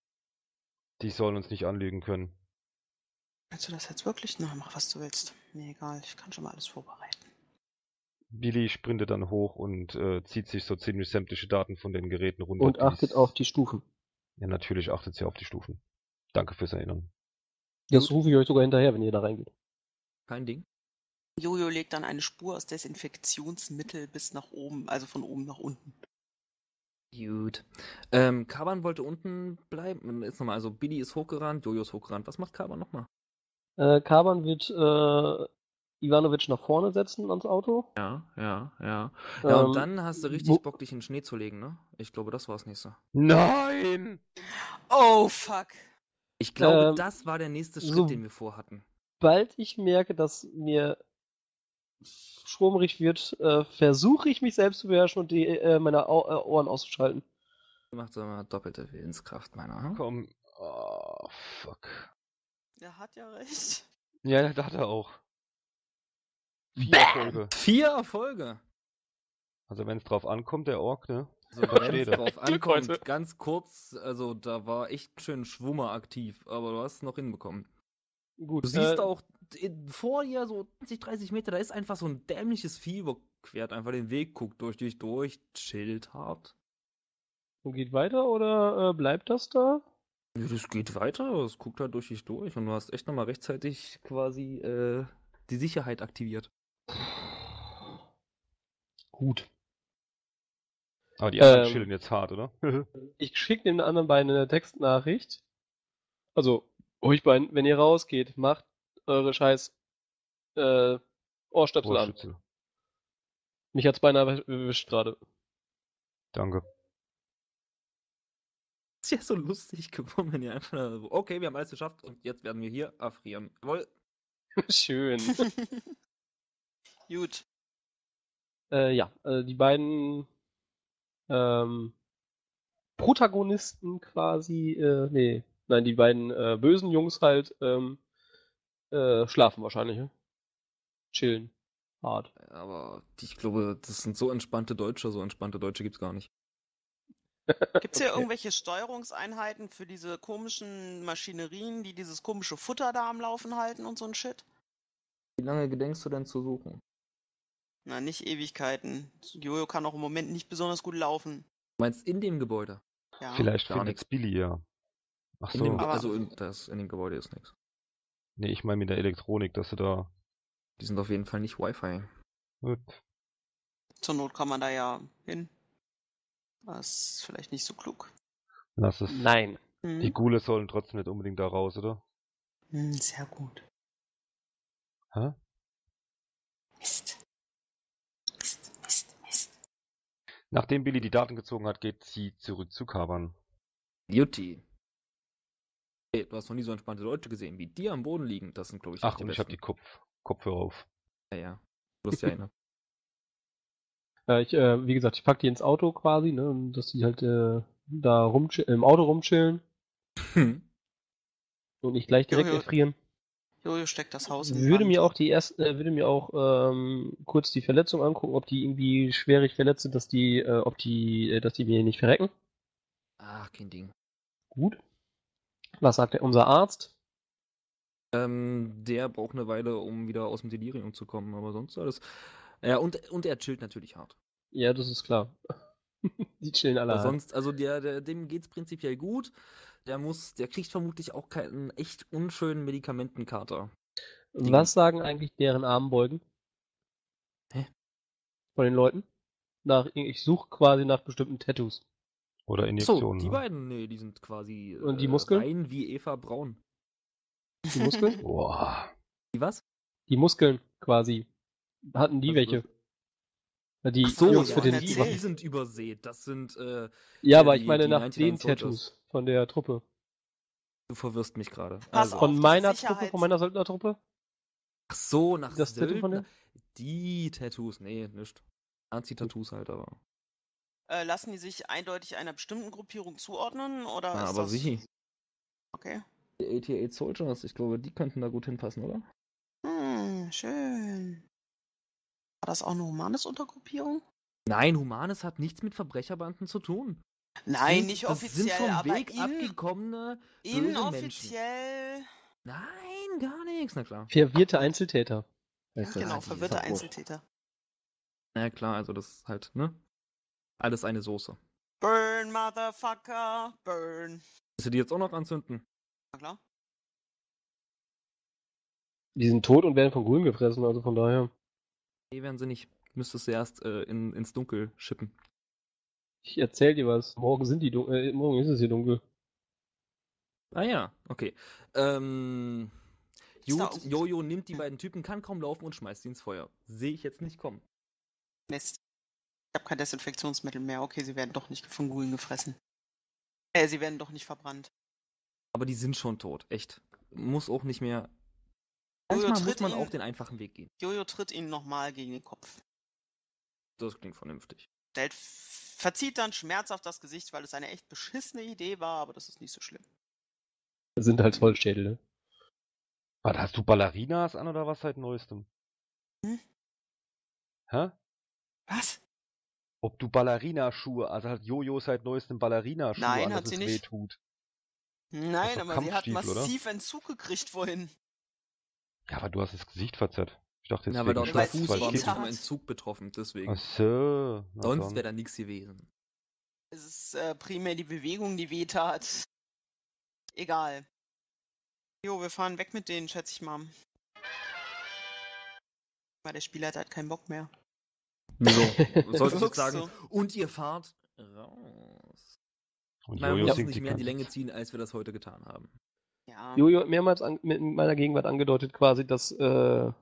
Die sollen uns nicht anlügen können. Willst du das jetzt wirklich? Na, mach was du willst. Mir egal, ich kann schon mal alles vorbereiten. Billy sprintet dann hoch und äh, zieht sich so ziemlich sämtliche Daten von den Geräten runter. Und achtet auf die Stufen. Ja, natürlich achtet sie auf die Stufen. Danke fürs Erinnern. Das rufe ich euch sogar hinterher, wenn ihr da reingeht. Kein Ding. Jojo legt dann eine Spur aus Desinfektionsmittel bis nach oben, also von oben nach unten. Gut. Ähm, Kaban wollte unten bleiben. Jetzt nochmal, also Billy ist hochgerannt, Jojo ist hochgerannt. Was macht Kaban nochmal? Äh, Kaban wird äh, Ivanovic nach vorne setzen ans Auto. Ja, ja, ja. Ja, und Ähm, dann hast du richtig Bock, dich in den Schnee zu legen, ne? Ich glaube, das war das nächste. Nein! Oh, fuck. Ich glaube, Ähm, das war der nächste Schritt, so- den wir vorhatten. Sobald ich merke, dass mir schwummrig wird, äh, versuche ich mich selbst zu beherrschen und die, äh, meine Au äh, Ohren auszuschalten. Macht so mal doppelte Willenskraft, meiner. hm? Komm. Oh, fuck. Er hat ja recht. Ja, da hat er auch. Vier Bam! Erfolge. Vier Erfolge. Also wenn es drauf ankommt, der Ork, ne? So, Da wenn es drauf ankommt, ganz kurz, also da war echt schön Schwummer aktiv, aber du hast es noch hinbekommen. Gut, Du siehst äh, auch vor dir so 20, 30 Meter, da ist einfach so ein dämliches Vieh überquert, einfach den Weg, guckt durch dich durch, chillt hart. Und geht weiter oder äh, bleibt das da? Ja, Das geht weiter, es guckt halt durch dich durch und du hast echt nochmal rechtzeitig quasi äh, die Sicherheit aktiviert. Gut. Aber die anderen Ähm. chillen jetzt hart, oder? Ich schicke den anderen beiden eine Textnachricht. Also, euch beiden, wenn ihr rausgeht, macht eure scheiß äh, Ohrstöpsel an. Ohrschützel. Mich hat's beinahe erwischt gerade. Danke. ist ja so lustig geworden, wenn ihr einfach so, okay, wir haben alles geschafft und jetzt werden wir hier erfrieren. Jawohl. Schön. Gut. Äh, ja, äh, die beiden ähm, Protagonisten quasi, äh, nee, nein, die beiden äh, bösen Jungs halt ähm, äh, schlafen wahrscheinlich. Ne? Chillen. Hart. Aber ich glaube, das sind so entspannte Deutsche, so entspannte Deutsche gibt's gar nicht. Gibt es hier Okay. irgendwelche Steuerungseinheiten für diese komischen Maschinerien, die dieses komische Futter da am Laufen halten und so ein Shit? Wie lange gedenkst du denn zu suchen? Na, nicht Ewigkeiten. Jojo kann auch im Moment nicht besonders gut laufen. Du meinst in dem Gebäude? Ja. Vielleicht gar findet's Billy ja. Ach In so. dem, also in, das, in dem Gebäude ist nichts. Nee, ich meine mit der Elektronik, dass du da. Die sind auf jeden Fall nicht Wi-Fi. Gut. Zur Not kann man da ja hin. Das ist vielleicht nicht so klug. Lass es. Nein. Hm. Die Ghule sollen trotzdem nicht unbedingt da raus, oder? Hm, sehr gut. Hä? Mist, Mist, Mist. Nachdem Billy die Daten gezogen hat, geht sie zurück zu Kaban. Jutti. Hey, du hast noch nie so entspannte Leute gesehen, wie die am Boden liegen. Das sind, glaube ich, Ach, und ich habe die. Kopf Kopfhörer auf. Ja, ja. Du hast ja eine. Äh, ich, äh, wie gesagt, ich pack die ins Auto quasi, ne, und dass die halt äh, da rum im Auto rumchillen Hm. und nicht gleich direkt Jojo. erfrieren. Jojo steckt das Haus in Würde Wand. mir auch die erst, äh, würde mir auch ähm, kurz die Verletzung angucken, ob die irgendwie schwerig verletzt sind, dass die, äh, ob die, äh, dass die mir nicht verrecken. Ach, kein Ding. Gut. Was sagt der, unser Arzt? Ähm, der braucht eine Weile, um wieder aus dem Delirium zu kommen, aber sonst alles. Ja, und, und er chillt natürlich hart. Ja, das ist klar. die chillen alle. Aber hart. sonst, also der, der, dem geht's prinzipiell gut. Der muss, der kriegt vermutlich auch keinen echt unschönen Medikamentenkater. Was sagen eigentlich deren Armbeugen? Hä? Von den Leuten? Nach, ich suche quasi nach bestimmten Tattoos. Oder So, Injektionen. die ne? beiden, nee, die sind quasi Und die äh, Muskeln? rein wie Eva Braun. Die Muskeln? Boah. Die was? die Muskeln quasi. Hatten die Also welche? Na, Die Ach so, Jungs ja, für den die, erzähl. die sind übersät. Das sind, äh, Ja, äh, aber die- ich meine nach 99 den. Tattoos von der Truppe. du verwirrst mich gerade. Pass Also, auf. Von meiner Truppe, von meiner Söldnertruppe? ach so, nach Das Tattoo von Söldner. Die Tattoos, nee, nicht. Nazi-Tattoos halt, aber. Äh, lassen die sich eindeutig einer bestimmten Gruppierung zuordnen? Oder ist aber das... sicher. Okay. Die 88 Soldiers, ich glaube, die könnten da gut hinpassen, oder? Hm, schön. War das auch eine humanes Untergruppierung? Nein, Humanes hat nichts mit Verbrecherbanden zu tun. Nein, Sind- nicht das offiziell, sind vom aber Weg in, abgekommene inoffiziell. Nein, gar nichts, na klar. Verwirrte Einzeltäter. heißt das. Genau, verwirrte. Einzeltäter. Na klar, also das ist halt, ne? Alles eine Soße. Burn, Motherfucker, burn. Willst du die jetzt auch noch anzünden? Na klar. Die sind tot und werden von Grün gefressen, also von daher. Nee, werden sie nicht. Müsstest du erst äh, in, ins Dunkel schippen. Ich erzähl dir was. Morgen sind die dun äh, morgen ist es hier dunkel. Ah ja, okay. Ähm, auch- Jojo nimmt die beiden Typen, kann kaum laufen und schmeißt sie ins Feuer. Sehe ich jetzt nicht kommen. Mist. Ich habe kein Desinfektionsmittel mehr. Okay, sie werden doch nicht von Gulen gefressen. Äh, sie werden doch nicht verbrannt. Aber die sind schon tot, echt. Muss auch nicht mehr. Jojo Manchmal muss tritt man ihn- auch den einfachen Weg gehen. Jojo tritt ihnen nochmal gegen den Kopf. Das klingt vernünftig. Stellt, verzieht dann schmerzhaft das Gesicht, weil es eine echt beschissene Idee war, aber das ist nicht so schlimm. Das sind halt Vollschädel, ne? Was, hast du Ballerinas an oder was seit neuestem? Hm? Hä? Was? Ob du Ballerina-Schuhe, also hat Jojo seit neuestem Ballerina-Schuhe Nein, an, hat sie nicht. weh tut. Nein, aber sie hat Kampfstiefel, oder? massiv Entzug gekriegt vorhin. Ja, aber du hast das Gesicht verzerrt. Ich dachte jetzt Ja, aber weil war weh tat. dem Entzug betroffen, deswegen. Ach so. na Sonst wäre da nichts gewesen. Es ist äh, primär die Bewegung, die wehtat. Egal. Jo, wir fahren weg mit denen, schätze ich mal. Weil der Spielleiter hat keinen Bock mehr. So, jetzt Wirkst sagen, so. und ihr fahrt raus. Und Nein, wir singt nicht mehr in die Länge ziehen, als wir das heute getan haben. Ja. Jojo hat mehrmals an, mit meiner Gegenwart angedeutet quasi, dass äh,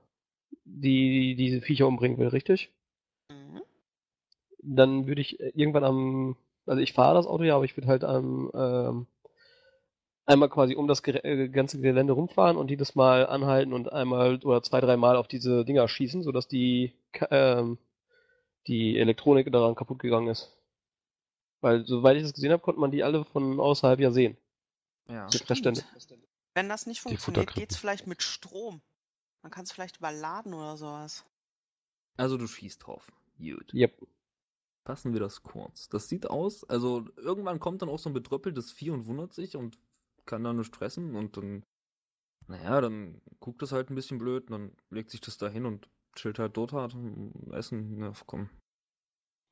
die diese Viecher umbringen will, richtig? Mhm. Dann würde ich äh, irgendwann am, also ich fahre das Auto ja, aber ich würde halt am ähm, einmal quasi um das äh, ganze Gelände rumfahren und jedes Mal anhalten und einmal oder zwei, dreimal auf diese Dinger schießen, sodass die ähm, die Elektronik daran kaputt gegangen ist. Weil soweit ich das gesehen habe, konnte man die alle von außerhalb ja sehen. Ja. Wenn das nicht funktioniert, geht's vielleicht mit Strom. Man kann es vielleicht überladen oder sowas. Also du schießt drauf. Gut. Yep. Fassen wir das kurz. Das sieht aus, also irgendwann kommt dann auch so ein betröppeltes Vieh und wundert sich und kann dann nicht stressen und dann, naja, dann guckt es halt ein bisschen blöd und dann legt sich das da hin und chillt halt dort halt und essen. Na, komm.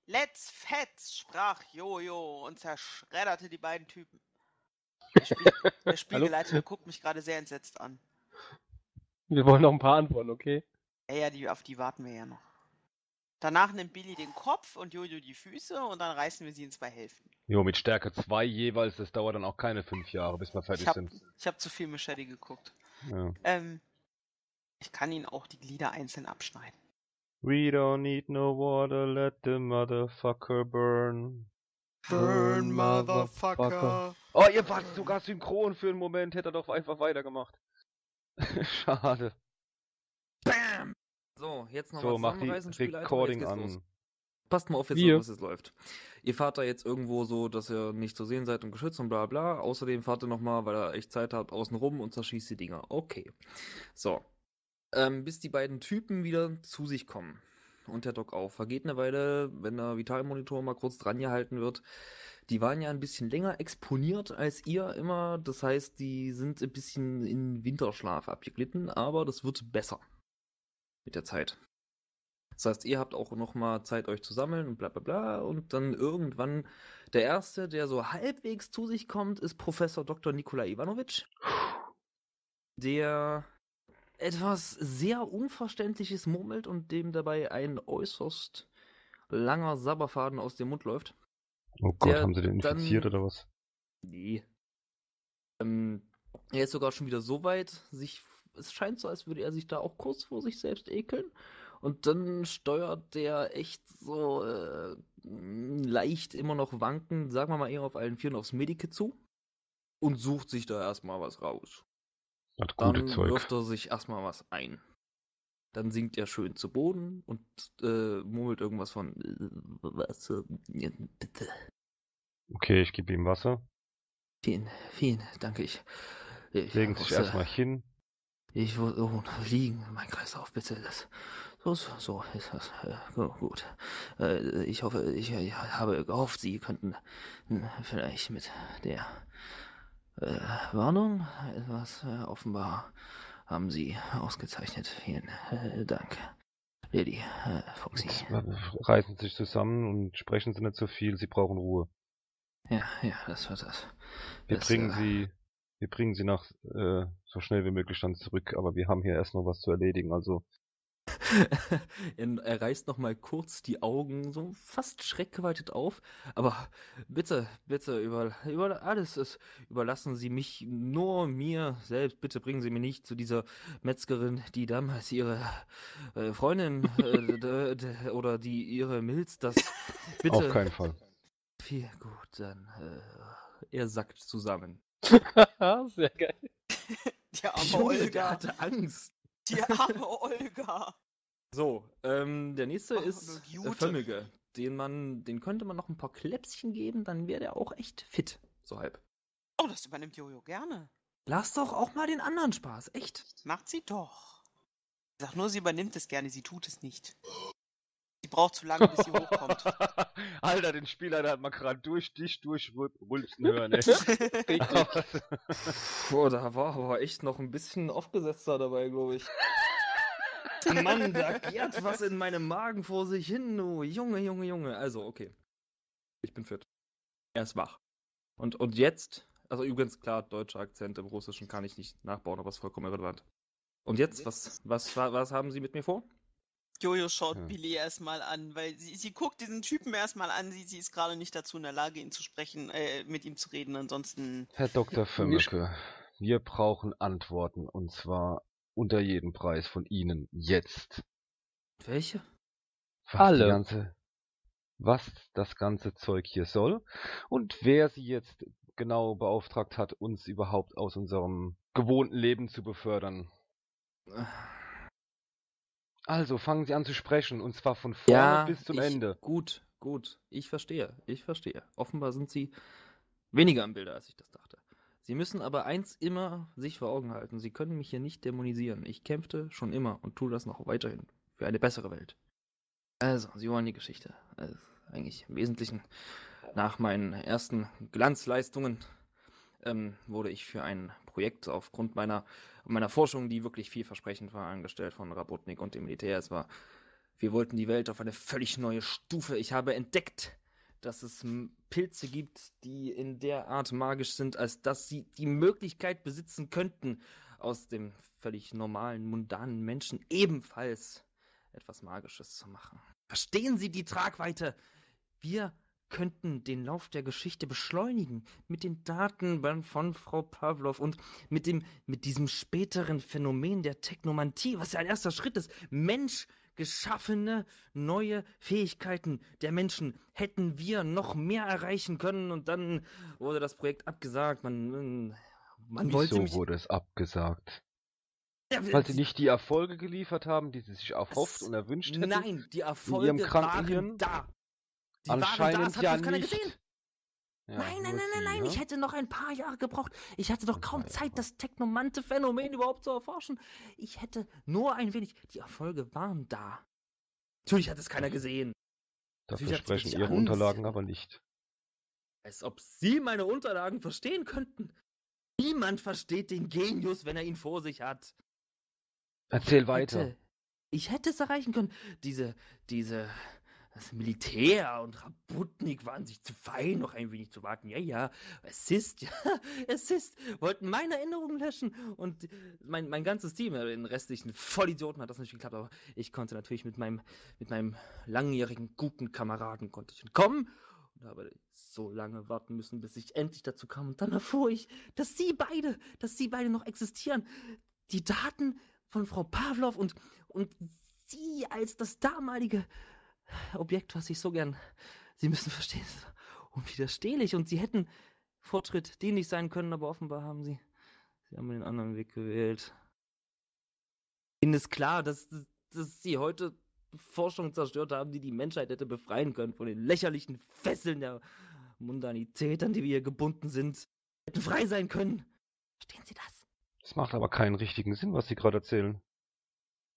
Let's Fetz, sprach Jojo und zerschredderte die beiden Typen. Der, Spiel der Spielgeleiter guckt mich gerade sehr entsetzt an. Wir wollen noch ein paar Antworten, okay? Ja, ja, die, auf die warten wir ja noch. Danach nimmt Billy den Kopf und Jojo die Füße und dann reißen wir sie in zwei Hälften. Jo, mit Stärke 2 jeweils, das dauert dann auch keine fünf Jahre, bis wir fertig Ich hab, sind. ich hab zu viel Machete geguckt. Ja. Ähm, ich kann ihnen auch die Glieder einzeln abschneiden. We don't need no water, let the motherfucker burn. Burn, Motherfucker. Oh, ihr wart sogar synchron für einen Moment, hätte er doch einfach weitergemacht. Schade. Bam! So, jetzt noch So, mal mach die zusammenreißen, Recording jetzt geht's los. an. Passt mal auf jetzt, Wir. was jetzt läuft. Ihr fahrt da jetzt irgendwo so, dass ihr nicht zu sehen seid und geschützt und bla bla. Außerdem fahrt ihr nochmal, weil ihr echt Zeit habt, außen rum und zerschießt die Dinger. Okay. So. Ähm, bis die beiden Typen wieder zu sich kommen. Und der Doc auch. Vergeht eine Weile, wenn der Vitalmonitor mal kurz dran gehalten wird. Die waren ja ein bisschen länger exponiert als ihr immer. Das heißt, die sind ein bisschen in Winterschlaf abgeglitten, aber das wird besser. Mit der Zeit. Das heißt, ihr habt auch noch mal Zeit, euch zu sammeln und bla bla bla. Und dann irgendwann der Erste, der so halbwegs zu sich kommt, ist Professor Dr. Nikola Ivanovic. Der etwas sehr Unverständliches murmelt und dem dabei ein äußerst langer Sabberfaden aus dem Mund läuft. Oh Gott, haben sie den dann- infiziert oder was? Nee. Ähm, er ist sogar schon wieder so weit, sich. Es scheint so, als würde er sich da auch kurz vor sich selbst ekeln. Und dann steuert der echt so äh, leicht immer noch wanken, sagen wir mal eher auf allen Vieren aufs Medikit zu. Und sucht sich da erstmal was raus. Das Dann gute Zeug. wirft er sich erstmal was ein. Dann sinkt er schön zu Boden und äh, murmelt irgendwas von äh, Wasser, bitte. Okay, ich gebe ihm Wasser. Vielen, vielen Dank. Ich, ich Legen sich wusste- erstmal hin. Ich wollte oh, liegen, mein Kreislauf, bitte. Das, so, so, ist das. Äh, gu- gut. Äh, ich hoffe, ich, ich habe gehofft, Sie könnten hm, vielleicht mit der äh, Warnung etwas äh, offenbar haben Sie ausgezeichnet. Vielen äh, Dank. Lady, äh, Foxy. Reißen sie sich zusammen und sprechen sie nicht so viel, sie brauchen Ruhe. Ja, ja, das war das. Wir Das, bringen äh, sie, wir bringen sie nach äh, so schnell wie möglich dann zurück, aber wir haben hier erst noch was zu erledigen. Also er, er reißt noch mal kurz die Augen so fast schreckgeweitet auf. Aber bitte, bitte, über, über alles ist, überlassen Sie mich nur mir selbst. Bitte bringen Sie mich nicht zu dieser Metzgerin, die damals ihre äh, Freundin äh, oder die ihre Milz, das bitte. auf keinen Fall. Viel gut, dann äh, er sackt zusammen. Sehr geil. Die arme Olga. hatte Angst. Die arme Olga. So, ähm, der nächste Ach, ist. Fömmige. Den man, den könnte man noch ein paar Kläpschen geben, dann wäre der auch echt fit. So halb. Oh, das übernimmt Jojo gerne. Lass doch auch mal den anderen Spaß, echt. Macht sie doch. Ich sag nur, sie übernimmt es gerne, sie tut es nicht. Sie braucht zu lange, bis sie hochkommt. Alter, den Spieler, der hat mal gerade durch dich durchrülpsen hören, ey. Boah, da war aber echt noch ein bisschen aufgesetzter dabei, glaube ich. Mann, da gärt was in meinem Magen vor sich hin, du. Junge, Junge, Junge. Also, okay. Ich bin fit. Er ist wach. Und, und jetzt, also übrigens klar, deutscher Akzent im Russischen kann ich nicht nachbauen, aber ist vollkommen irrelevant. Und jetzt, was, was, was, was haben Sie mit mir vor? Jojo schaut Ja. Billy erstmal an, weil sie, sie guckt diesen Typen erstmal an. Sie, sie ist gerade nicht dazu in der Lage, ihn zu sprechen, äh, mit ihm zu reden. Ansonsten. Herr Dr. Fömmeke, wir brauchen Antworten und zwar unter jeden Preis von Ihnen jetzt. Welche? Was Alle. Ganze, was das ganze Zeug hier soll und wer Sie jetzt genau beauftragt hat, uns überhaupt aus unserem gewohnten Leben zu befördern. Also fangen Sie an zu sprechen und zwar von vorne bis zum ich, Ende. Gut, gut. Ich verstehe. Ich verstehe. Offenbar sind Sie weniger am Bilde, als ich das dachte. Sie müssen aber eins immer sich vor Augen halten. Sie können mich hier nicht dämonisieren. Ich kämpfte schon immer und tue das noch weiterhin für eine bessere Welt. Also, Sie wollen die Geschichte. Also, eigentlich im Wesentlichen nach meinen ersten Glanzleistungen ähm, wurde ich für ein Projekt aufgrund meiner, meiner Forschung, die wirklich vielversprechend war, angestellt von Rabotnik und dem Militär. Es war, wir wollten die Welt auf eine völlig neue Stufe. Ich habe entdeckt, dass es Pilze gibt, die in der Art magisch sind, als dass sie die Möglichkeit besitzen könnten, aus dem völlig normalen, mundanen Menschen ebenfalls etwas Magisches zu machen. Verstehen Sie die Tragweite? Wir könnten den Lauf der Geschichte beschleunigen mit den Daten von- Frau Pavlov und mit dem mit diesem späteren Phänomen der Technomantie, was ja ein erster Schritt ist. Mensch geschaffene neue Fähigkeiten der Menschen hätten wir noch mehr erreichen können und dann wurde das Projekt abgesagt. Man man wollte Wieso mich wurde es abgesagt? Ja, Weil Sie nicht die Erfolge geliefert haben, die Sie sich erhofft und erwünscht hätten? Nein, die Erfolge waren da. Die waren da, Anscheinend das hat ja keiner nicht. gesehen. Ja, nein, nein, nein, nein, nein, ja? ich hätte noch ein paar Jahre gebraucht. Ich hatte doch kaum Zeit, das technomante Phänomen überhaupt zu erforschen. Ich hätte nur ein wenig. Die Erfolge waren da. Natürlich hat es keiner gesehen. Dafür sprechen Ihre Angst. Unterlagen aber nicht. Als ob Sie meine Unterlagen verstehen könnten. Niemand versteht den Genius, wenn er ihn vor sich hat. Erzähl weiter. Hätte, ich hätte es erreichen können. Diese, diese, das Militär und Rabutnik waren sich zu fein, noch ein wenig zu warten. Ja, ja, Assist, ja, Assist, wollten meine Erinnerungen löschen und mein, mein ganzes Team, äh, den restlichen Vollidioten hat das nicht geklappt, aber ich konnte natürlich mit meinem, mit meinem langjährigen guten Kameraden konnte ich entkommen und habe so lange warten müssen, bis ich endlich dazu kam und dann erfuhr ich, dass sie beide, dass sie beide noch existieren. Die Daten von Frau Pavlov und, und sie als das damalige Objekt, was ich so gern. Sie müssen verstehen, es war unwiderstehlich und sie hätten Fortschritt dienlich sein können, aber offenbar haben sie, sie haben den anderen Weg gewählt. Ihnen ist klar, dass, dass sie heute Forschung zerstört haben, die die Menschheit hätte befreien können von den lächerlichen Fesseln der Mundanität, an die wir hier gebunden sind. Hätten frei sein können. Verstehen Sie das? Das macht aber keinen richtigen Sinn, was Sie gerade erzählen.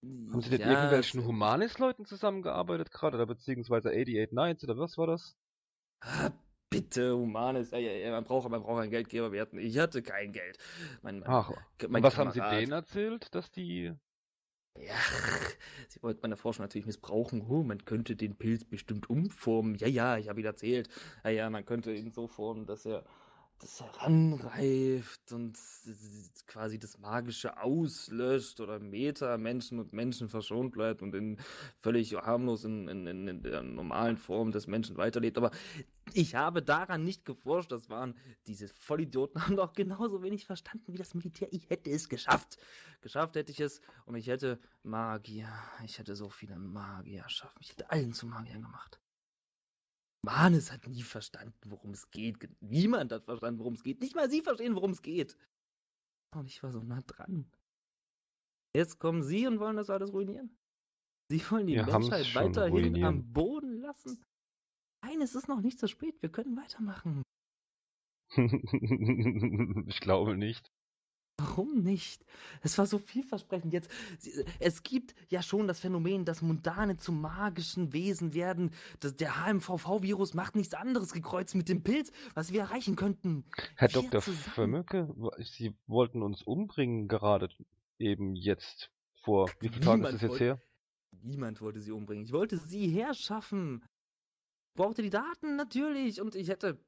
Haben Sie mit Ja, irgendwelchen Humanis-Leuten zusammengearbeitet gerade, oder beziehungsweise 88 Nights, oder was war das? Ah, bitte. Ja, ja, ja, man braucht, man braucht einen Geldgeber. Wir hatten, ich hatte kein Geld. Mein, mein, Ach, mein was haben Sie Kamerad- denen erzählt, dass die Ja, sie wollten meine Forschung natürlich missbrauchen. Oh, man könnte den Pilz bestimmt umformen. Ja, ja, ich habe ihn erzählt. Ja, ja, man könnte ihn so formen, dass er, dass er ranreift und quasi das Magische auslöscht oder Meta Menschen und Menschen verschont bleibt und in völlig harmlos in, in, in, in der normalen Form des Menschen weiterlebt. Aber ich habe daran nicht geforscht. Das waren diese Vollidioten, haben doch genauso wenig verstanden wie das Militär. Ich hätte es geschafft. Geschafft hätte ich es und ich hätte Magier. Ich hätte so viele Magier schaffen. Ich hätte allen zu Magiern gemacht. Manes hat nie verstanden, worum es geht. Ge- Niemand hat verstanden, worum es geht. Nicht mal sie verstehen, worum es geht. Und ich war so nah dran. Jetzt kommen sie und wollen das alles ruinieren. Sie wollen die Wir Menschheit weiterhin ruinieren. am Boden lassen. Nein, es ist noch nicht zu spät. Wir können weitermachen. ich glaube nicht. Warum nicht? Es war so vielversprechend. Jetzt, es gibt ja schon das Phänomen, dass Mundane zu magischen Wesen werden. Das, der HMVV-Virus macht nichts anderes gekreuzt mit dem Pilz, was wir erreichen könnten. Herr Wir Dr. Vermöcke, Sie wollten uns umbringen gerade eben jetzt. Vor wie vielen Tagen ist es jetzt her? Niemand wollte sie umbringen. Ich wollte sie herschaffen. Brauchte die Daten natürlich und ich hätte,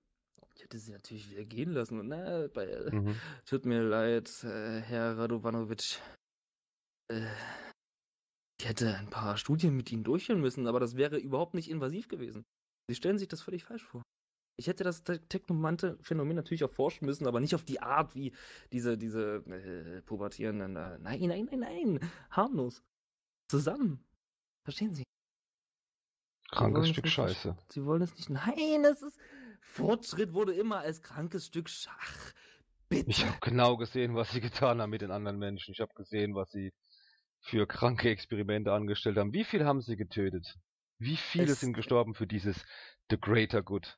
ich hätte sie natürlich wieder gehen lassen. Und, na, bei, Mhm. Tut mir leid, äh, Herr Radovanovic. Äh, ich hätte ein paar Studien mit Ihnen durchführen müssen, aber das wäre überhaupt nicht invasiv gewesen. Sie stellen sich das völlig falsch vor. Ich hätte das te- technomante Phänomen natürlich erforschen müssen, aber nicht auf die Art, wie diese, diese äh, pubertierenden. Äh, nein, nein, nein, nein. Harmlos. Zusammen. Verstehen Sie? Krankes Stück. Scheiße. Sie wollen es nicht. Nein, das ist. Fortschritt wurde immer als krankes Stück Schach. Bitte. Ich habe genau gesehen, was Sie getan haben mit den anderen Menschen. Ich habe gesehen, was Sie für kranke Experimente angestellt haben. Wie viel haben Sie getötet? Wie viele Es- sind gestorben für dieses The Greater Good?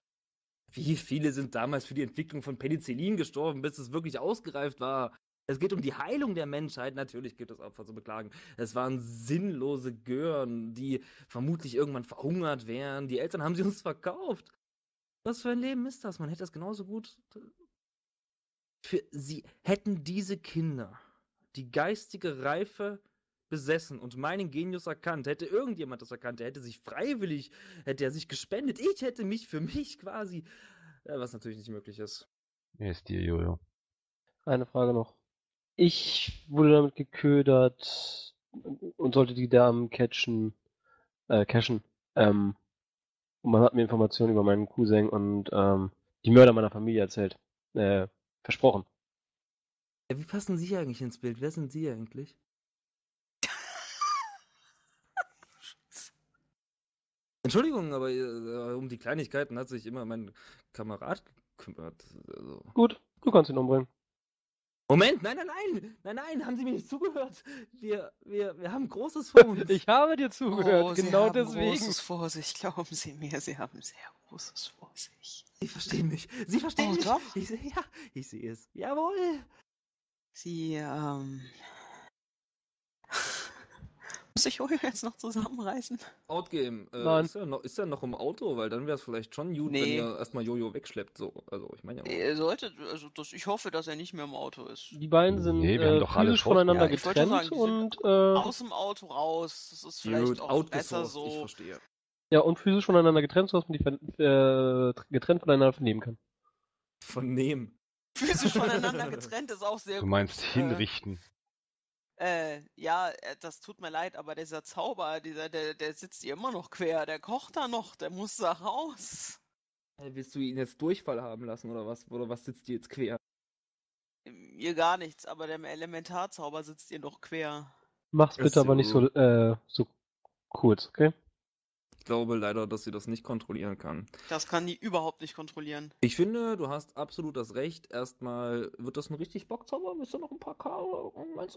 Wie viele sind damals für die Entwicklung von Penicillin gestorben, bis es wirklich ausgereift war? Es geht um die Heilung der Menschheit. Natürlich gibt es Opfer zu beklagen. Es waren sinnlose Gören, die vermutlich irgendwann verhungert wären. Die Eltern haben sie uns verkauft. Was für ein Leben ist das? Man hätte es genauso gut. Für sie hätten diese Kinder die geistige Reife besessen und meinen Genius erkannt. Hätte irgendjemand das erkannt, er hätte sich freiwillig, hätte er sich gespendet. Ich hätte mich für mich quasi, ja, was natürlich nicht möglich ist. Er ist dir, Jojo. Eine Frage noch. Ich wurde damit geködert und sollte die Damen catchen, äh, cashen. Ähm, und man hat mir Informationen über meinen Cousin und ähm, die Mörder meiner Familie erzählt. Äh, versprochen. Ja, wie passen Sie eigentlich ins Bild? Wer sind Sie eigentlich? Entschuldigung, aber äh, um die Kleinigkeiten hat sich immer mein Kamerad gekümmert. Also. Gut, du kannst ihn umbringen. Moment, nein, nein, nein, nein, nein, haben Sie mir nicht zugehört? Wir, wir, wir haben Großes vor uns. Ich habe dir zugehört, oh, Sie genau haben deswegen. Großes vor sich, glauben Sie mir, Sie haben sehr Großes vor sich. Sie verstehen mich. Sie verstehen Oh, mich. doch. Ich sehe, ja, ich sehe es. Jawohl. Sie, ähm. Muss ich Jojo jetzt noch zusammenreißen? Outgame. Äh, Nein. Ist, er noch, ist er noch im Auto? Weil dann wäre es vielleicht schon gut, wenn Nee. ihr erstmal Jojo wegschleppt. So. Also, ich meine ja. Er sollte, also das, ich hoffe, dass er nicht mehr im Auto ist. Die beiden sind Nee, wir haben äh, doch alle voneinander Ja, getrennt sagen, und äh, Aus dem Auto raus. Das ist vielleicht Gut, auch besser outgesourced, ich so. verstehe. ja und physisch voneinander getrennt, sodass man die äh, getrennt voneinander vernehmen kann. Vernehmen. Physisch voneinander getrennt ist auch sehr Du meinst gut. hinrichten. Äh, ja, äh, das tut mir leid, aber dieser Zauber, dieser, der, der sitzt hier immer noch quer. Der kocht da noch, der muss da raus. Äh, Willst du ihn jetzt Durchfall haben lassen oder was? Oder was sitzt dir jetzt quer? Mir gar nichts, aber der Elementarzauber sitzt ihr noch quer. Mach's Ach bitte aber nicht so, so. äh, so kurz, okay? Ich glaube leider, dass sie das nicht kontrollieren kann. Das kann die überhaupt nicht kontrollieren. Ich finde, du hast absolut das Recht. Erstmal wird das ein richtig Bockzauber. Willst du noch ein paar K?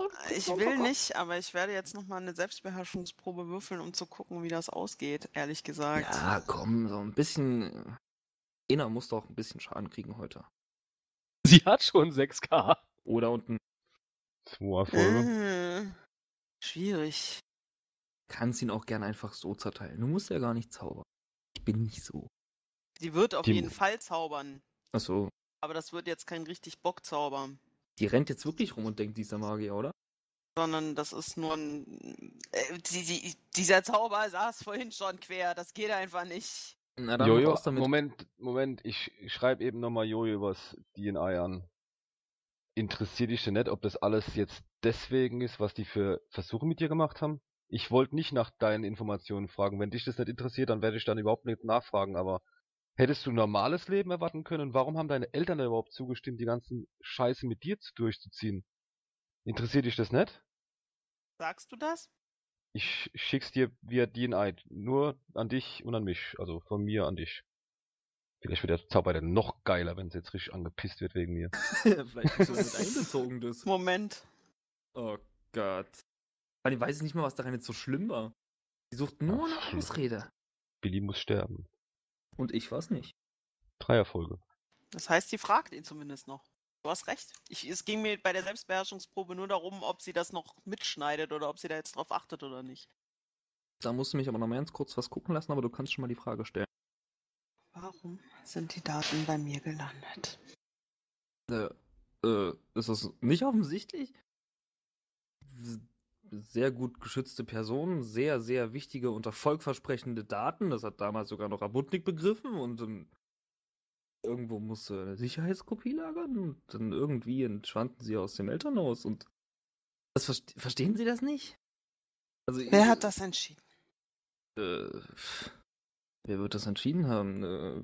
Kriegst Ich will nicht, aber ich werde jetzt nochmal eine Selbstbeherrschungsprobe würfeln, um zu gucken, wie das ausgeht, ehrlich gesagt. Ja, komm, so ein bisschen. Ena muss doch ein bisschen Schaden kriegen heute. Sie hat schon 6k. Oder unten. Zwei Erfolge. Äh, schwierig. Kannst ihn auch gern einfach so zerteilen. Du musst ja gar nicht zaubern. Ich bin nicht so. Die wird auf Die- jeden Fall zaubern. Achso. Aber das wird jetzt kein richtig Bockzauber. Die rennt jetzt wirklich rum und denkt, die ist der Magier, oder? sondern das ist nur ein. Äh, die, die, dieser Zauber saß vorhin schon quer, das geht einfach nicht. Na dann Jojo, raus damit. Moment, Moment, ich schreibe eben nochmal Jojo übers DNI an. Interessiert dich denn nicht, ob das alles jetzt deswegen ist, was die für Versuche mit dir gemacht haben? Ich wollte nicht nach deinen Informationen fragen. Wenn dich das nicht interessiert, dann werde ich dann überhaupt nicht nachfragen, aber hättest du ein normales Leben erwarten können? Warum haben deine Eltern da überhaupt zugestimmt, die ganzen Scheiße mit dir zu- durchzuziehen? Interessiert dich das nicht? Sagst du das? Ich schick's dir via DNI. Nur an dich und an mich. Also von mir an dich. Vielleicht wird der Zauber dann noch geiler, wenn es jetzt richtig angepisst wird wegen mir. Vielleicht bist du damit einbezogen, das. Moment. Oh Gott. Vor allem weiß ich nicht mal, was daran jetzt so schlimm war. Die sucht nur eine Ach, Ausrede. Billy muss sterben. Und ich war's nicht. Drei Erfolge. Das heißt, sie fragt ihn zumindest noch. Du hast recht. Ich, es ging mir bei der Selbstbeherrschungsprobe nur darum, ob sie das noch mitschneidet oder ob sie da jetzt drauf achtet oder nicht. Da musst du mich aber noch mal ganz kurz was gucken lassen, aber du kannst schon mal die Frage stellen. Warum sind die Daten bei mir gelandet? Äh, äh, ist das nicht offensichtlich? Sehr gut geschützte Person, sehr, sehr wichtige und erfolgversprechende Daten. Das hat damals sogar noch Rabotnik begriffen und ähm, irgendwo musste eine Sicherheitskopie lagern und dann irgendwie entschwanden sie aus dem Elternhaus und das verste verstehen Sie das nicht? Also Wer hat das entschieden? Äh, wer wird das entschieden haben? Äh,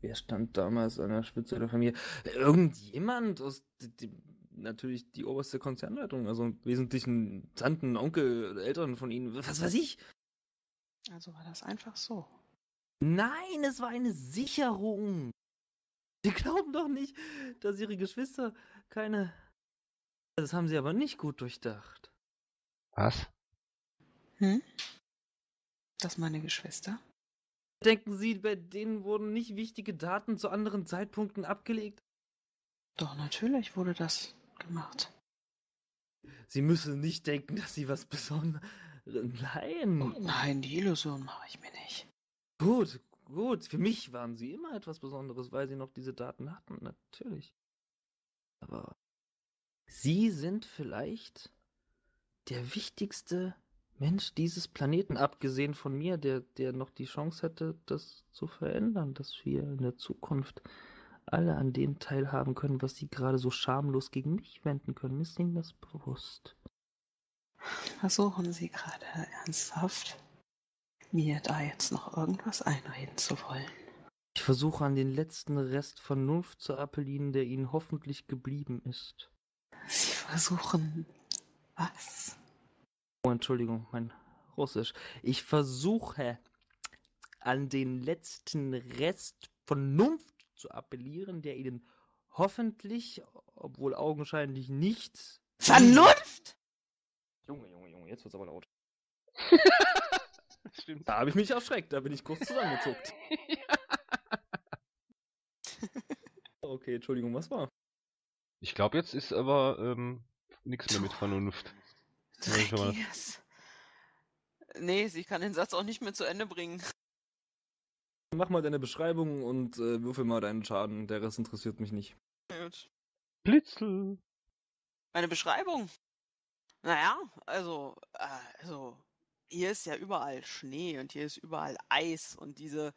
wer stand damals an der Spitze der Familie? Irgendjemand aus die, natürlich die oberste Konzernleitung, also im Wesentlichen Tanten, Onkel, Eltern von ihnen, was weiß ich. Also war das einfach so. Nein, es war eine Sicherung. Sie glauben doch nicht, dass ihre Geschwister keine. Das haben sie aber nicht gut durchdacht. Was? Hm? Das ist meine Geschwister? Denken Sie, bei denen wurden nicht wichtige Daten zu anderen Zeitpunkten abgelegt? Doch, natürlich wurde das gemacht. Sie müssen nicht denken, dass Sie was Besonderes. Nein. Nein, die Illusion mache ich mir nicht. Gut, gut. Für mich waren Sie immer etwas Besonderes, weil Sie noch diese Daten hatten, natürlich. Aber Sie sind vielleicht der wichtigste Mensch dieses Planeten, abgesehen von mir, der, der noch die Chance hätte, das zu verändern, dass wir in der Zukunft alle an dem teilhaben können, was Sie gerade so schamlos gegen mich wenden können. Ist Ihnen das bewusst? Versuchen Sie gerade ernsthaft, mir da jetzt noch irgendwas einreden zu wollen. Ich versuche an den letzten Rest Vernunft zu appellieren, der Ihnen hoffentlich geblieben ist. Sie versuchen was? Oh, Entschuldigung, mein Russisch. Ich versuche an den letzten Rest Vernunft zu appellieren, der Ihnen hoffentlich, obwohl augenscheinlich nicht. Vernunft! Junge, Junge, Junge, jetzt wird's aber laut. Stimmt. Da habe ich mich erschreckt, da bin ich kurz zusammengezuckt. Okay, Entschuldigung, was war? Ich glaube, jetzt ist aber ähm, nichts mehr mit Vernunft. Nee, sie kann den Satz auch nicht mehr zu Ende bringen. Mach mal deine Beschreibung und äh, würfel mal deinen Schaden. Der Rest interessiert mich nicht. Gut. Blitzel. Meine Beschreibung? Naja, also, äh, also, hier ist ja überall Schnee und hier ist überall Eis und diese,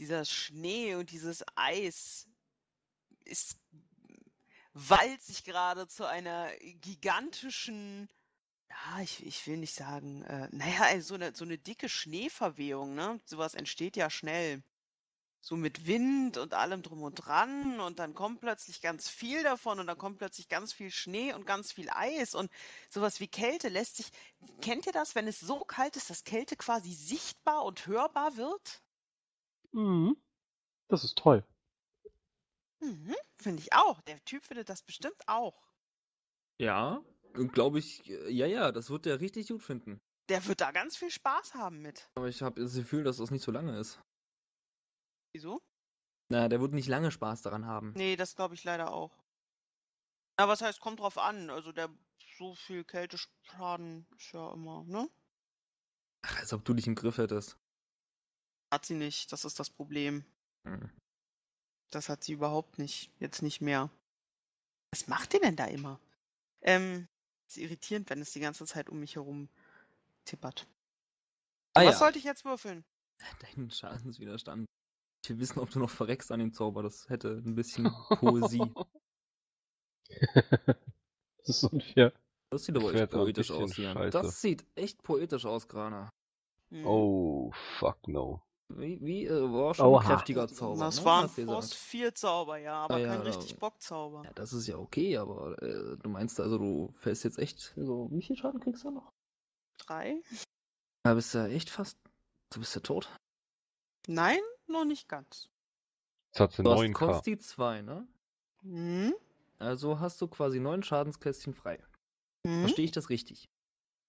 dieser Schnee und dieses Eis ist, wallt sich gerade zu einer gigantischen, ja, ich, ich will nicht sagen, äh, naja, also so eine, so eine dicke Schneeverwehung, ne? Sowas entsteht ja schnell. So mit Wind und allem drum und dran und dann kommt plötzlich ganz viel davon und dann kommt plötzlich ganz viel Schnee und ganz viel Eis und sowas wie Kälte lässt sich. Kennt ihr das, wenn es so kalt ist, dass Kälte quasi sichtbar und hörbar wird? Mhm. Das ist toll. Mhm, finde ich auch. Der Typ findet das bestimmt auch. Ja, glaube ich, ja, ja, das wird der richtig gut finden. Der wird da ganz viel Spaß haben mit. Aber ich habe das Gefühl, dass das nicht so lange ist. Wieso? Na, der wird nicht lange Spaß daran haben. Nee, das glaube ich leider auch. Na, was heißt, kommt drauf an. Also der so viel Kälteschaden ist ja immer, ne? Ach, als ob du dich im Griff hättest. Hat sie nicht. Das ist das Problem. Hm. Das hat sie überhaupt nicht. Jetzt nicht mehr. Was macht ihr denn da immer? Ähm, ist irritierend, wenn es die ganze Zeit um mich herum tippert. Ah Was ja, sollte ich jetzt würfeln? deinen Schadenswiderstand. Will wissen, ob du noch verreckst an dem Zauber. Das hätte ein bisschen Poesie. das ist unfair. Das sieht aber echt poetisch aus, Jan. scheiße. Das sieht echt poetisch aus, Grana. Hm. Oh, fuck no. Wie, wie äh, war schon Oha. ein kräftiger Zauber. Das ne? war ein Hast du Forst gesagt. 4 Zauber, ja, aber Ah, ja, kein da- richtig Bockzauber. Ja, das ist ja okay, aber äh, du meinst also, du fällst jetzt echt so. Wie viel Schaden kriegst du noch? Drei? Ja, bist ja echt fast. Du bist ja tot. Nein, noch nicht ganz. Jetzt hat sie Du hast 9k. Konsti 2, ne? Hm? Also hast du quasi neun Schadenskästchen frei. Hm? Verstehe ich das richtig?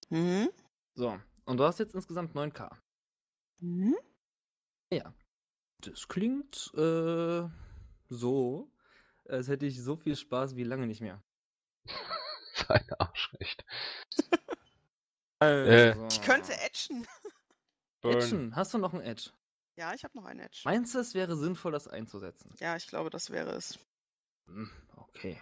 Hm? So. Und du hast jetzt insgesamt 9k. Hm? Das klingt äh, so, als hätte ich so viel Spaß wie lange nicht mehr. Sein Arsch, echt. Also, Ich könnte edgen. Burn. Edgen. Hast du noch ein Edge? Ja, ich habe noch einen Edge. Meinst du, es wäre sinnvoll, das einzusetzen? Ja, ich glaube, das wäre es. Hm, Okay.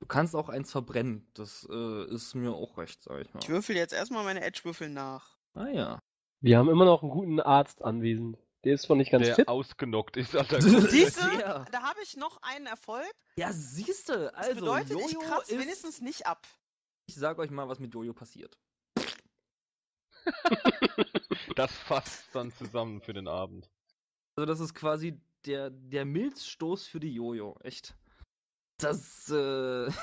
Du kannst auch eins verbrennen. Das äh, ist mir auch recht, sag ich mal. Ich würfel jetzt erstmal meine Edge-Würfel nach. Ah ja. Wir haben immer noch einen guten Arzt anwesend. Der ist zwar nicht ganz Der fit. ausgenockt ist, Alter. Siehst du, Ja. da habe ich noch einen Erfolg. Ja, siehste. Das Also, bedeutet, Jojo ich kratze ist, wenigstens nicht ab. Ich sag euch mal, was mit Jojo passiert. Das fasst dann zusammen für den Abend. Also, das ist quasi der, der Milzstoß für die Jojo. Echt. Das, äh.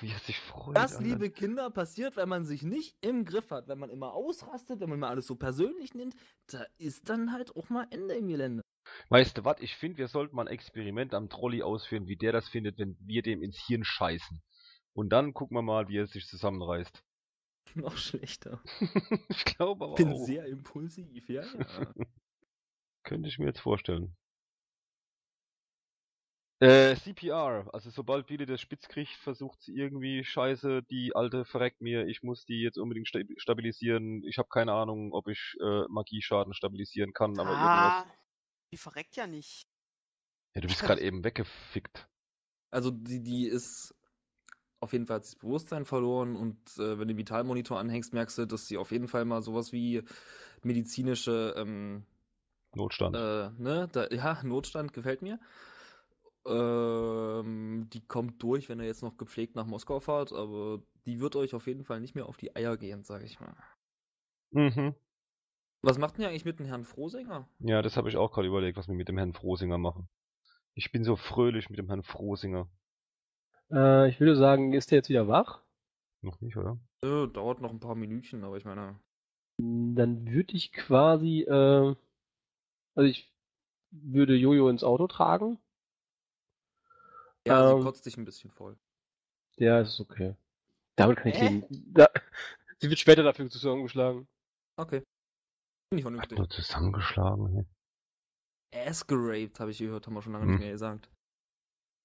Wie er sich freut. Das, Alter. liebe Kinder, passiert, wenn man sich nicht im Griff hat, wenn man immer ausrastet, wenn man mal alles so persönlich nimmt, da ist dann halt auch mal Ende im Gelände. Weißt du was? Ich finde, wir sollten mal ein Experiment am Trolley ausführen, wie der das findet, wenn wir dem ins Hirn scheißen. Und dann gucken wir mal, wie er sich zusammenreißt. Noch schlechter. ich glaube aber Bin auch. sehr impulsiv, ja, ja. Könnte ich mir jetzt vorstellen. Äh, CPR. Also sobald Billy das spitz kriegt, versucht sie irgendwie, scheiße, die alte verreckt mir, ich muss die jetzt unbedingt sta stabilisieren. Ich habe keine Ahnung, ob ich äh, Magieschaden stabilisieren kann, aber irgendwas. Ah, die verreckt ja nicht. Ja, du bist gerade eben weggefickt. Also, die, die ist. Auf jeden Fall hat sie das Bewusstsein verloren und äh, wenn du den Vitalmonitor anhängst, merkst du, dass sie auf jeden Fall mal sowas wie medizinische ähm, Notstand. Äh, ne, da, ja, Notstand gefällt mir. Ähm, die kommt durch, wenn ihr jetzt noch gepflegt nach Moskau fahrt, aber die wird euch auf jeden Fall nicht mehr auf die Eier gehen, sag ich mal. Mhm. Was macht denn ihr eigentlich mit dem Herrn Frohsinger? Ja, das habe ich auch gerade überlegt, was wir mit dem Herrn Frosinger machen. Ich bin so fröhlich mit dem Herrn Frosinger. Äh, ich würde sagen, ist der jetzt wieder wach? Noch nicht, oder? Äh, dauert noch ein paar Minütchen, aber ich meine. Dann würde ich quasi, äh, also ich würde Jojo ins Auto tragen. Ja, Ähm. sie kotzt dich ein bisschen voll. Ja, ist okay. Damit kann ich Hä? leben. Da, sie wird später dafür zusammengeschlagen. Okay. Finde ich Hat vernünftig. nur zusammengeschlagen. Ass geraped, habe ich gehört, haben wir schon lange Hm. nicht mehr gesagt.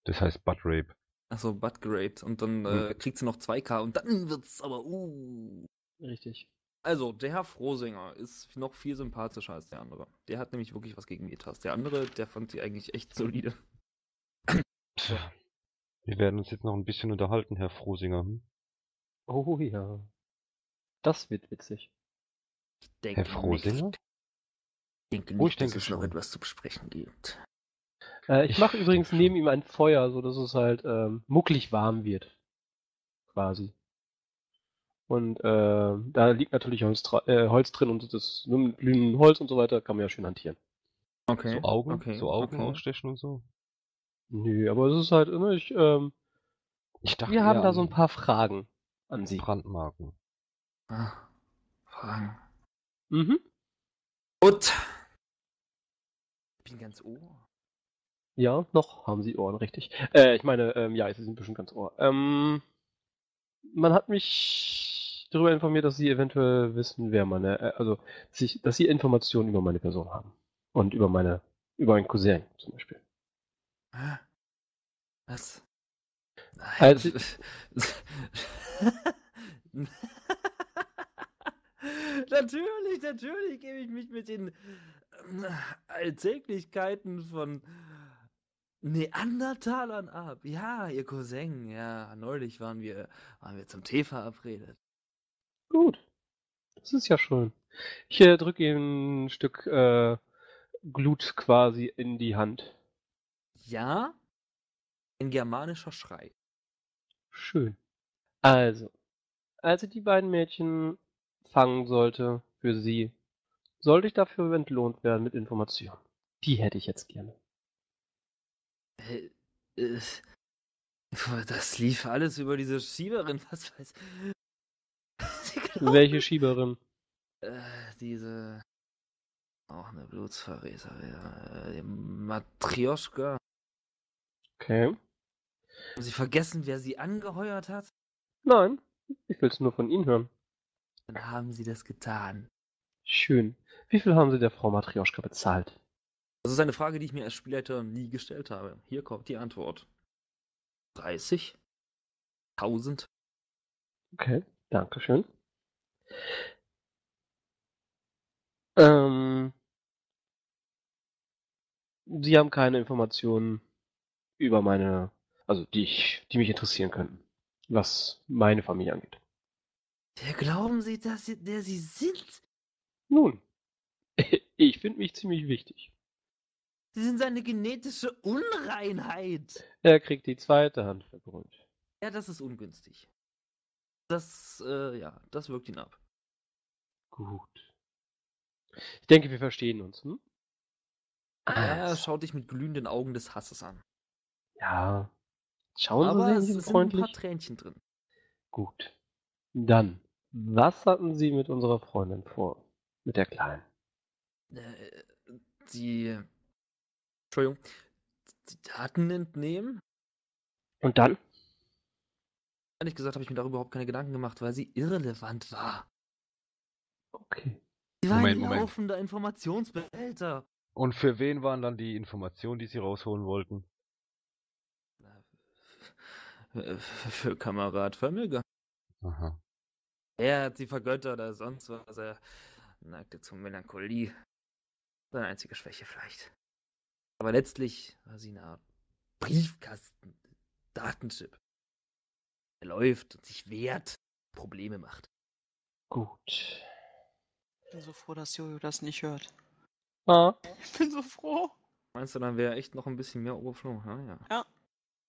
Das heißt Butt Rape. Achso, butt geraped. Und dann Hm. äh, kriegt sie noch 2K und dann wird's aber, uh. Richtig. Also, der Herr Frohsinger ist noch viel sympathischer als der andere. Der hat nämlich wirklich was gegen Metas. Der andere, der fand sie eigentlich echt solide. Tja. Wir werden uns jetzt noch ein bisschen unterhalten, Herr Frosinger. Hm? Oh ja. Das wird witzig. Ich denke Herr Frosinger? nicht. Ich denke Oh, nicht, ich denke dass es noch etwas zu besprechen gibt. Äh, ich mache übrigens neben ihm ein Feuer, so dass es halt ähm, mucklig warm wird. Quasi. Und äh, da liegt natürlich Holz, äh, Holz drin und das mit glühendem Holz und so weiter kann man ja schön hantieren. Okay. So Augen, okay, so Augen okay. ausstechen und so. Nö, aber es ist halt immer, ich, ähm, Ich dachte wir haben da so ein paar Fragen an Sie. Brandmarken. Ah, Fragen. Mhm. Gut. Ich bin ganz ohr. Ja, noch haben Sie Ohren, richtig. Äh, ich meine, ähm, ja, Sie sind bestimmt ganz Ohr. Ähm, man hat mich darüber informiert, dass Sie eventuell wissen, wer meine, äh, also, dass, ich, dass Sie Informationen über meine Person haben. Und über meine, über meinen Cousin zum Beispiel. Ah. Was? Also- natürlich, natürlich gebe ich mich mit den ähm, Alltäglichkeiten von Neandertalern ab. Ja, ihr Cousin. Ja, neulich waren wir, waren wir zum Tee verabredet. Gut. Das ist ja schön. Ich äh, drücke ihm ein Stück äh, Glut quasi in die Hand. Ja? Ein germanischer Schrei. Schön. Also, als ich die beiden Mädchen fangen sollte für sie, sollte ich dafür entlohnt werden mit Informationen. Die hätte ich jetzt gerne. Äh, äh, das lief alles über diese Schieberin, was weiß. Welche Schieberin? Äh, diese. Auch eine Blutsverräterin. Äh, die Matrioschka. Okay. Haben Sie vergessen, wer sie angeheuert hat? Nein, ich will es nur von Ihnen hören. Dann haben Sie das getan. Schön. Wie viel haben Sie der Frau Matrioschka bezahlt? Das ist eine Frage, die ich mir als Spielleiter nie gestellt habe. Hier kommt die Antwort. 30? 1000? Okay, Dankeschön. Ähm, Sie haben keine Informationen über meine, also die ich, die mich interessieren könnten, was meine Familie angeht. Wer glauben Sie, dass Sie, der Sie sind? Nun, ich finde mich ziemlich wichtig. Sie sind eine genetische Unreinheit. Er kriegt die zweite Hand verbrüht. Ja, das ist ungünstig. Das, äh, ja, das wirkt ihn ab. Gut. Ich denke, wir verstehen uns, hm? Er Also, schaut dich mit glühenden Augen des Hasses an. ja. Schauen Aber Sie es sind ein freundlich. paar Tränchen drin. Gut. Dann, was hatten Sie mit unserer Freundin vor? Mit der Kleinen? Äh, die. Entschuldigung. Die Daten entnehmen? Und dann? Ehrlich gesagt habe ich mir darüber überhaupt keine Gedanken gemacht, weil sie irrelevant war. Okay. Sie war Moment, ein Moment. laufender Informationsbehälter. Und für wen waren dann die Informationen, die sie rausholen wollten? Für, für Kamerad Vermöger. Aha. Er hat sie vergöttert oder sonst was. Er neigte zur Melancholie. Seine einzige Schwäche vielleicht. Aber letztlich war sie eine Art Briefkasten, Datenchip. Er läuft und sich wehrt, Probleme macht. Gut. Ich bin so froh, dass Jojo das nicht hört. Ah, Ich bin so froh. Meinst du, dann wäre echt noch ein bisschen mehr Overflow? Ja, ja.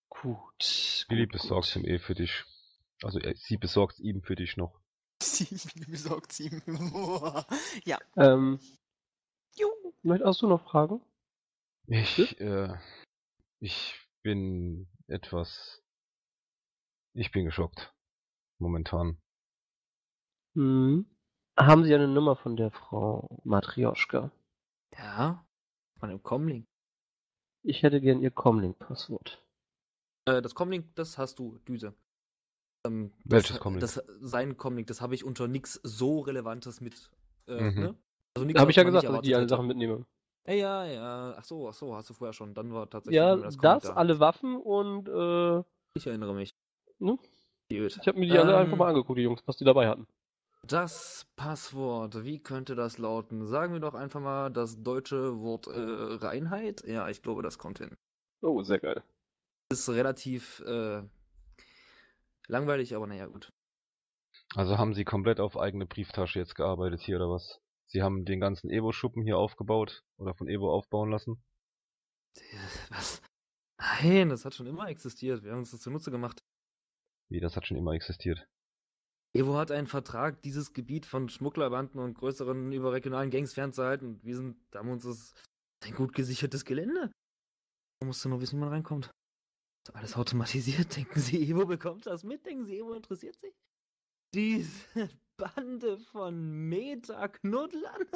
gut. Billy gut, besorgt gut. ihm eh für dich. Also er, sie besorgt ihm für dich noch. Sie besorgt sie. ja. Ähm, Juhu. möcht- hast du noch Fragen? Ich, äh, ich bin etwas. Ich bin geschockt. Momentan. Hm. Haben Sie eine Nummer von der Frau Matrioschka? Ja, von dem Comlink. Ich hätte gern Ihr Comlink-Passwort. Äh, das Comlink, das hast du, Düse. Ähm, Welches das, Comlink? Das, sein Comlink, das habe ich unter nix so Relevantes mit. Äh, Mhm. ne? Also habe ich ja gesagt, dass ich die alle Sachen mitnehme. Ja, ja, ja. Ach so, ach so, hast du vorher schon. Dann war tatsächlich Ja, das, Comlink da. alle Waffen und äh, Ich erinnere mich. ne? Gut. ich habe mir die alle einfach Ähm, mal angeguckt, die Jungs, was die dabei hatten. Das Passwort, wie könnte das lauten? Sagen wir doch einfach mal das deutsche Wort äh, Reinheit. Ja, ich glaube, das kommt hin. Oh, sehr geil. Ist relativ äh, langweilig, aber naja, gut. Also haben sie komplett auf eigene Brieftasche jetzt gearbeitet hier oder was? Sie haben den ganzen Evo-Schuppen hier aufgebaut oder von Evo aufbauen lassen? Was? Nein, das hat schon immer existiert. Wir haben uns das zunutze gemacht. Wie, das hat schon immer existiert. Evo hat einen Vertrag, dieses Gebiet von Schmugglerbanden und größeren überregionalen Gangs fernzuhalten. Wir sind, da haben uns das ein gut gesichertes Gelände. Man musste nur wissen, wie man reinkommt. Ist Alles automatisiert. Denken Sie, Evo bekommt das mit? Denken Sie, Evo interessiert sich? Diese Bande von Meta-Knuddlern?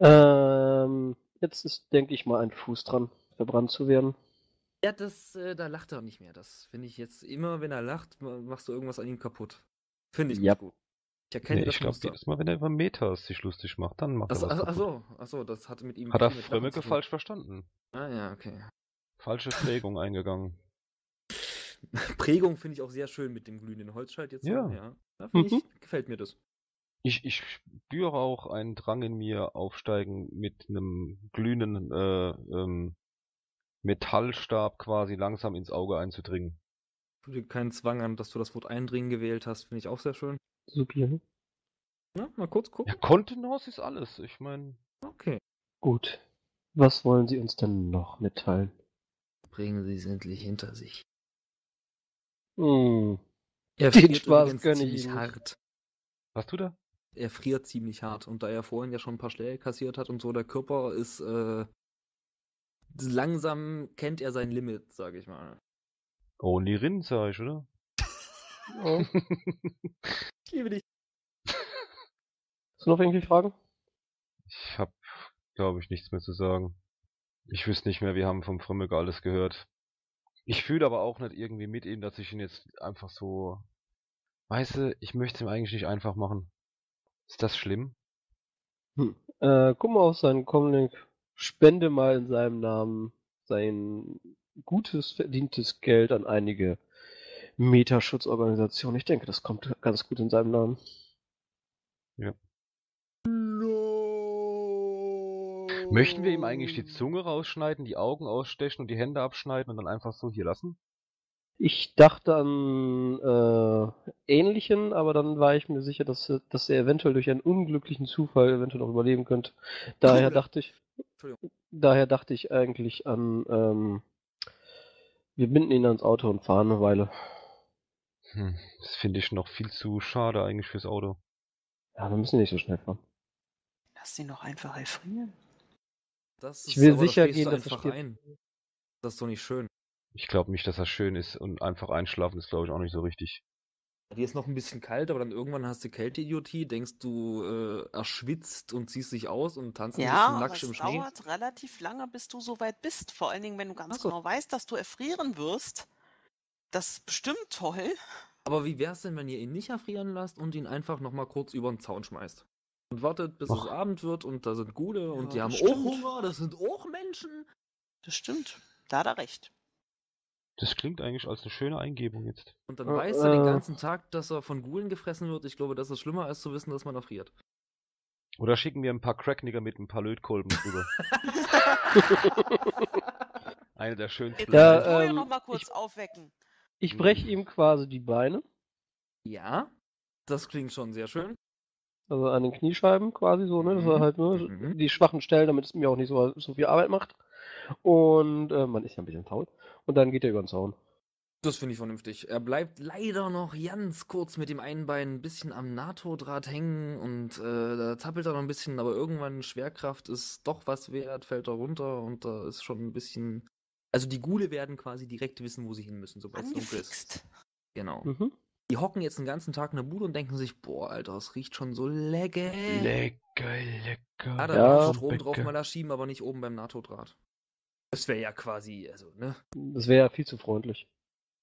Ähm, jetzt ist, denke ich mal, ein Fuß dran, verbrannt zu werden. ja, das, äh, da lacht er nicht mehr. Das finde ich jetzt immer, wenn er lacht, ma- machst du irgendwas an ihm kaputt. Finde ich Ja. nicht gut. Ich erkenne Nee, das ich glaube, jedes Mal, wenn er über Metas sich lustig macht, dann macht Ach, er was ach, ach so, das hatte mit ihm Hat er Frömmeke tun. falsch verstanden. Ah ja, okay. Falsche Prägung eingegangen. Prägung finde ich auch sehr schön mit dem glühenden Holzscheit jetzt. Ja. ja. ja finde Mhm. ich, gefällt mir das. Ich, ich spüre auch einen Drang in mir aufsteigen mit einem glühenden äh, ähm, Metallstab quasi langsam ins Auge einzudringen. Tu dir keinen Zwang an, dass du das Wort eindringen gewählt hast, finde ich auch sehr schön. Supi. Ja, mal kurz gucken. Ja, Kontenance ist alles. Ich meine, Okay. Gut. Was wollen Sie uns denn noch mitteilen? Bringen Sie es endlich hinter sich. Hm. Er friert übrigens ziemlich hart. was tut er? Er friert ziemlich hart. Und da er vorhin ja schon ein paar Schläge kassiert hat und so, der Körper ist äh, langsam kennt er sein Limit, sage ich mal. Only Rin, sag ich, oder? Ich liebe dich. Hast du noch irgendwie Fragen? Ich hab, glaube ich, nichts mehr zu sagen. Ich wüsste nicht mehr, wir haben vom Frömmige alles gehört. Ich fühle aber auch nicht irgendwie mit ihm, dass ich ihn jetzt einfach so. Weißt du, ich möchte es ihm eigentlich nicht einfach machen. Ist das schlimm? Äh, guck mal auf seinen Comlink. Spende mal in seinem Namen sein gutes, verdientes Geld an einige Metaschutzorganisationen. Ich denke, das kommt ganz gut in seinem Namen. Möchten wir ihm eigentlich die Zunge rausschneiden, die Augen ausstechen und die Hände abschneiden und dann einfach so hier lassen? Ich dachte an äh, ähnlichen, aber dann war ich mir sicher, dass, er- dass er eventuell durch einen unglücklichen Zufall eventuell noch überleben könnte. Daher dachte ich, daher dachte ich eigentlich an, ähm, wir binden ihn ans Auto und fahren eine Weile. Hm, das finde ich noch viel zu schade eigentlich fürs Auto. Ja, wir müssen nicht so schnell fahren. Lass sie noch einfach erfrieren. Das Ich will aber da sicher schläfst gehen, dass einfach stirbt. ein. Das ist doch nicht schön. Ich glaube nicht, dass das schön ist und einfach einschlafen ist, glaube ich, auch nicht so richtig. Dir ist noch ein bisschen kalt, aber dann irgendwann hast du Kälteidiotie, denkst du äh, erschwitzt und ziehst dich aus und tanzt ein Ja, bisschen aber nackt es im Schnee. dauert relativ lange, bis du so weit bist. Vor allen Dingen, wenn du ganz Ach so. genau weißt, dass du erfrieren wirst. Das ist bestimmt toll. Aber wie wär's denn, wenn ihr ihn nicht erfrieren lasst und ihn einfach nochmal kurz über den Zaun schmeißt? Und wartet, bis Ach. es Abend wird und da sind Gule und Ja, die haben das auch stimmt. Hunger, das sind auch Menschen. Das stimmt. Da hat er recht. Das klingt eigentlich als eine schöne Eingebung jetzt. Und dann Äh, weiß er den äh. ganzen Tag, dass er von Gulen gefressen wird. Ich glaube, das ist schlimmer, als zu wissen, dass man erfriert. Oder schicken wir ein paar Cracknigger mit ein paar Lötkolben drüber. Eine der schönsten. Ja, Jojo ähm, noch mal kurz ich- aufwecken. Ich breche ihm quasi die Beine, Ja, das klingt schon sehr schön. Also an den Kniescheiben quasi so, ne? Das war Mhm. halt nur Mhm. die schwachen Stellen, damit es mir auch nicht so, so viel Arbeit macht. Und äh, man ist ja ein bisschen faul. Und dann geht er über den Zaun. Das finde ich vernünftig. Er bleibt leider noch ganz kurz mit dem einen Bein ein bisschen am NATO-Draht hängen und äh, da zappelt er noch ein bisschen, aber irgendwann Schwerkraft ist doch was wert, fällt er runter und da ist schon ein bisschen. Also die Gule werden quasi direkt wissen, wo sie hin müssen, sobald es dunkel ist. Genau. Mhm. Die hocken jetzt den ganzen Tag in der Bude und denken sich, boah, Alter, es riecht schon so lecker. Lecker, lecker. Ja, da Ja. Strom drauf mal da schieben, aber nicht oben beim NATO-Draht. Das wäre ja quasi, also, ne? Das wäre ja viel zu freundlich.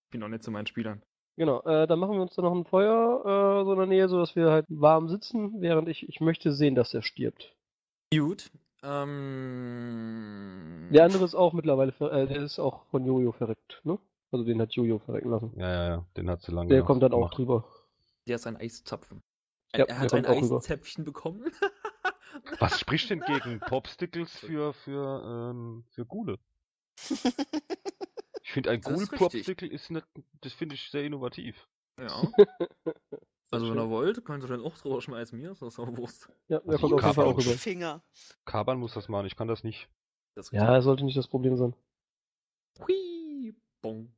Ich bin auch nicht zu meinen Spielern. Genau, äh, dann machen wir uns da noch ein Feuer äh, so in der Nähe, sodass wir halt warm sitzen, während ich, ich möchte sehen, dass er stirbt. Gut. Ähm. Der andere ist auch mittlerweile, äh, der ist auch von Jojo verreckt, ne? Also den hat Jojo verrecken lassen. Ja, ja, ja, den hat sie lange Der kommt dann auch gemacht. drüber. Der ist ein Eiszapfen. Ja, er hat ein auch rüber. Eiszäpfchen bekommen. Was spricht denn gegen Popsticles für, für, ähm, für Gule? Ich finde, ein. Ghoul-Popsicle ist nicht, das finde ich sehr innovativ. ja. Also, wenn ihr wollt, könnt ihr dann auch drüber schmeißen. Mir ist das aber Wurst. Ja, der Also kommt auf jeden auch rüber. Finger. Kaban muss das machen, ich kann das nicht. Das Ja, das sollte nicht das Problem sein. Hui, bong.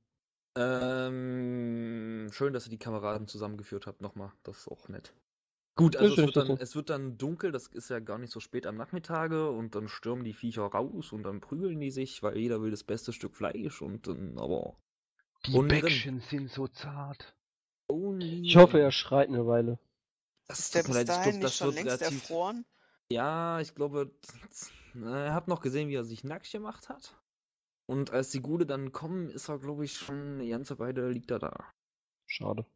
Ähm, schön, dass ihr die Kameraden zusammengeführt habt nochmal. Das ist auch nett. Gut, also es wird, dann, es wird dann dunkel, das ist ja gar nicht so spät am Nachmittage und dann stürmen die Viecher raus und dann prügeln die sich, weil jeder will das beste Stück Fleisch und dann aber Die. Bäckchen sind so zart. only Ich hoffe, er schreit eine Weile. Das Ist der bis dahin glaub, nicht das schon wird längst relativ- erfroren? Ja, ich glaube, er hat noch gesehen, wie er sich nackt gemacht hat. Und als die Gude dann kommen, ist er, glaube ich, schon eine ganze Weile liegt er da. Schade.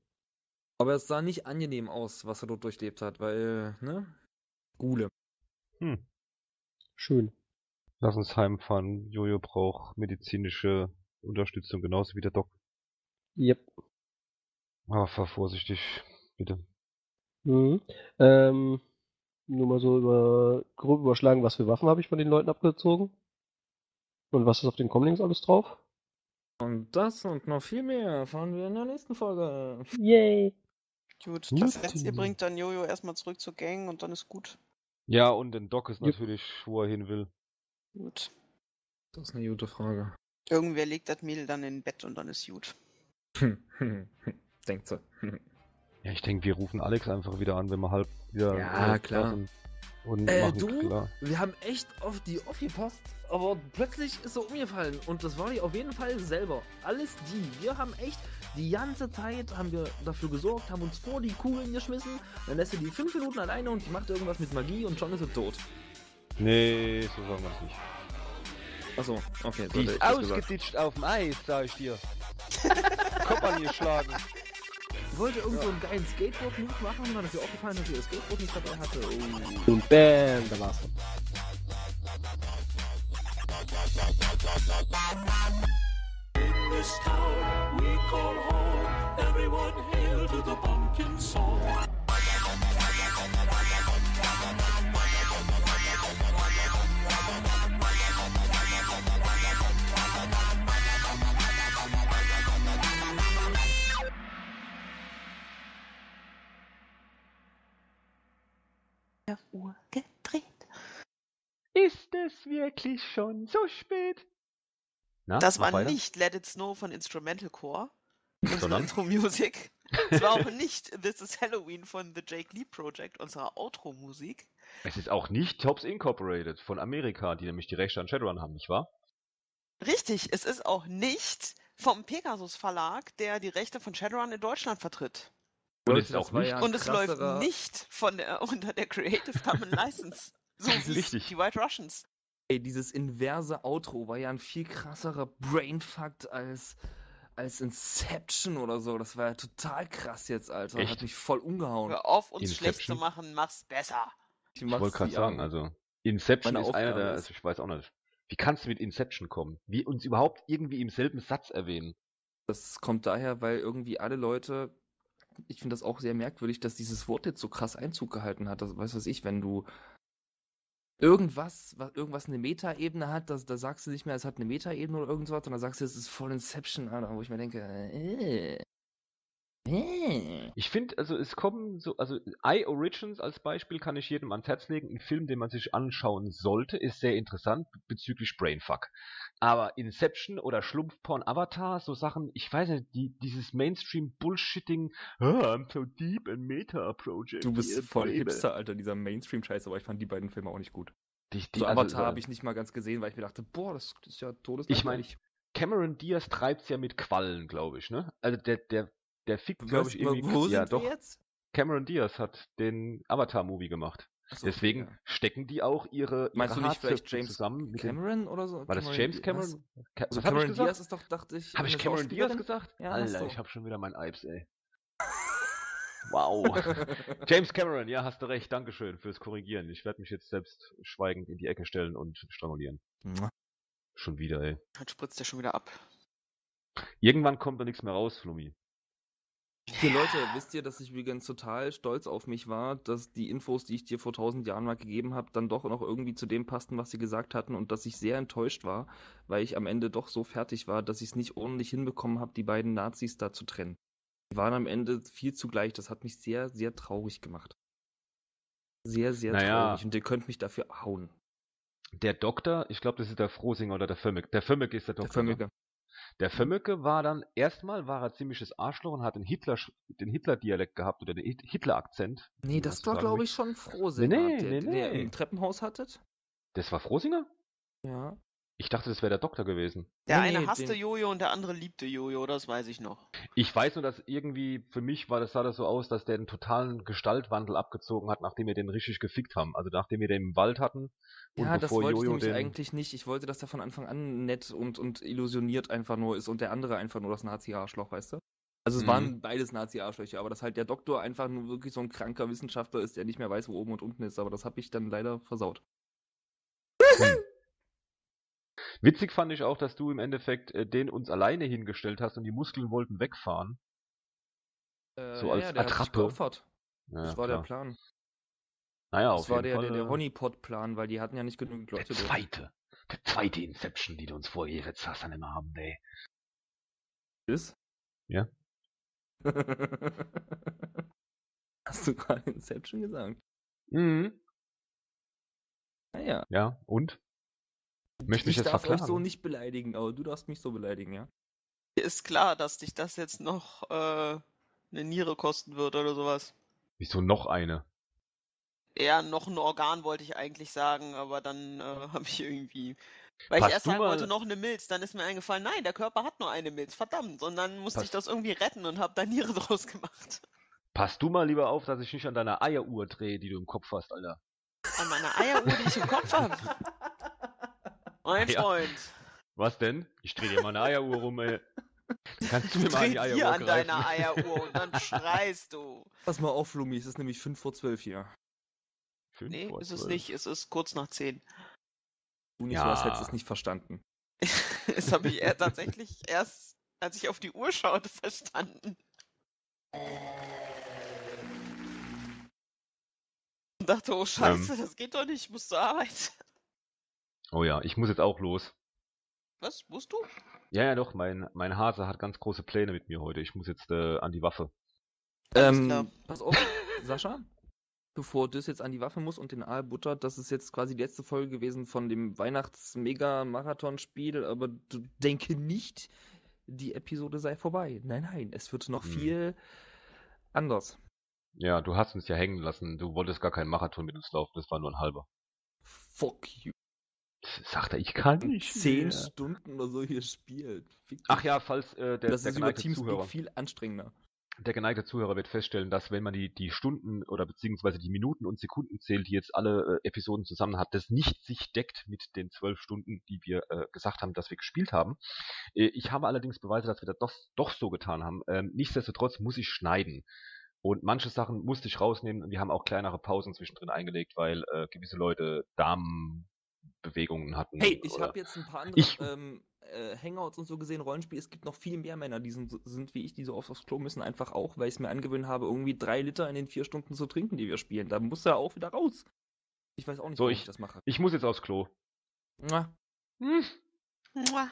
Aber es sah nicht angenehm aus, was er dort durchlebt hat, weil, ne? Gule. Hm. Schön. Lass uns heimfahren. Jojo braucht medizinische Unterstützung, genauso wie der Doc. Yep. Aber fahr vorsichtig, bitte. Mhm. Ähm, nur mal so über, grob überschlagen, was für Waffen habe ich von den Leuten abgezogen? Und was ist auf den Comlinks alles drauf? Und das und noch viel mehr erfahren wir in der nächsten Folge. Yay! Gut, das heißt, ihr bringt dann Jojo erstmal zurück zur Gang und dann ist gut. Ja, und den Doc ist natürlich, wo er hin will. Gut. Das ist eine gute Frage. Irgendwer legt das Mädel dann in Bett und dann ist gut. Denkt so. Ja, ich denke, wir rufen Alex einfach wieder an, wenn wir halb wieder Ja, klar. Und Äh, du? klar. Wir haben echt auf die aufgepasst, aber plötzlich ist er umgefallen und das war die auf jeden Fall selber. Alles die. Wir haben echt die ganze Zeit haben wir dafür gesorgt, haben uns vor die Kugeln geschmissen, dann lässt er die fünf Minuten alleine und die macht irgendwas mit Magie und schon ist er tot. Nee, so sagen wir es nicht. Achso, okay. Die ist ausgeditscht auf dem Eis, sag ich dir. Kopf angeschlagen. Ich wollte irgend so einen geilen Skateboard-Move machen, dann ist mir aufgefallen, dass ihr das Skateboard nicht dabei hatte. Oh. Und bam, da war's. this town we call home. Everyone hail to the pumpkin song. Uhr gedreht. Ist es wirklich schon so spät? Na, Das war weiter. nicht Let It Snow von Instrumental Core. Unsere Sondern? Intro Music. Es war auch nicht This is Halloween von The Jake Lee Project, unserer Outro-Musik. Es ist auch nicht Tops Incorporated von Amerika, die nämlich die Rechte an Shadowrun haben, nicht wahr? Richtig, es ist auch nicht vom Pegasus Verlag, der die Rechte von Shadowrun in Deutschland vertritt. Und Leute, auch nicht. ja Und es läuft nicht von der, unter der Creative Commons License. So Das ist wie richtig. die White Russians. Ey, dieses inverse Outro war ja ein viel krasserer Brainfuck als, als Inception oder so. Das war ja total krass jetzt, Alter. Echt? Hat mich voll umgehauen. Hör auf, uns schlecht zu Inception? machen, mach's besser. Ich Ich wollte gerade sagen, also Inception Meine ist einer der, also ich weiß auch nicht. Wie kannst du mit Inception kommen? Wie uns überhaupt irgendwie im selben Satz erwähnen? Das kommt daher, weil irgendwie alle Leute, ich finde das auch sehr merkwürdig, dass dieses Wort jetzt so krass Einzug gehalten hat. Das weiß was ich, wenn du irgendwas, was irgendwas eine Metaebene hat, das, da sagst du nicht mehr, es hat eine Metaebene oder irgendwas, sondern sagst du, es ist voll Inception, Alter, wo ich mir denke, äh. Ich finde, also es kommen so, also I Origins als Beispiel kann ich jedem ans Herz legen. Ein Film, den man sich anschauen sollte, ist sehr interessant bezüglich Brainfuck. Aber Inception oder Schlumpfporn Avatar, so Sachen, ich weiß nicht, die, dieses Mainstream Bullshitting, oh, I'm so deep in Meta Project. Du bist voll baby." Hipster, Alter, dieser Mainstream-Scheiß, aber ich fand die beiden Filme auch nicht gut. Die, die, So also, Avatar so- habe ich nicht mal ganz gesehen, weil ich mir dachte, boah, das ist ja todes Ich meine, Cameron Diaz treibt's ja mit Quallen, glaube ich, ne? Also der, der, der fickt, glaube ich, irgendwie. wo ja, doch. jetzt? Cameron Diaz hat den Avatar-Movie gemacht. Achso, Deswegen ja. stecken die auch ihre, Meinst ihre du nicht vielleicht James zusammen mit Cameron oder so? War das James Di- Cameron? Ca- Also Cameron? Diaz ist doch, dachte ich. Habe ich Cameron Diaz gesagt? Ja, Alter, du. ich habe schon wieder meinen Eibs, ey. Wow. James Cameron, ja, hast du recht. Dankeschön fürs Korrigieren. Ich werde mich jetzt selbst schweigend in die Ecke stellen und strangulieren. Mua. Schon wieder, ey. Dann spritzt der schon wieder ab. Irgendwann kommt da nichts mehr raus, Flummi. Hier, Leute, wisst ihr, dass ich übrigens total stolz auf mich war, dass die Infos, die ich dir vor tausend Jahren mal gegeben habe, dann doch noch irgendwie zu dem passten, was sie gesagt hatten und dass ich sehr enttäuscht war, weil ich am Ende doch so fertig war, dass ich es nicht ordentlich hinbekommen habe, die beiden Nazis da zu trennen. Die waren am Ende viel zu gleich. Das hat mich sehr, sehr traurig gemacht. Sehr, sehr Naja. traurig. Und ihr könnt mich dafür hauen. Der Doktor, ich glaube, das ist der Frosinger oder der Fömmeke. Der Fömmeke ist der Der Doktor. ne? Förmige. Der Fömmeke war dann, erstmal war er ziemliches Arschloch und hat den Hitler, den Hitler-Dialekt gehabt oder den Hit- Hitler-Akzent. Nee, das war, glaube ich, schon Frohsinger, Nee, nee, der, nee, der nee. im Treppenhaus hattet. Das war Frosinger? Ja. Ich dachte, das wäre der Doktor gewesen. Der Nee, eine nee, hasste den- Jojo und der andere liebte Jojo, das weiß ich noch. Ich weiß nur, dass irgendwie, für mich war das, sah das so aus, dass der einen totalen Gestaltwandel abgezogen hat, nachdem wir den richtig gefickt haben. Also nachdem wir den im Wald hatten und Ja, das wollte ich Jojo nämlich den. eigentlich nicht. Ich wollte, dass der von Anfang an nett und, und illusioniert einfach nur ist und der andere einfach nur das Nazi-Arschloch, weißt du? Also es Mhm. waren beides Nazi-Arschlöcher, aber dass halt der Doktor einfach nur wirklich so ein kranker Wissenschaftler ist, der nicht mehr weiß, wo oben und unten ist, aber das habe ich dann leider versaut. Witzig fand ich auch, dass du im Endeffekt äh, den uns alleine hingestellt hast und die Muskeln wollten wegfahren. Äh, So als der hat sich Attrappe. geopfert. Ja, das war klar. der Plan. Naja, Das auf war jeden der, Fall. der, der äh, Honeypot-Plan, weil die hatten ja nicht genügend der Leute dort. zweite. Die zweite Inception, die du uns vorgesetzt hast, dann immer haben, ey. Ist? Ja. Hast du gerade Inception gesagt? Mhm. Naja. Ja, und? Möchte mich ich jetzt darf euch verklagen. so nicht beleidigen, aber du darfst mich so beleidigen, ja? Dir ist klar, dass dich das jetzt noch äh, eine Niere kosten wird oder sowas. Wieso noch eine? Eher noch ein Organ wollte ich eigentlich sagen, aber dann äh, habe ich irgendwie. Weil Pass ich erst du sagen mal- wollte, noch eine Milz, dann ist mir eingefallen, nein, der Körper hat nur eine Milz, verdammt. Und dann musste Pass- ich das irgendwie retten und habe da Niere draus gemacht. Pass du mal lieber auf, dass ich nicht an deiner Eieruhr drehe, die du im Kopf hast, Alter. An meiner Eieruhr, die ich im Kopf habe. Mein Ja. Freund, Was denn? Ich drehe dir mal eine Eieruhr rum, ey. Kannst du mir mal an dreh die dir Eieruhr an greifen? deiner Eieruhr und dann schreist du. Pass mal auf, Lumi, es ist nämlich 5 vor 12 hier. Fünf Nee, vor ist es zwölf. nicht, es ist kurz nach zehn. Du nicht Ja. so, als hättest du es nicht verstanden. Das habe ich eher tatsächlich erst, als ich auf die Uhr schaute, verstanden. Und dachte, oh Scheiße, das geht doch nicht, ich muss zur Arbeit. Oh ja, ich muss jetzt auch los. Was? Musst du? Ja, ja, doch, mein, mein Hase hat ganz große Pläne mit mir heute. Ich muss jetzt äh, an die Waffe. Ähm, pass auf, Sascha, bevor du jetzt an die Waffe musst und den Aal buttert, das ist jetzt quasi die letzte Folge gewesen von dem Weihnachts-Mega-Marathon-Spiel, aber du denke nicht, die Episode sei vorbei. Nein, nein, es wird noch Hm. viel anders. Ja, du hast uns ja hängen lassen. Du wolltest gar keinen Marathon mit uns laufen. Das war nur ein halber. Fuck you. Sagt er, ich kann nicht. Zehn mehr. Stunden oder so hier spielt. Dich. Ach ja, falls äh, der, das der ist über geneigte Teamspeak Zuhörer, viel anstrengender. der geneigte Zuhörer wird feststellen, dass wenn man die, die Stunden oder beziehungsweise die Minuten und Sekunden zählt, die jetzt alle äh, Episoden zusammen hat, das nicht sich deckt mit den zwölf Stunden, die wir äh, gesagt haben, dass wir gespielt haben. Äh, ich habe allerdings Beweise, dass wir das doch, doch so getan haben. Ähm, nichtsdestotrotz muss ich schneiden. Und manche Sachen musste ich rausnehmen. Wir haben auch kleinere Pausen zwischendrin eingelegt, weil äh, gewisse Leute Damenbewegungen hatten. Hey, ich habe jetzt ein paar andere Ich- ähm, äh, Hangouts und so gesehen, Rollenspiel. Es gibt noch viel mehr Männer, die sind, sind wie ich, die so oft aufs Klo müssen, einfach auch, weil ich es mir angewöhnt habe, irgendwie drei Liter in den vier Stunden zu trinken, die wir spielen. Da muss er auch wieder raus. Ich weiß auch nicht, So, warum ich- ich das mache. Ich muss jetzt aufs Klo. Mua. Hm. Mua.